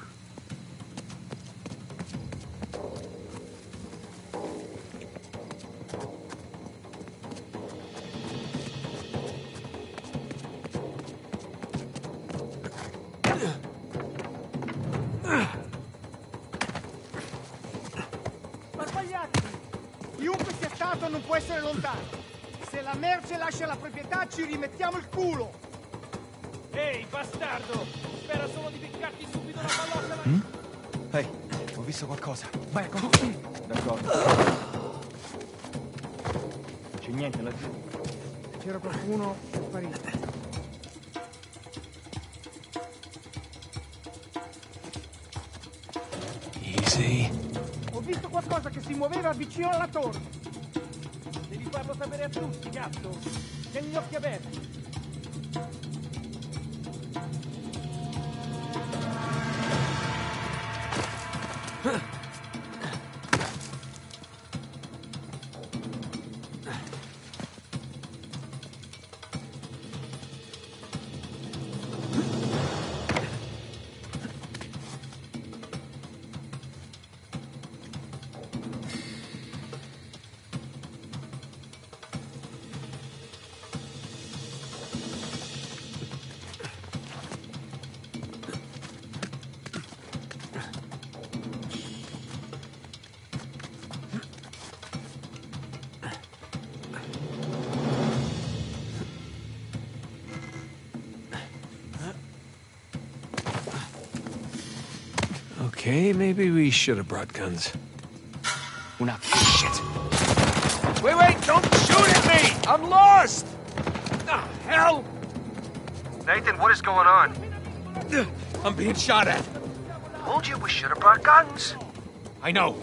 Ma sbagliatevi! Chiunque sia stato non può essere lontano. Se la merce lascia la proprietà ci rimettiamo il culo. Ehi, bastardo! Spera solo di piccarti subito una pallotta! Ehi, ho visto qualcosa. Vai, D'accordo. C'è niente laggiù. C'era qualcuno sparito. Visto qualcosa che si muoveva vicino alla torre. Devi farlo sapere a tutti, gatto. Tieni gli occhi aperti. We should have brought guns. Una shit. Wait, wait, don't shoot at me! I'm lost! Ah, hell! Nathan, what is going on? I'm being shot at. Told you we should have brought guns. I know.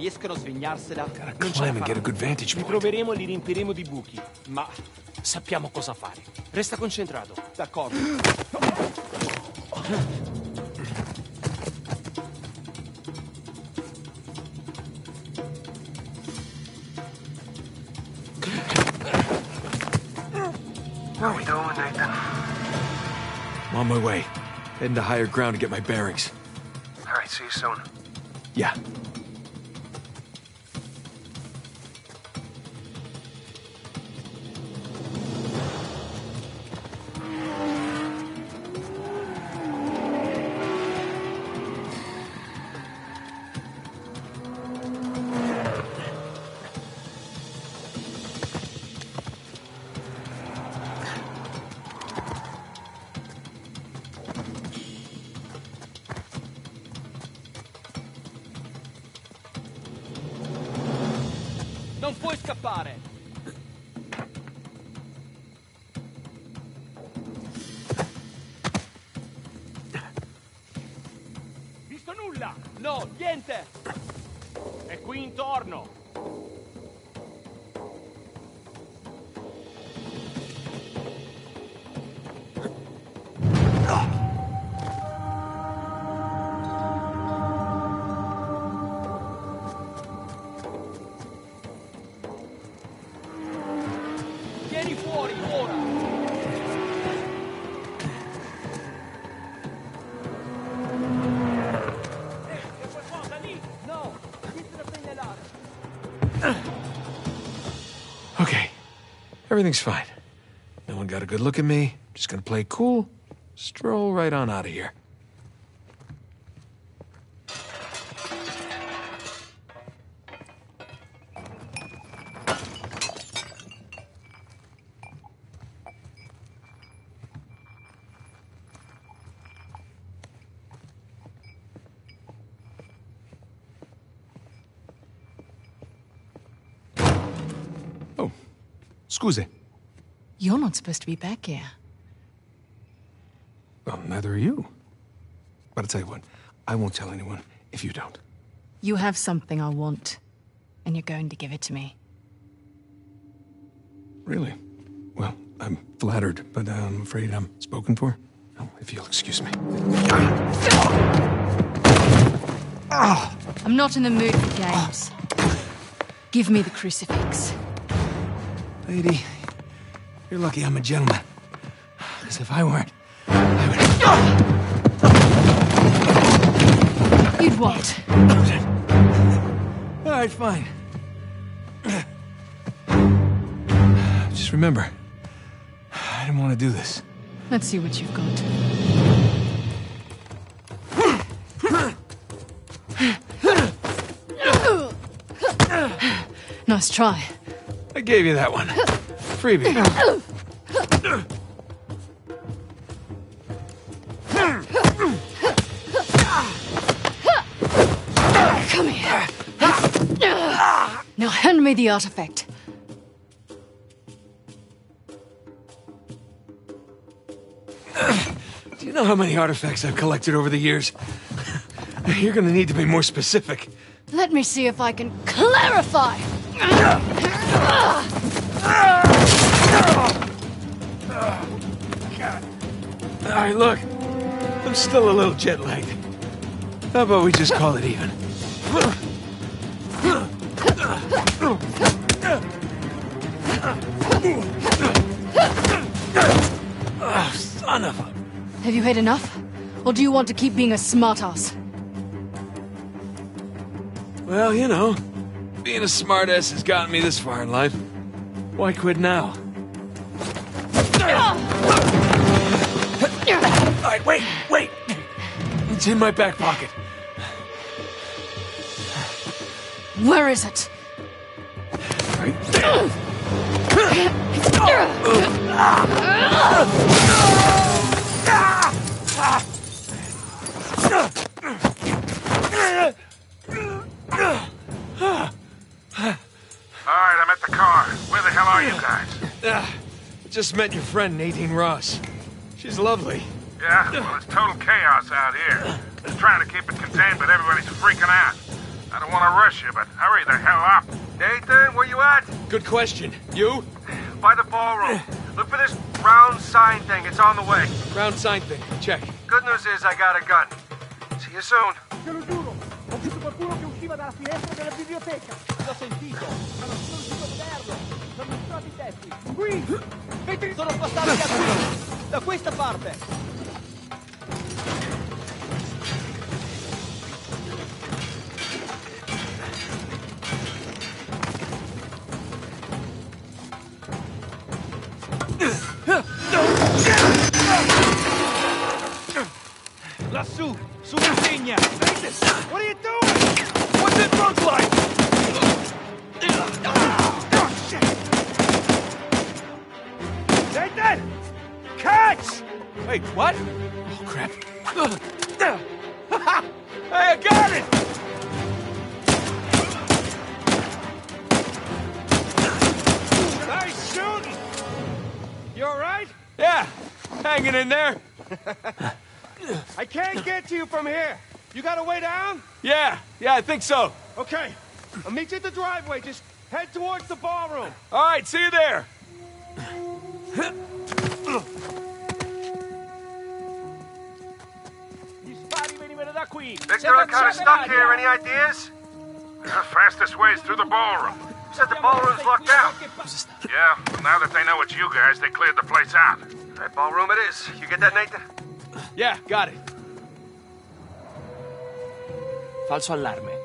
Riescono a svignarsela, non ce la and get a faranno. Li proveremo e li riempiremo di buchi, ma sappiamo cosa fare. Resta concentrato. D'accordo. How we doing, Nathan? I'm on my way. Heading to higher ground to get my bearings. All right, see you soon. Scappare! Everything's fine. No one got a good look at me. Just gonna play cool. Stroll right on out of here. Supposed to be back here. Well, neither are you. But I'll tell you what, I won't tell anyone if you don't. You have something I want, and you're going to give it to me. Really? Well, I'm flattered, but I'm afraid I'm spoken for. Oh, if you'll excuse me. I'm not in the mood for games. Give me the crucifix. Lady, you're lucky I'm a gentleman. Because if I weren't, I would. You'd what? All right, fine. Just remember, I didn't want to do this. Let's see what you've got. Nice try. I gave you that one. Freebie. Come here. Now hand me the artifact. Do you know how many artifacts I've collected over the years? You're gonna need to be more specific. Let me see if I can clarify. All right, look. I'm still a little jet lagged. How about we just call it even? Oh, son of a... Have you had enough? Or do you want to keep being a smartass? Well, you know, being a smartass has gotten me this far in life. Why quit now? All right, wait, wait. It's in my back pocket. Where is it? Right there. All right, I'm at the car. Where the hell are you guys? Ah, just met your friend Nadine Ross. She's lovely. Yeah? Well, it's total chaos out here. Just trying to keep it contained, but everybody's freaking out. I don't want to rush you, but hurry the hell up. Nathan, where you at? Good question. You? By the ballroom. Look for this round sign thing. It's on the way. Round sign thing. Check. Good news is I got a gun. See you soon. Te lo giuro, ho visto qualcuno che usciva dalla finestra della biblioteca. L'ho sentito, ma non sono riuscito a vederlo. Sono entrati i tetti. Qui! Sono passati da qui! Da questa parte! Lassù, sull'insegna! Nathan, what are you doing? What's it look like? Nathan! Catch! Wait, what? Oh, crap. hey, I got it! Nice shooting! You alright? Yeah, hanging in there. I can't get to you from here. You got a way down? Yeah, yeah, I think so. Okay. I'll meet you at the driveway. Just head towards the ballroom. All right, see you there. Gli spari venivano da. Victor, I'm kind of stuck here. Any ideas? The fastest way is through the ballroom. Said the ballroom's locked out. Yeah, well, now that they know it's you guys, they cleared the place out. That ballroom it is. You get that, Nathan? Yeah, got it. Falso allarme.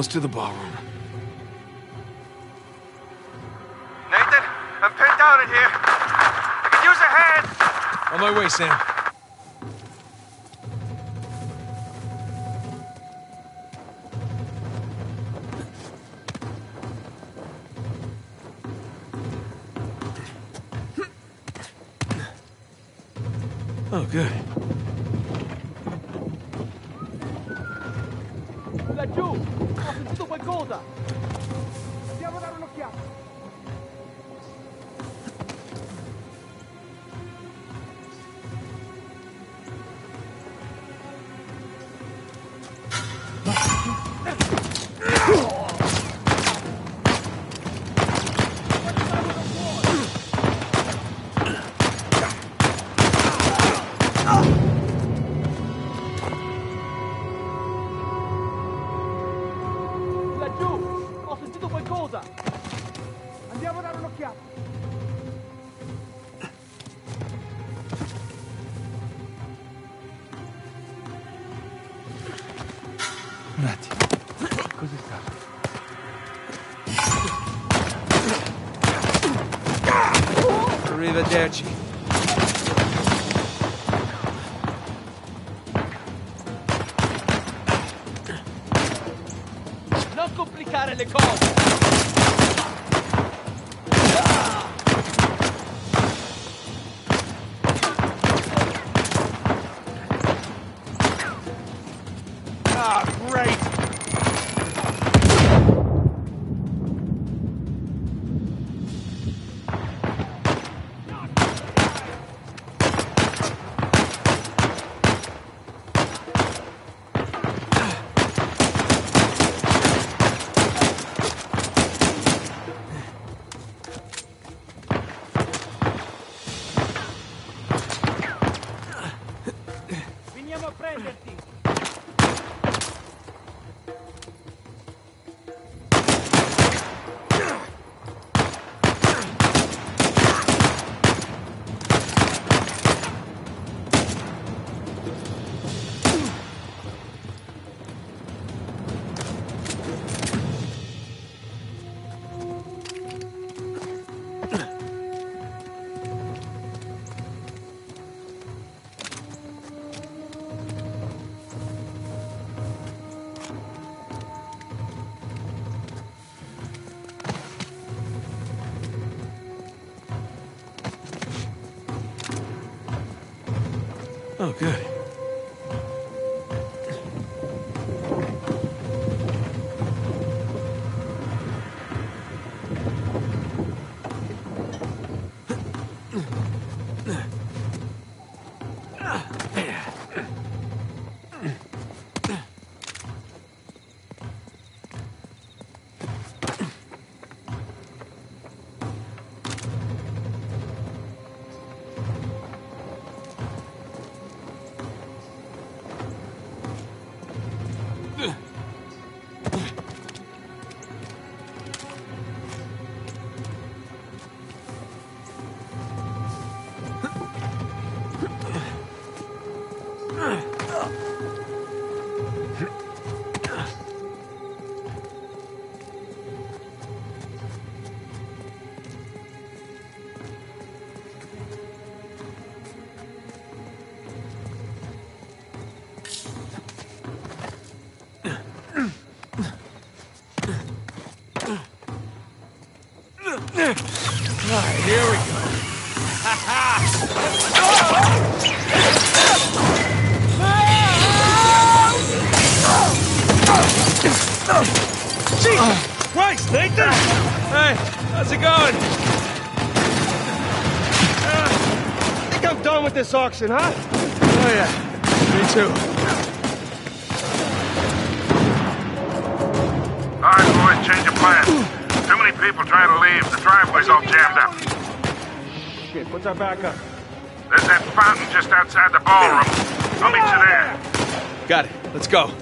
Almost to the ballroom. Nathan, I'm pinned down in here. I could use a hand. On my way, Sam. Arrivederci. This auction, huh? Oh, yeah. Me too. All right, boys, change of plans. Too many people trying to leave. The driveway's all jammed up. Shit, what's our backup? There's that fountain just outside the ballroom. I'll meet you there. Got it. Let's go.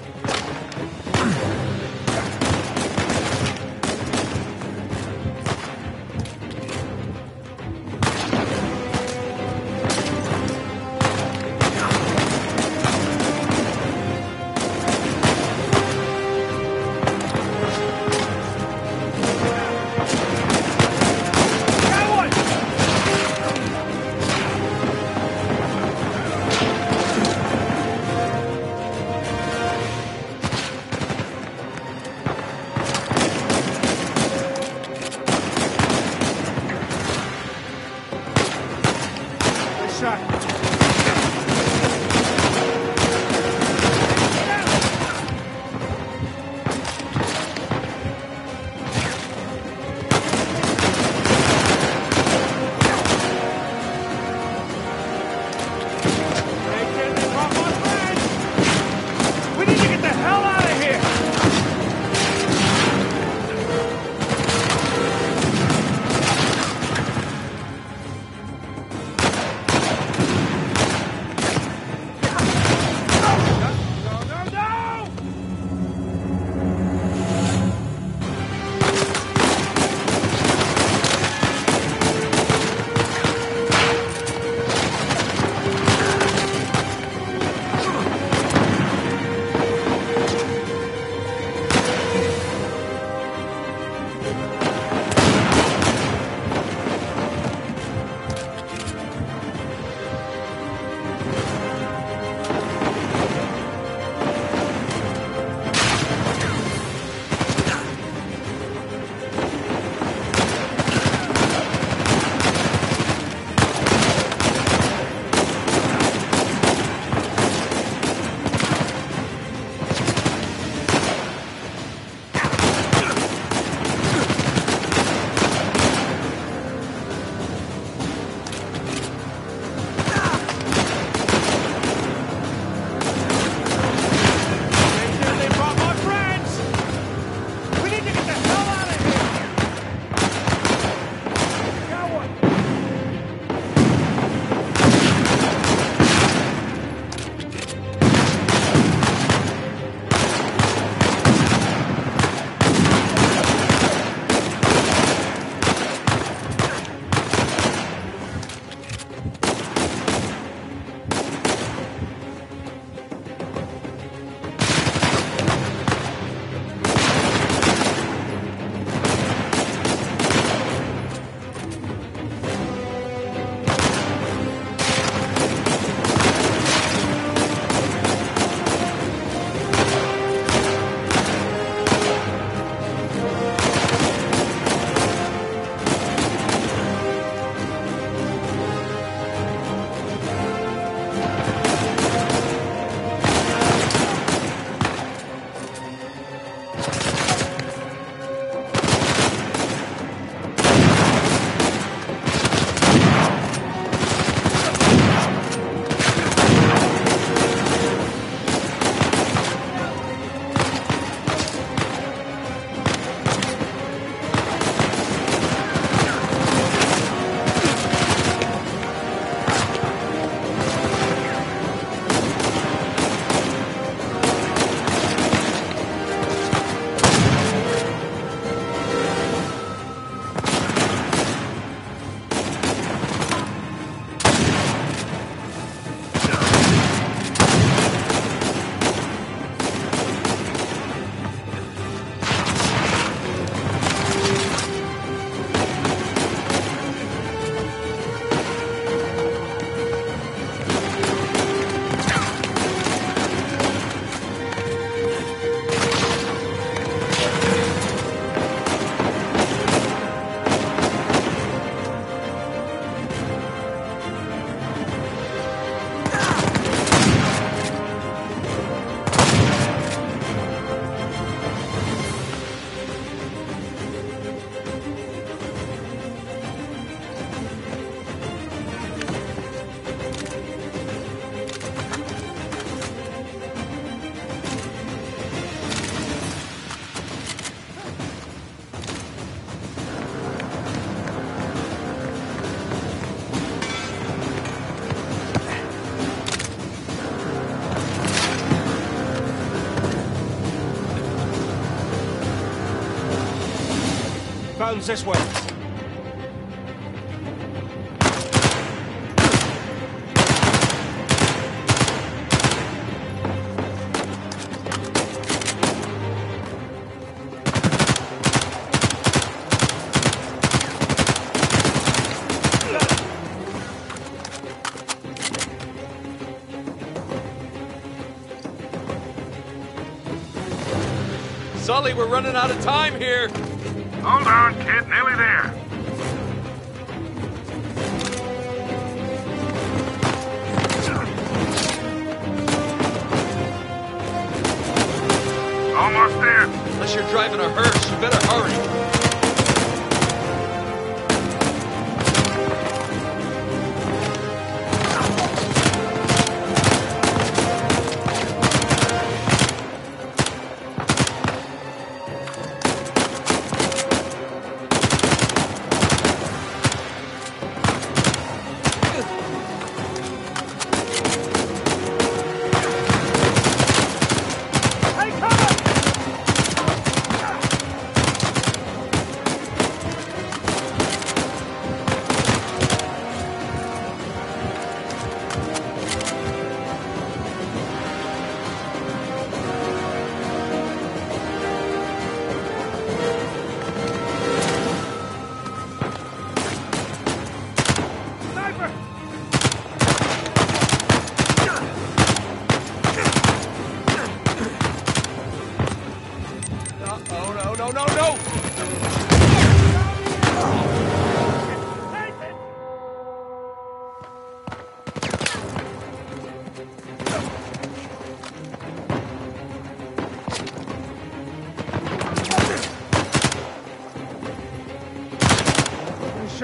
This way. Sully, we're running out of time here. Hold on,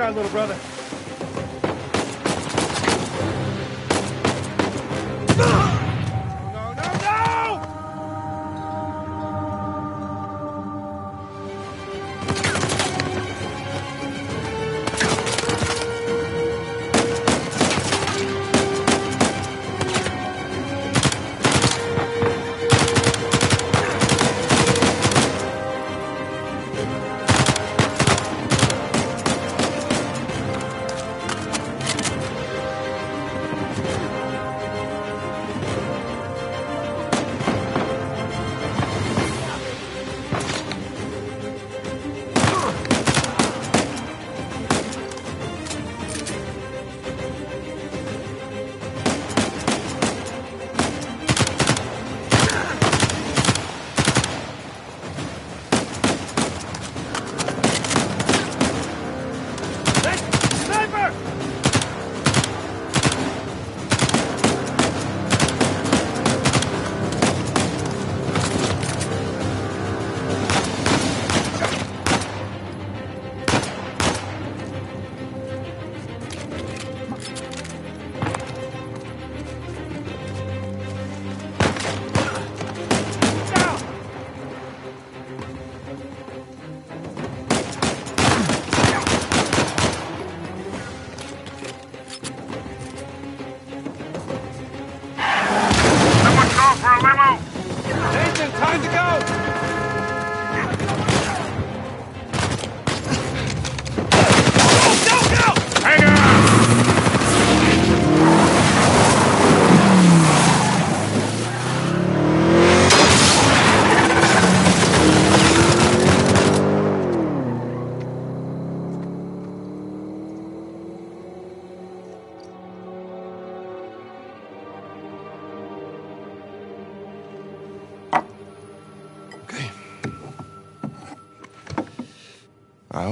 Shot, little brother.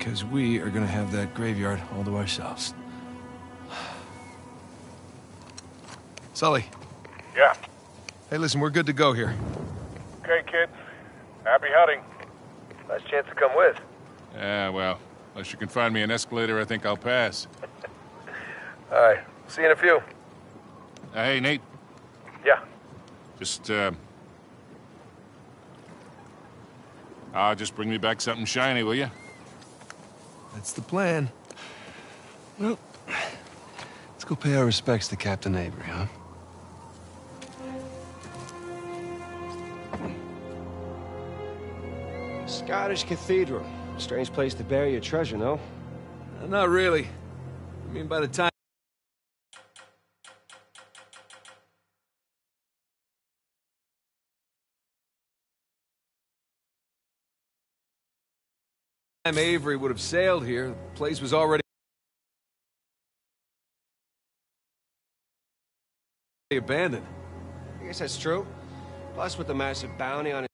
Because we are going to have that graveyard all to ourselves. Sully. Yeah. Hey, listen, we're good to go here. Okay, kid. Happy hunting. Last chance to come with. Yeah, well, unless you can find me an escalator, I think I'll pass. All right. See you in a few. Uh, hey, Nate. Yeah. Just, uh... Ah, just bring me back something shiny, will you? That's the plan. Well, let's go pay our respects to Captain Avery, huh? Scottish Cathedral. Strange place to bury your treasure, no? Uh, Not really. I mean, by the time. Time Avery would have sailed here, the place was already abandoned. I guess that's true. Plus, with the massive bounty on